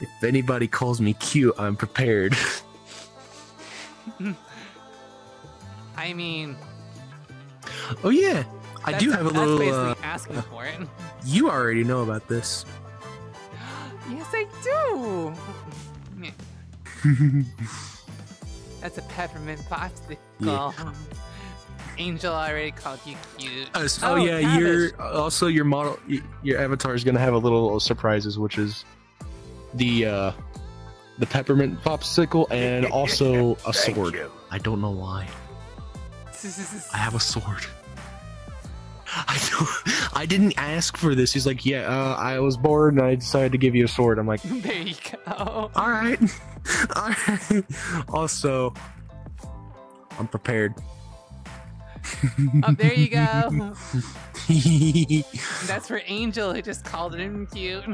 E: if anybody calls me cute, I'm prepared.
C: I mean,
E: oh yeah, I do have a little.
C: basically
E: Uh,
C: asking for it.
E: you already know about this.
C: Yes, I do. Yeah. That's a peppermint popsicle.
E: Yeah.
C: Angel already called you cute.
E: Uh, so- oh, yeah,
C: cabbage.
E: your also your model, your avatar is gonna have a little surprises, which is the uh the peppermint popsicle and also a sword.
D: you.
E: I don't know why. I have a sword. I I didn't ask for this. He's like, yeah, uh, I was bored and I decided to give you a sword. I'm like,
C: there you go.
E: all right, all right. Also, I'm prepared.
C: Oh, there you go. That's for Angel who just called him cute.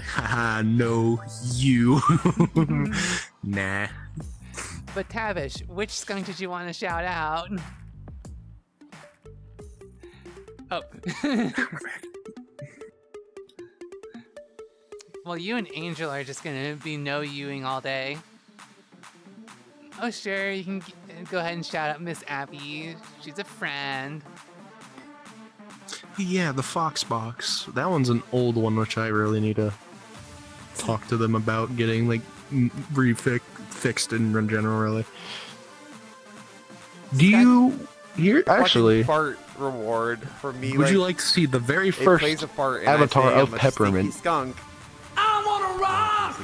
E: Haha, no, you. nah.
C: But Tavish, which skunk did you want to shout out? Oh. well, you and Angel are just gonna be no youing all day. Oh, sure, you can g- go ahead and shout out Miss Abby. She's a friend.
E: Yeah, the Fox box. That one's an old one, which I really need to talk to them about getting like m- refix fixed in run general. Really. Do you here actually?
J: fart reward for me.
E: Would
J: like,
E: you like to see the very first
J: plays a fart
I: avatar of Peppermint?
J: skunk. I wanna rock,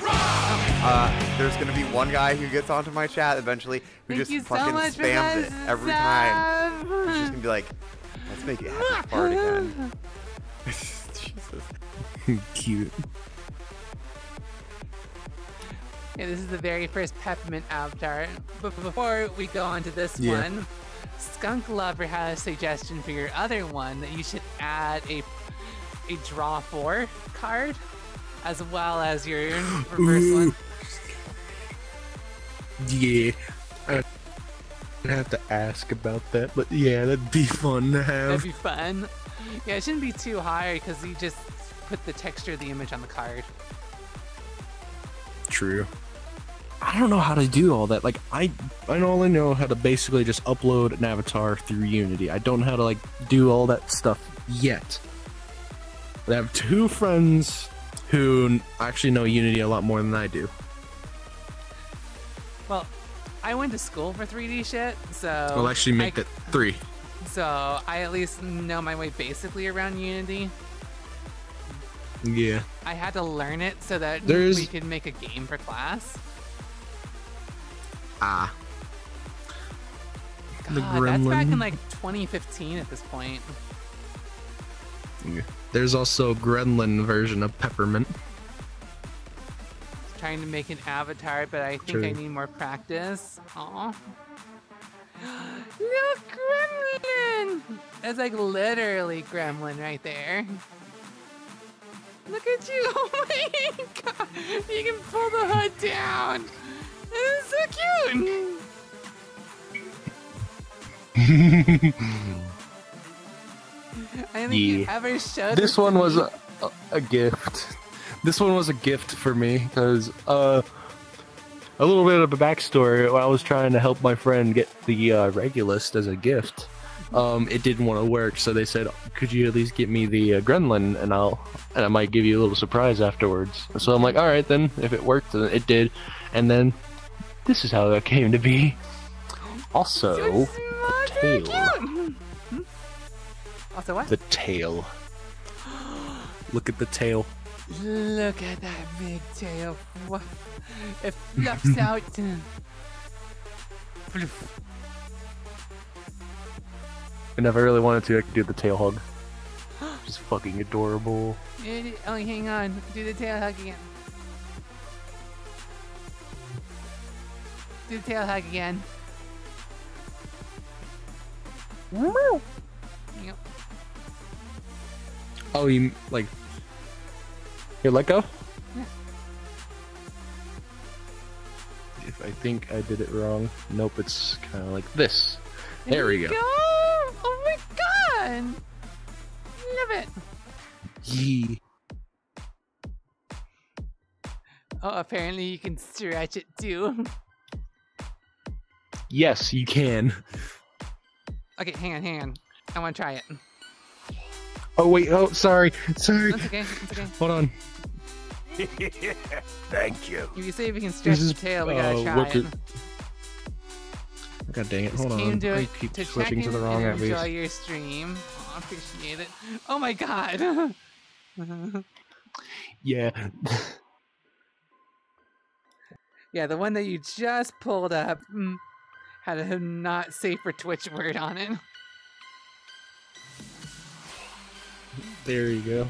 J: Uh, there's gonna be one guy who gets onto my chat eventually who
C: Thank
J: just
C: you so
J: fucking
C: much
J: spams it every time. He's just gonna be like, let's make it happy fart again. Jesus.
E: cute?
C: Yeah, this is the very first peppermint avatar. But before we go on to this
E: Yeah.
C: one, Skunk Lover had a suggestion for your other one that you should add a a draw four card as well as your reverse one.
E: Yeah. I'd have to ask about that, but yeah, that'd be fun to have.
C: That'd be fun. Yeah, it shouldn't be too hard because you just put the texture of the image on the card.
E: True. I don't know how to do all that. Like I I only know how to basically just upload an avatar through Unity. I don't know how to like do all that stuff yet. But I have two friends who actually know Unity a lot more than I do.
C: Well, I went to school for 3D shit, so
E: I'll actually make
C: I,
E: that three.
C: So I at least know my way basically around Unity.
E: Yeah.
C: I had to learn it so that
E: There's-
C: we could make a game for class.
E: Ah. The
C: God, that's back in like 2015 at this point.
E: There's also a Gremlin version of Peppermint.
C: Trying to make an avatar, but I think I need more practice. Aw. Look, Gremlin! That's like literally Gremlin right there. Look at you! Oh my god! You can pull the hood down! That is so cute! I don't think you ever showed
E: This one was a, a, a gift. This one was a gift for me because uh, a little bit of a backstory. When I was trying to help my friend get the uh, Regulus as a gift, um, it didn't want to work. So they said, "Could you at least get me the uh, Gremlin, and I'll and I might give you a little surprise afterwards." So I'm like, "All right, then. If it worked, then it did." And then this is how that came to be. Also, the tail.
C: Also, what?
E: The tail. Look at the tail.
C: Look at that big tail. It fluffs out.
E: And if I really wanted to, I could do the tail hug. Just fucking adorable.
C: It- Oh, hang on. Do the tail hug again. Do the tail hug again. Yep.
E: Oh, you like? Here, let go.
C: Yeah.
E: If I think I did it wrong, nope. It's kind of like this. There we go.
C: Oh my god! Love it.
E: Yee.
C: Oh, apparently you can stretch it too.
E: Yes, you can.
C: Okay, hang on, hang on. I want to try it.
E: Oh wait. Oh, sorry. Sorry.
C: That's okay. That's okay.
E: Hold on.
D: Thank you.
C: If you say if we can stretch
E: is,
C: the tail, we gotta
E: uh,
C: try
E: whip
C: it.
E: it. God dang it!
C: Just
E: Hold on.
C: to,
E: I
C: it
E: keep
C: to
E: switching to the
C: in
E: wrong
C: and enjoy
E: app.
C: your stream. Aw, appreciate it. Oh my god.
E: Yeah.
C: yeah, the one that you just pulled up mm, had a not safe for Twitch word on it.
E: there you go.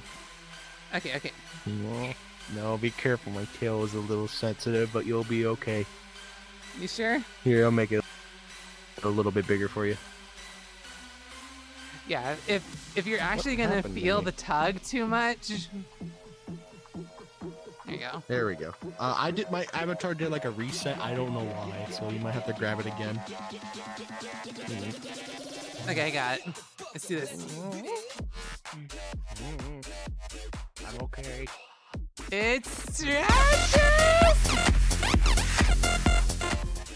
C: Okay, okay.
E: No, no, be careful. My tail is a little sensitive, but you'll be okay.
C: You sure?
E: Here, I'll make it a little bit bigger for you.
C: Yeah, if if you're actually gonna
E: happened to
C: feel the tug too much. There you go.
E: There we go. Uh, I did my avatar did like a reset. I don't know why, so you might have to grab it again.
C: Okay, I got it. Let's do this.
E: I'm okay.
C: It's stretches!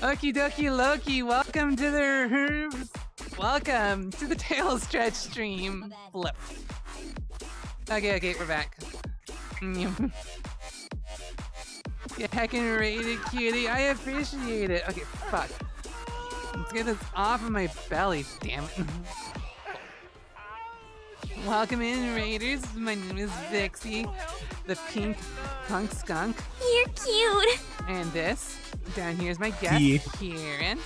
C: Okie dokie Loki, welcome to the welcome to the tail stretch stream. Flip. Okay, okay, we're back. You heckin' rated cutie, I appreciate it. Okay, fuck. Let's get this off of my belly, damn it. Welcome in, Raiders. My name is Vixey, the pink punk skunk.
F: You're cute.
C: And this, down here is my guest,
E: Yeah.
C: Kieran.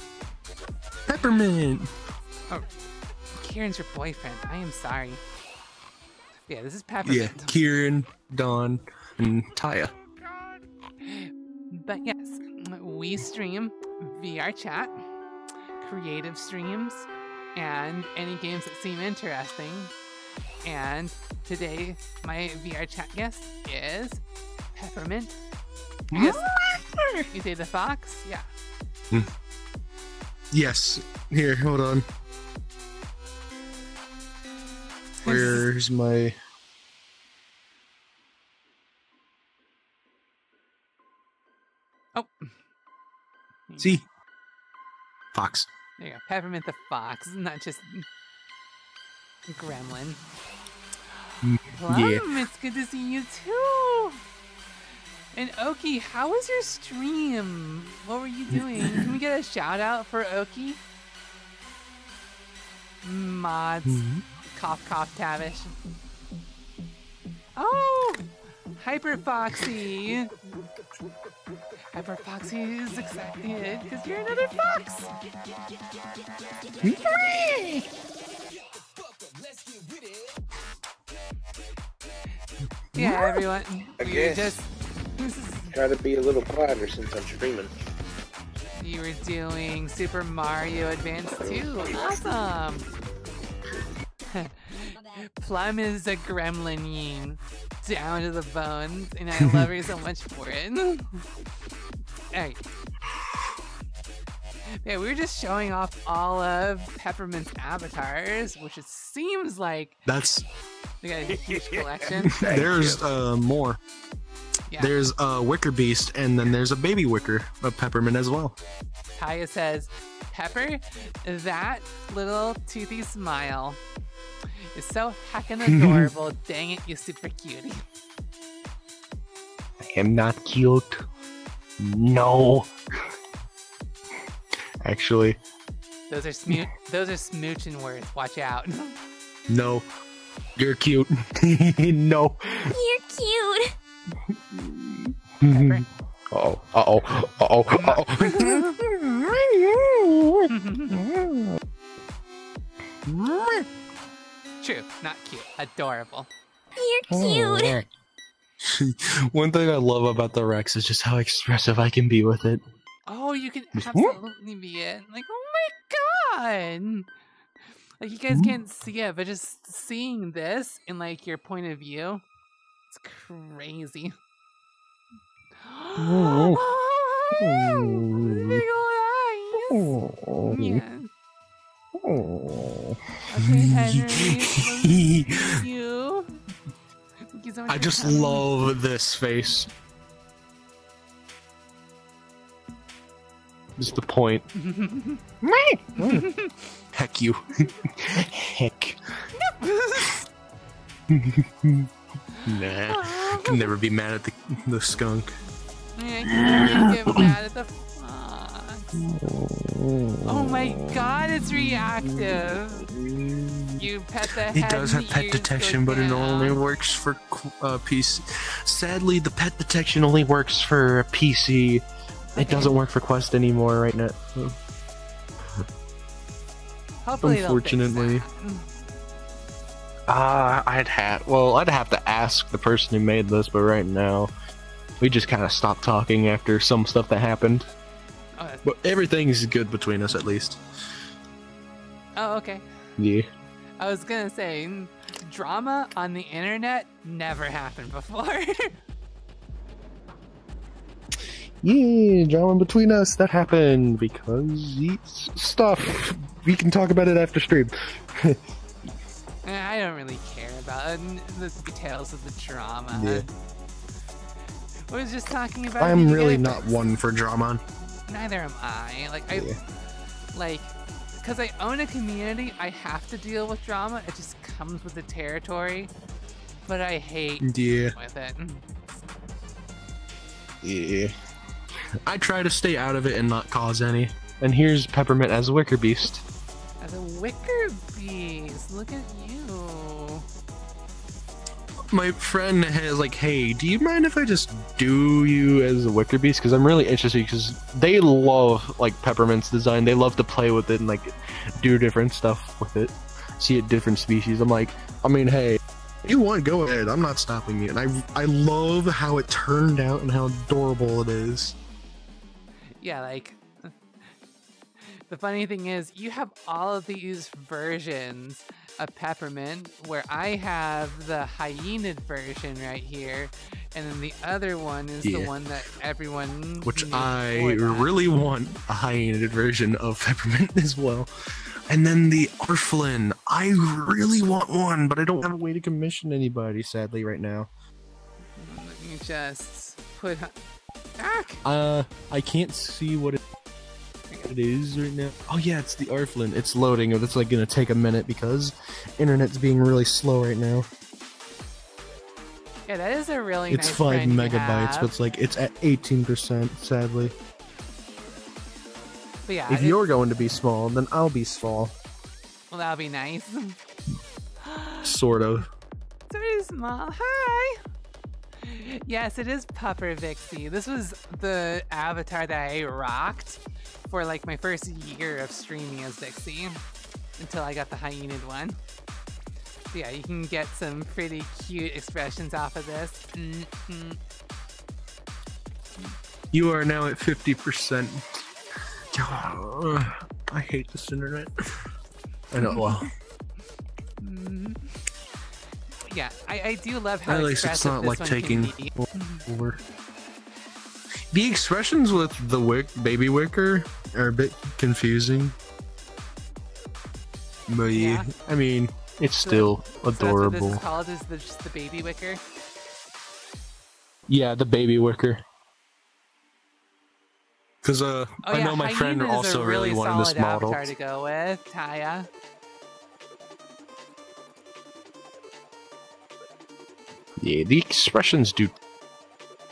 E: Peppermint.
C: Oh, Kieran's your boyfriend. I am sorry. Yeah, this is Peppermint.
E: Yeah, Kieran, Dawn, and Taya.
C: But yes, we stream VR chat, creative streams, and any games that seem interesting. And today, my VR chat guest is Peppermint. I guess you say the fox? Yeah. Hmm.
E: Yes. Here, hold on. Where's my?
C: Oh.
E: See. Fox.
C: There you go. Peppermint the fox, not just Gremlin.
E: Mm,
C: Plum,
E: yeah.
C: it's good to see you too. And Oki, how was your stream? What were you doing? Can we get a shout out for Oki? Mods,
E: Mm-hmm.
C: cough cough tavish. Oh, Hyper Foxy. Hyper Foxy is excited because you're another fox. Yeah, everyone.
K: I guess.
C: just
K: Try to be a little quieter since I'm streaming.
C: you were doing Super Mario Advance 2. Awesome. Plum is a gremlin down to the bones, and I love her so much for it. hey. Yeah, we were just showing off all of Peppermint's avatars, which it seems like
E: That's
C: they got a huge collection.
E: there's uh more.
C: Yeah.
E: There's a wicker beast, and then there's a baby wicker of peppermint as well.
C: Kaya says, Pepper, that little toothy smile is so heckin' adorable. Dang it, you super cutie.
E: I am not cute. No. Actually,
C: Those are smooch. those are smooching words. Watch out.
E: no. You're cute. no.
F: You're cute.
C: Pepper.
E: Uh-oh. Uh-oh. Uh-oh. Uh-oh.
C: True, not cute. Adorable.
F: You're oh, cute.
E: One thing I love about the Rex is just how expressive I can be with it.
C: Oh, you can absolutely be it. Like, oh my god. Like you guys can't see it, but just seeing this in like your point of view, it's crazy.
E: Oh.
C: Oh, big old eyes. Yeah. Okay, Henry. You. Thank you so much
E: I just love this face. Is the point. Heck you. Heck. nah. Can never be mad at the, the skunk.
C: Yeah, I can never get mad at the. Oh my god, it's reactive. You pet the head.
E: It does have pet detection, but it only works for uh, PC. Sadly, the pet detection only works for a PC. It doesn't work for Quest anymore right now.
C: Hopefully
E: unfortunately. Uh, I'd have well, I'd have to ask the person who made this, but right now, we just kind of stopped talking after some stuff that happened.
C: That's-
E: But everything's good between us, at least.
C: oh, okay.
E: Yeah.
C: I was gonna say, mm, drama on the internet never happened before.
E: Yeah, drama between us that happened because it's stuff. We can talk about it after stream.
C: Eh, I don't really care about uh, the details of the drama.
E: Yeah.
C: I was just talking about.
E: I'm really not one for drama.
C: Neither am I. Like I,
E: Yeah.
C: like, because I own a community, I have to deal with drama. It just comes with the territory. But I hate
E: Yeah.
C: with it.
E: Yeah. I try to stay out of it and not cause any. And here's Peppermint as a Wicker Beast.
C: As a wicker beast, look at you.
E: My friend has like, hey, do you mind if I just do you as a Wicker Beast? Because I'm really interested because they love like Peppermint's design. They love to play with it and like do different stuff with it. See it different species. I'm like, I mean, hey, you want go ahead. I'm not stopping you. And I I love how it turned out and how adorable it is.
C: Yeah, like the funny thing is, you have all of these versions of peppermint, where I have the hyenid version right here, and then the other one is the one that everyone.
L: Which I really want a hyenid version of peppermint as well. And then the Arflin. I really want one, but I don't have a way to commission anybody, sadly, right now.
C: Let me just put. Ah,
L: Uh, I can't see what it, it is right now. Oh yeah, it's the Arflin. It's loading. It's like gonna take a minute because internet's being really slow right now.
C: yeah, that is a really
L: it's
C: nice
L: five megabytes, but it's like it's at eighteen percent. Sadly,
C: But yeah,
E: If
C: it-
E: you're going to be small, then I'll be small.
C: well, that'll be nice.
L: sort of.
C: It's very small. Hi. Yes, it is Pupper Vixey. This was the avatar that I rocked for like my first year of streaming as Vixey until I got the hyenid one. So yeah, you can get some pretty cute expressions off of this. Mm-hmm.
L: You are now at fifty percent. I hate this internet. I know. Well,
C: Mhm. Yeah, I, I do love how
L: at least it's not like taking
C: be.
L: over. The expressions with the wick, baby wicker are a bit confusing. But yeah,
C: Yeah.
L: I mean, it's
C: So-
L: still
C: So that's what this
L: adorable.
C: is called is the, just the baby wicker.
L: Yeah, the baby wicker. Cause uh,
C: Oh
L: I
C: yeah,
L: know my friend
C: Hyena is
L: also
C: a really,
L: really wanted
C: solid
L: this model.
C: avatar to go with. Taya.
E: Yeah, the expressions do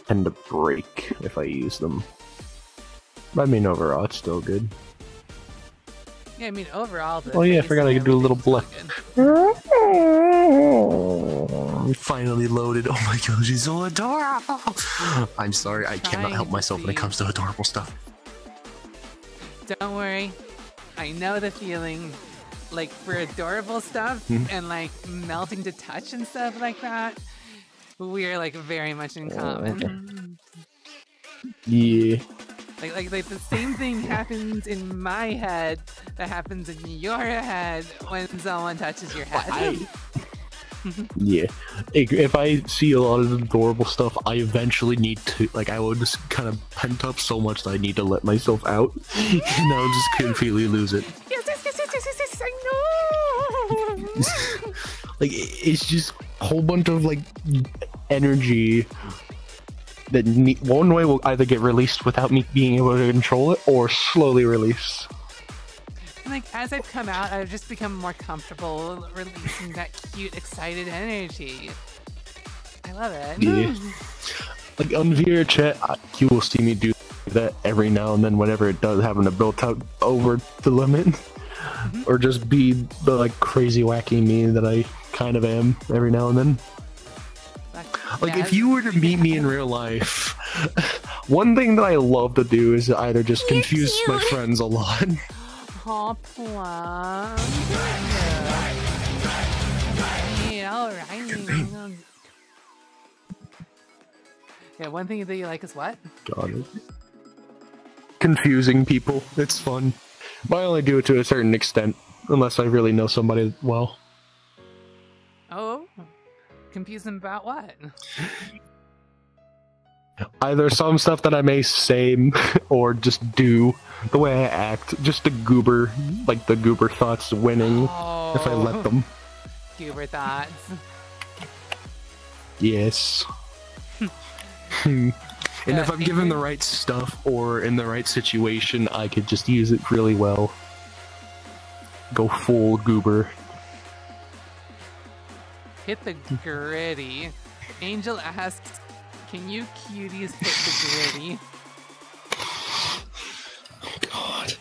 E: tend to break if I use them. But I mean, overall, it's still good.
C: Yeah, I mean overall. The
E: Oh yeah, I forgot I could do a little
C: everything's
E: blip.
L: We finally loaded. Oh my gosh, she's so adorable. I'm sorry, I cannot help
C: to
L: myself when it comes to adorable stuff.
C: Don't worry, I know the feeling. Like for adorable stuff
L: Hmm?
C: and like melting to touch and stuff like that, we are like very much in oh, common.
E: Yeah.
C: Like, like, like the same thing happens in my head that happens in your head when someone touches your head.
E: Yeah. If if I see a lot of adorable stuff, I eventually need to, like, I will just kind of pent up so much that I need to let myself out. and I'll just completely lose it.
C: Yes, yes, yes, yes, yes, yes, yes, I know.
E: Like, it's just a whole bunch of, like, energy that ne- one way will either get released without me being able to control it, or slowly release.
C: And, like as I've come out, I've just become more comfortable releasing that cute, excited energy. I love it.
E: Yeah. Like, on VR chat, I- you will see me do that every now and then whenever it does happen to build out over the limit. Mm-hmm. Or just be the, like, crazy wacky me that I kind of am every now and then. Like, if you were to meet me in real life, one thing that I love to do is either just confuse my friends a lot.
C: Oh, plum. Yeah, alright. Yeah, one thing that you like is what?
E: Got it. Confusing people. It's fun. But I only do it to a certain extent, unless I really know somebody well.
C: Oh, confuse them about what?
E: Either some stuff that I may say or just do the way I act, just the goober, like the goober thoughts winning if I
C: Oh.
E: let them.
C: Goober thoughts.
E: Yes. Hmm. and if I'm given the right stuff or in the right situation, I could just use it really well. Go full goober.
C: Hit the gritty. Angel asks, can you cuties hit the gritty?
E: God.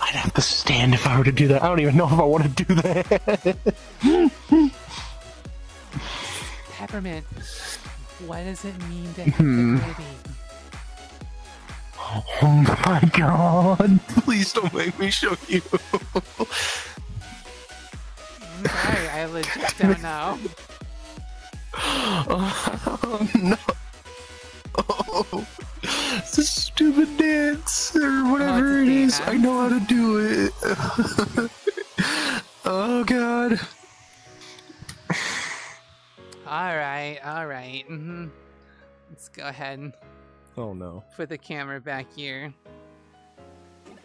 E: I'd have to stand if I were to do that. I don't even know if I want to do that.
C: Peppermint, what does it mean to hit
E: Hmm.
C: the gritty?
E: oh my god. Please don't make me show you.
C: I'm sorry, I legit don't know.
E: oh, no. Oh, this is stupid. stupid dance or whatever it is. I know how to do it. oh god.
C: All right, all right. Mm -hmm. Let's go ahead and
M: Oh no.
C: put the camera back here.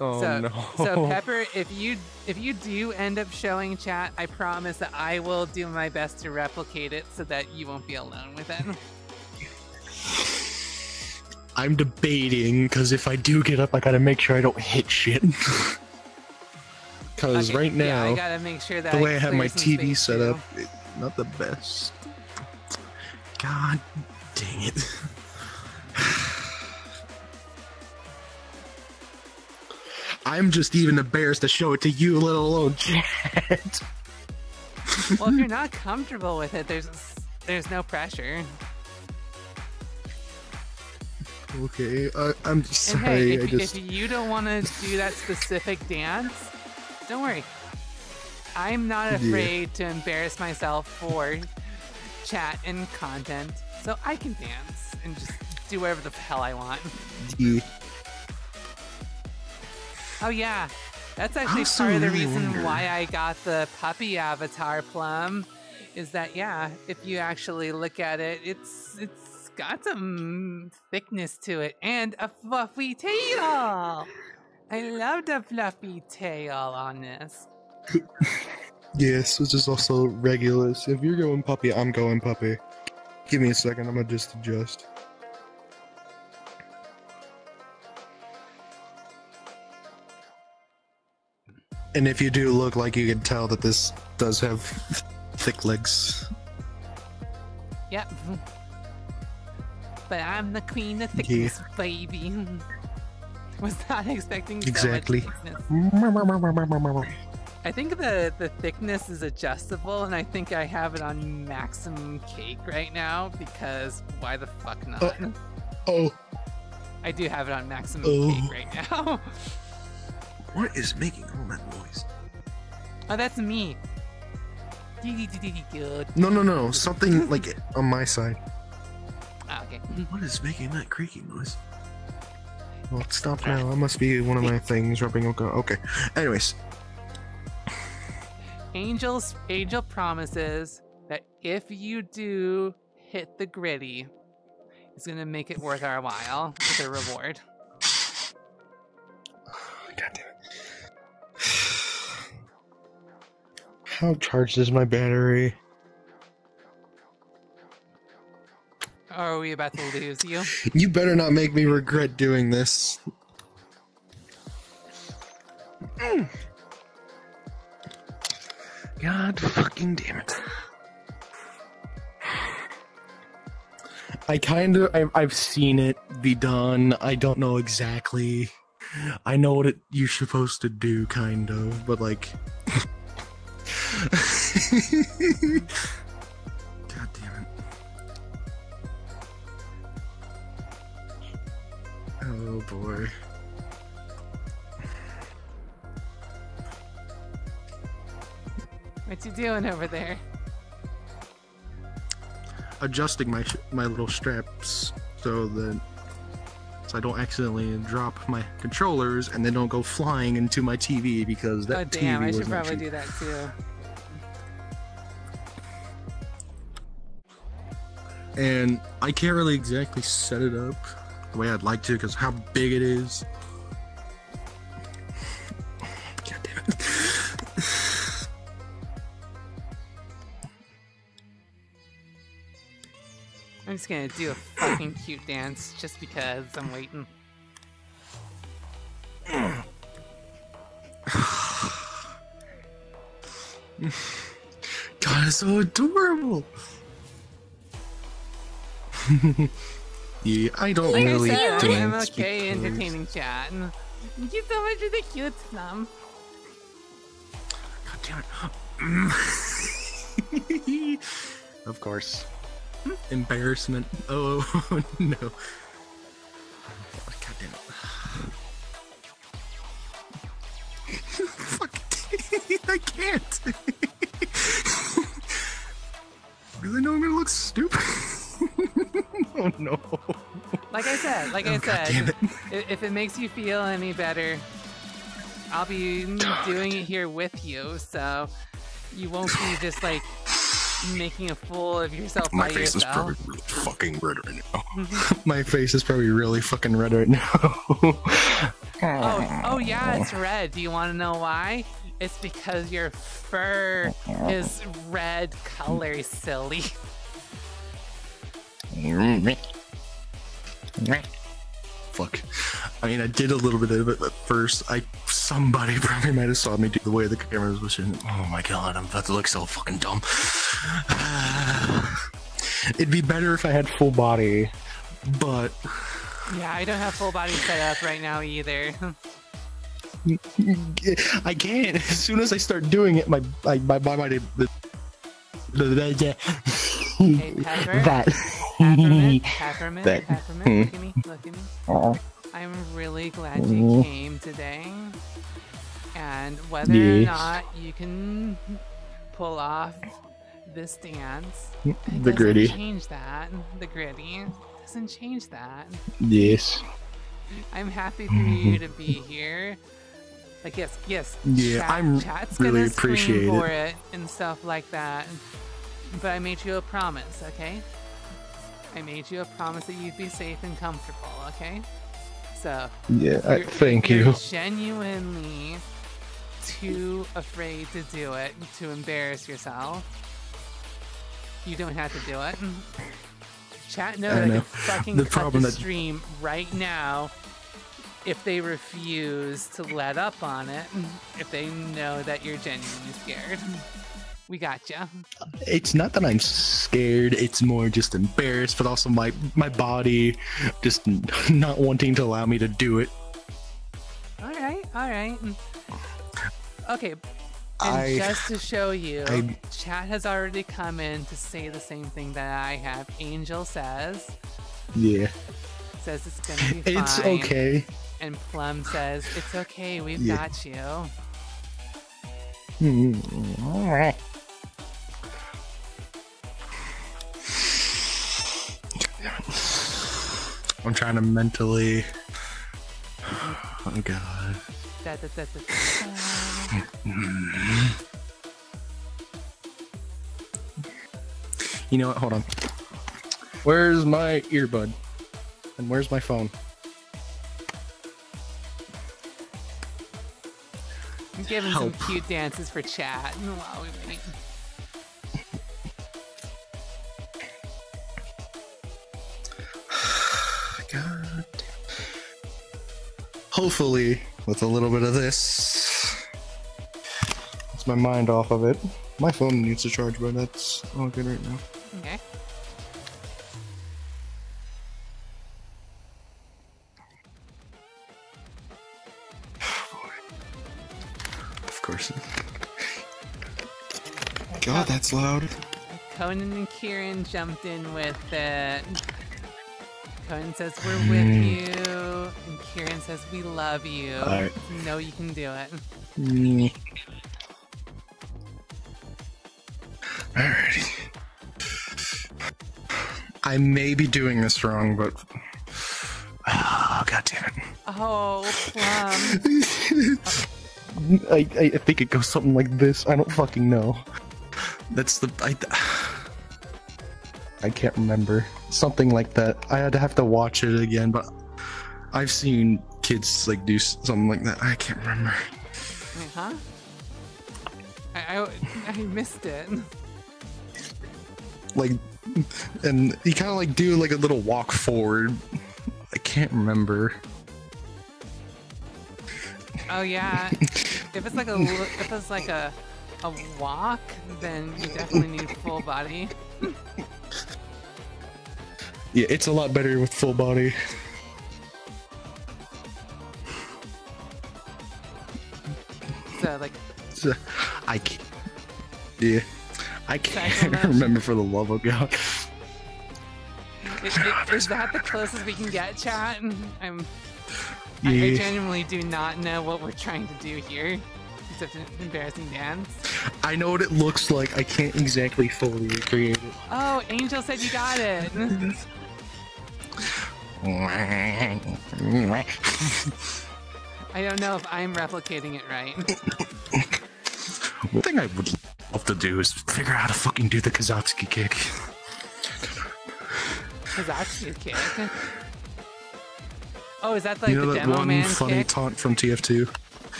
M: Oh
C: so,
M: no.
C: so Pepper, if you if you do end up showing chat, I promise that I will do my best to replicate it so that you won't be alone with it.
E: I'm debating because if I do get up, I gotta make sure I don't hit shit. Because
C: Okay,
E: right
C: yeah,
E: now,
C: I gotta make sure that
E: the way I have my TV set
C: too.
E: up, it- not the best. God dang it. I'm just even embarrassed to show it to you, let alone chat.
C: well, if you're not comfortable with it, there's there's no pressure.
E: Okay, I, I'm sorry.
C: hey, if,
E: I just
C: if you don't want to do that specific dance, don't worry. I'm not
E: Yeah.
C: afraid to embarrass myself for chat and content, so I can dance and just do whatever the hell I want.
E: Yeah.
C: Oh yeah, that's actually
E: also
C: part of the
E: really
C: reason
E: wonder-
C: why I got the puppy avatar plum. Is that yeah? If you actually look at it, it's it's got some thickness to it and a fluffy tail. I love the fluffy tail on this.
E: Yes, this is also Regulus. If you're going puppy, I'm going puppy. Give me a second, I'm gonna just adjust. And if you do look like you can tell that this does have thick legs.
C: Yep. But I'm the queen of thickness, baby. Was not expecting
E: Exactly.
C: thickness. I think the the thickness is adjustable, and I think I have it on maximum cake right now because why the fuck oh. not?
E: Oh.
C: I do have it on maximum
E: Oh.
C: cake right now.
N: What is making all that noise?
C: oh, that's me.
E: No, no, no, something like on my side.
C: Ah, okay.
N: What is making that creaking noise?
E: Well, stop now. That must be one of my things rubbing. Okay. okay. Anyways,
C: Angel's Angel promises that if you do hit the gritty, it's gonna make it worth our while with a reward.
E: how charged is my battery?
C: Or are we about to lose you?
E: You better not make me regret doing this. Mm. God fucking damn it. I kind of, I've, I've seen it be done. I don't know exactly. I know what it, you're supposed to do, kind of, but like. God damn it. Oh boy.
C: What you doing over there?
E: Adjusting my sh- my little straps so that so I don't accidentally drop my controllers and they don't go flying into my TV because that
C: oh damn,
E: TV
C: I should probably
E: cheap.
C: do that too.
E: And I can't really exactly set it up the way I'd like to because how big it is.
C: I'm just gonna do a fucking cute dance just because I'm waiting.
E: God, it's so adorable. yeah, I don't
C: Like I
E: really
C: said,
E: dance.
C: I'm okay
E: because-
C: entertaining chat. Thank you so much for the cute thumb.
E: God damn it. of course. Embarrassment. Oh, oh no. God damn it. Fuck. I can't. I know I'm gonna look stupid. oh no.
C: like I said, like oh, I
E: Oh, God
C: said,
E: it.
C: if it makes you feel any better, I'll be doing it here with you, so you won't be just like making a fool of yourself
E: My
C: by
E: face is probably really fucking red right now. My face is probably really fucking red right now.
C: Oh, oh yeah, it's red. Do you want to know why? It's because your fur is red color, silly.
E: Fuck. I mean, I did a little bit of it at first. I somebody probably might have saw me do the way the camera was pushing. Oh my god, I'm about to look so fucking dumb. It'd be better if I had full body, but
C: Yeah, I don't have full body set up right now either.
E: I can't. As soon as I start doing it, my my my body.
C: Hey, Pepper.
E: that.
C: Peppermint, peppermint,
E: That-
C: peppermint. Hmm. Look at me, look at me.
E: Oh.
C: I'm really glad you
E: Mm. Mm-hmm.
C: came today. And whether or not you can pull off this dance, mm,
E: The gritty.
C: change that. The gritty doesn't change that.
E: Yes.
C: I'm happy for you to be here. Like yes, yes.
E: Yeah,
C: chat,
E: I'm
C: chat's
E: really
C: gonna
E: appreciate
C: scream
E: it.
C: for it and stuff like that. But I made you a promise, okay? I made you a promise that you'd be safe and comfortable, okay? So
E: Yeah, I- thank
C: you're. Genuinely too afraid to do it to embarrass yourself. You don't have to do it. Chat know
E: I
C: I can fucking
E: The
C: cut
E: problem
C: the
E: that-
C: stream right now if they refuse to let up on it. If they know that you're genuinely scared. We got ya.
E: It's not that I'm scared. It's more just embarrassed, but also my my body just not wanting to allow me to do it.
C: All right, all right. Okay, and
E: I-
C: just to show you,
E: I-
C: chat has already come in to say the same thing that I have. Angel says
E: Yeah.
C: says it's gonna be fine.
E: It's okay.
C: And Plum says it's okay. We've
E: Yeah.
C: got you.
E: Hmm, all right. I'm trying to mentally. Oh god.
C: Da, da, da, da, da.
E: You know what? Hold on. Where's my earbud? And where's my phone?
C: I'm giving some cute dances for chat while we wait.
E: God. Hopefully, with a little bit of this, it's my mind off of it. My phone needs to charge, but that's all good right now.
C: Okay.
E: Course. God, that's loud.
C: Conan and Kieran jumped in with it. Conan says we're with you, and Kieran says we love you.
E: Alright.
C: No, you can do it.
E: Mm. Alrighty. I may be doing this wrong, but. Oh, God damn it.
C: Oh, Plum.
E: I, I, I think it goes something like this. I don't fucking know. That's the. I, I can't remember. Something like that. I had to have to watch it again, but I've seen kids like do something like that. I can't remember.
C: Wait, huh? I, I, I missed it.
E: Like, and you kind of like do like a little walk forward. I can't remember.
C: Oh yeah. if it's like a if it's like a a walk, then you definitely need full body.
E: Yeah, it's a lot better with full body.
C: So like
E: So, I can't. Yeah, I can't
C: motion.
E: remember for the love of God.
C: i- i- is that the closest we can get, chat? I'm. I, I genuinely do not know what we're trying to do here. Except an embarrassing dance.
E: I know what it looks like. I can't exactly fully recreate it.
C: Oh, Angel said you got it. I don't know if I'm replicating it right.
E: One thing I would love to do is figure out how to fucking do the Kazotsky kick.
C: Kazotsky kick. Oh, is that like
E: you know
C: the
E: that
C: demo
E: one
C: man
E: funny
C: kick?
E: taunt from TF2?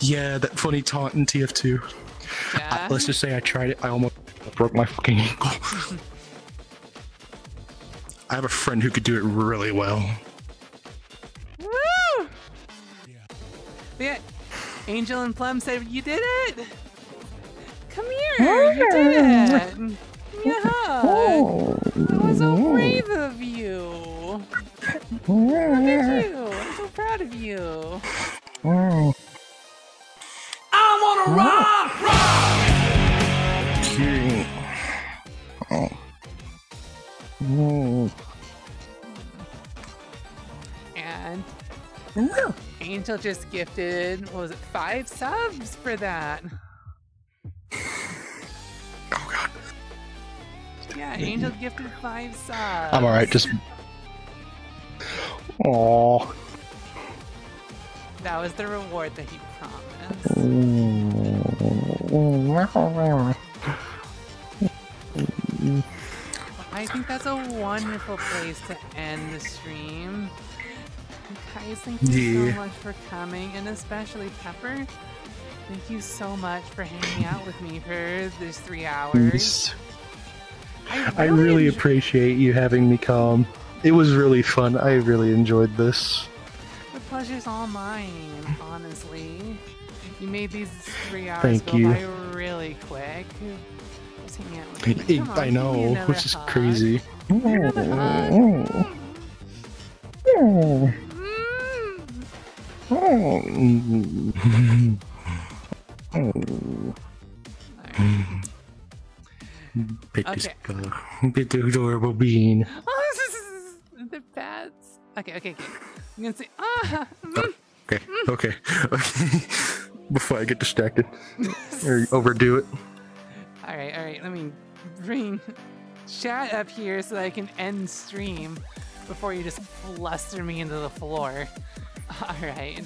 E: Yeah. that funny taunt in TF2.
C: Yeah.
E: I- let's just say I tried it. I almost broke my fucking ankle. I have a friend who could do it really well.
C: Woo! Yeah. Angel and Plum said you did it. Come here. You did it. Yeah. That was so brave of you. Look at you. I'm so proud of you.
D: I wanna rock, rock.
C: And Angel just gifted, what was it, five subs for that.
E: Oh god.
C: Yeah, Angel gifted five subs.
I: I'm alright, just. Aww.
C: That was the reward that he promised. I think that's a wonderful place to end the stream. Guys, thank you
E: Yeah.
C: so much for coming, and especially Pepper. Thank you so much for hanging out with me for these three hours.
I: I really appreciate you having me come. It was really fun. I really enjoyed this.
C: The pleasure's all mine, honestly. You made these three hours
I: Thank
C: go
I: you.
C: by really quick. Just hang out with me.
I: It-
C: Come on,
I: I
C: give me
I: know,
C: another
I: which is
C: hug.
I: crazy.
C: Another hug.
E: Bit
C: Okay.
E: this bit adorable bean.
C: Oh, this is the pads. Okay, okay, okay. I'm gonna say ah. mm.
E: Okay, okay, okay. Before I get distracted or overdo it.
C: All right, all right. Let me bring chat up here so that I can end stream before you just fluster me into the floor. All right.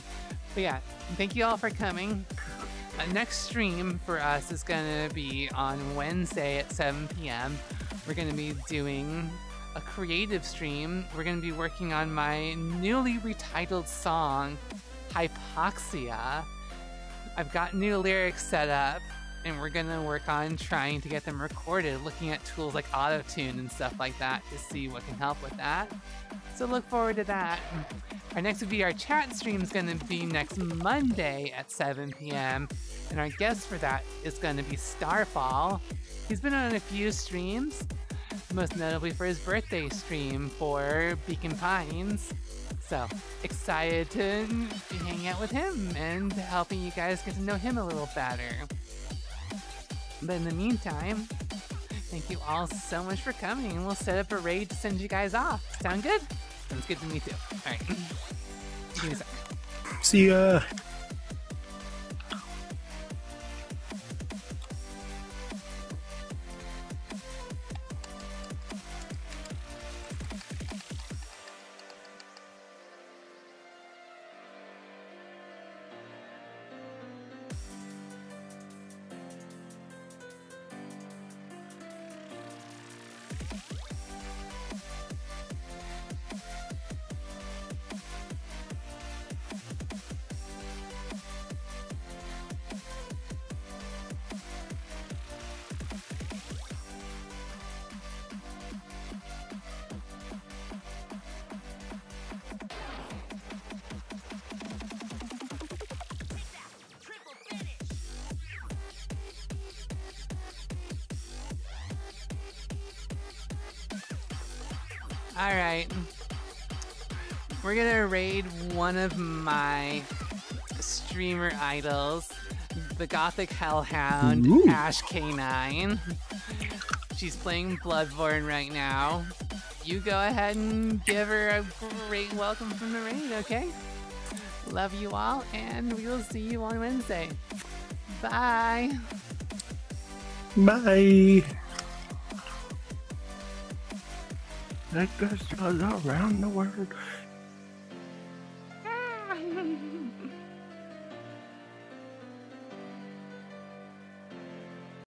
C: But yeah, thank you all for coming. Uh, next stream for us is going to be on Wednesday at 7 p.m. We're going to be doing a creative stream. We're going to be working on my newly retitled song, Hypoxia. I've got new lyrics set up, and we're gonna work on trying to get them recorded, looking at tools like Autotune and stuff like that to see what can help with that. So look forward to that. Our next VR chat stream is gonna be next Monday at 7 p.m. And our guest for that is gonna be Starfall. He's been on a few streams, most notably for his birthday stream for Beacon Pines. So excited to be hanging out with him and helping you guys get to know him a little better. But in the meantime, thank you all so much for coming, we'll set up a raid to send you guys off. Sound good? Sounds good to me too. All right.
E: See ya.
C: We're gonna raid one of my streamer idols, the Gothic Hellhound,
E: Ooh.
C: Ash K9. She's playing Bloodborne right now. You go ahead and give her a great welcome from the raid, okay? Love you all, and we will see you on Wednesday. Bye.
E: Bye. The stars around the world.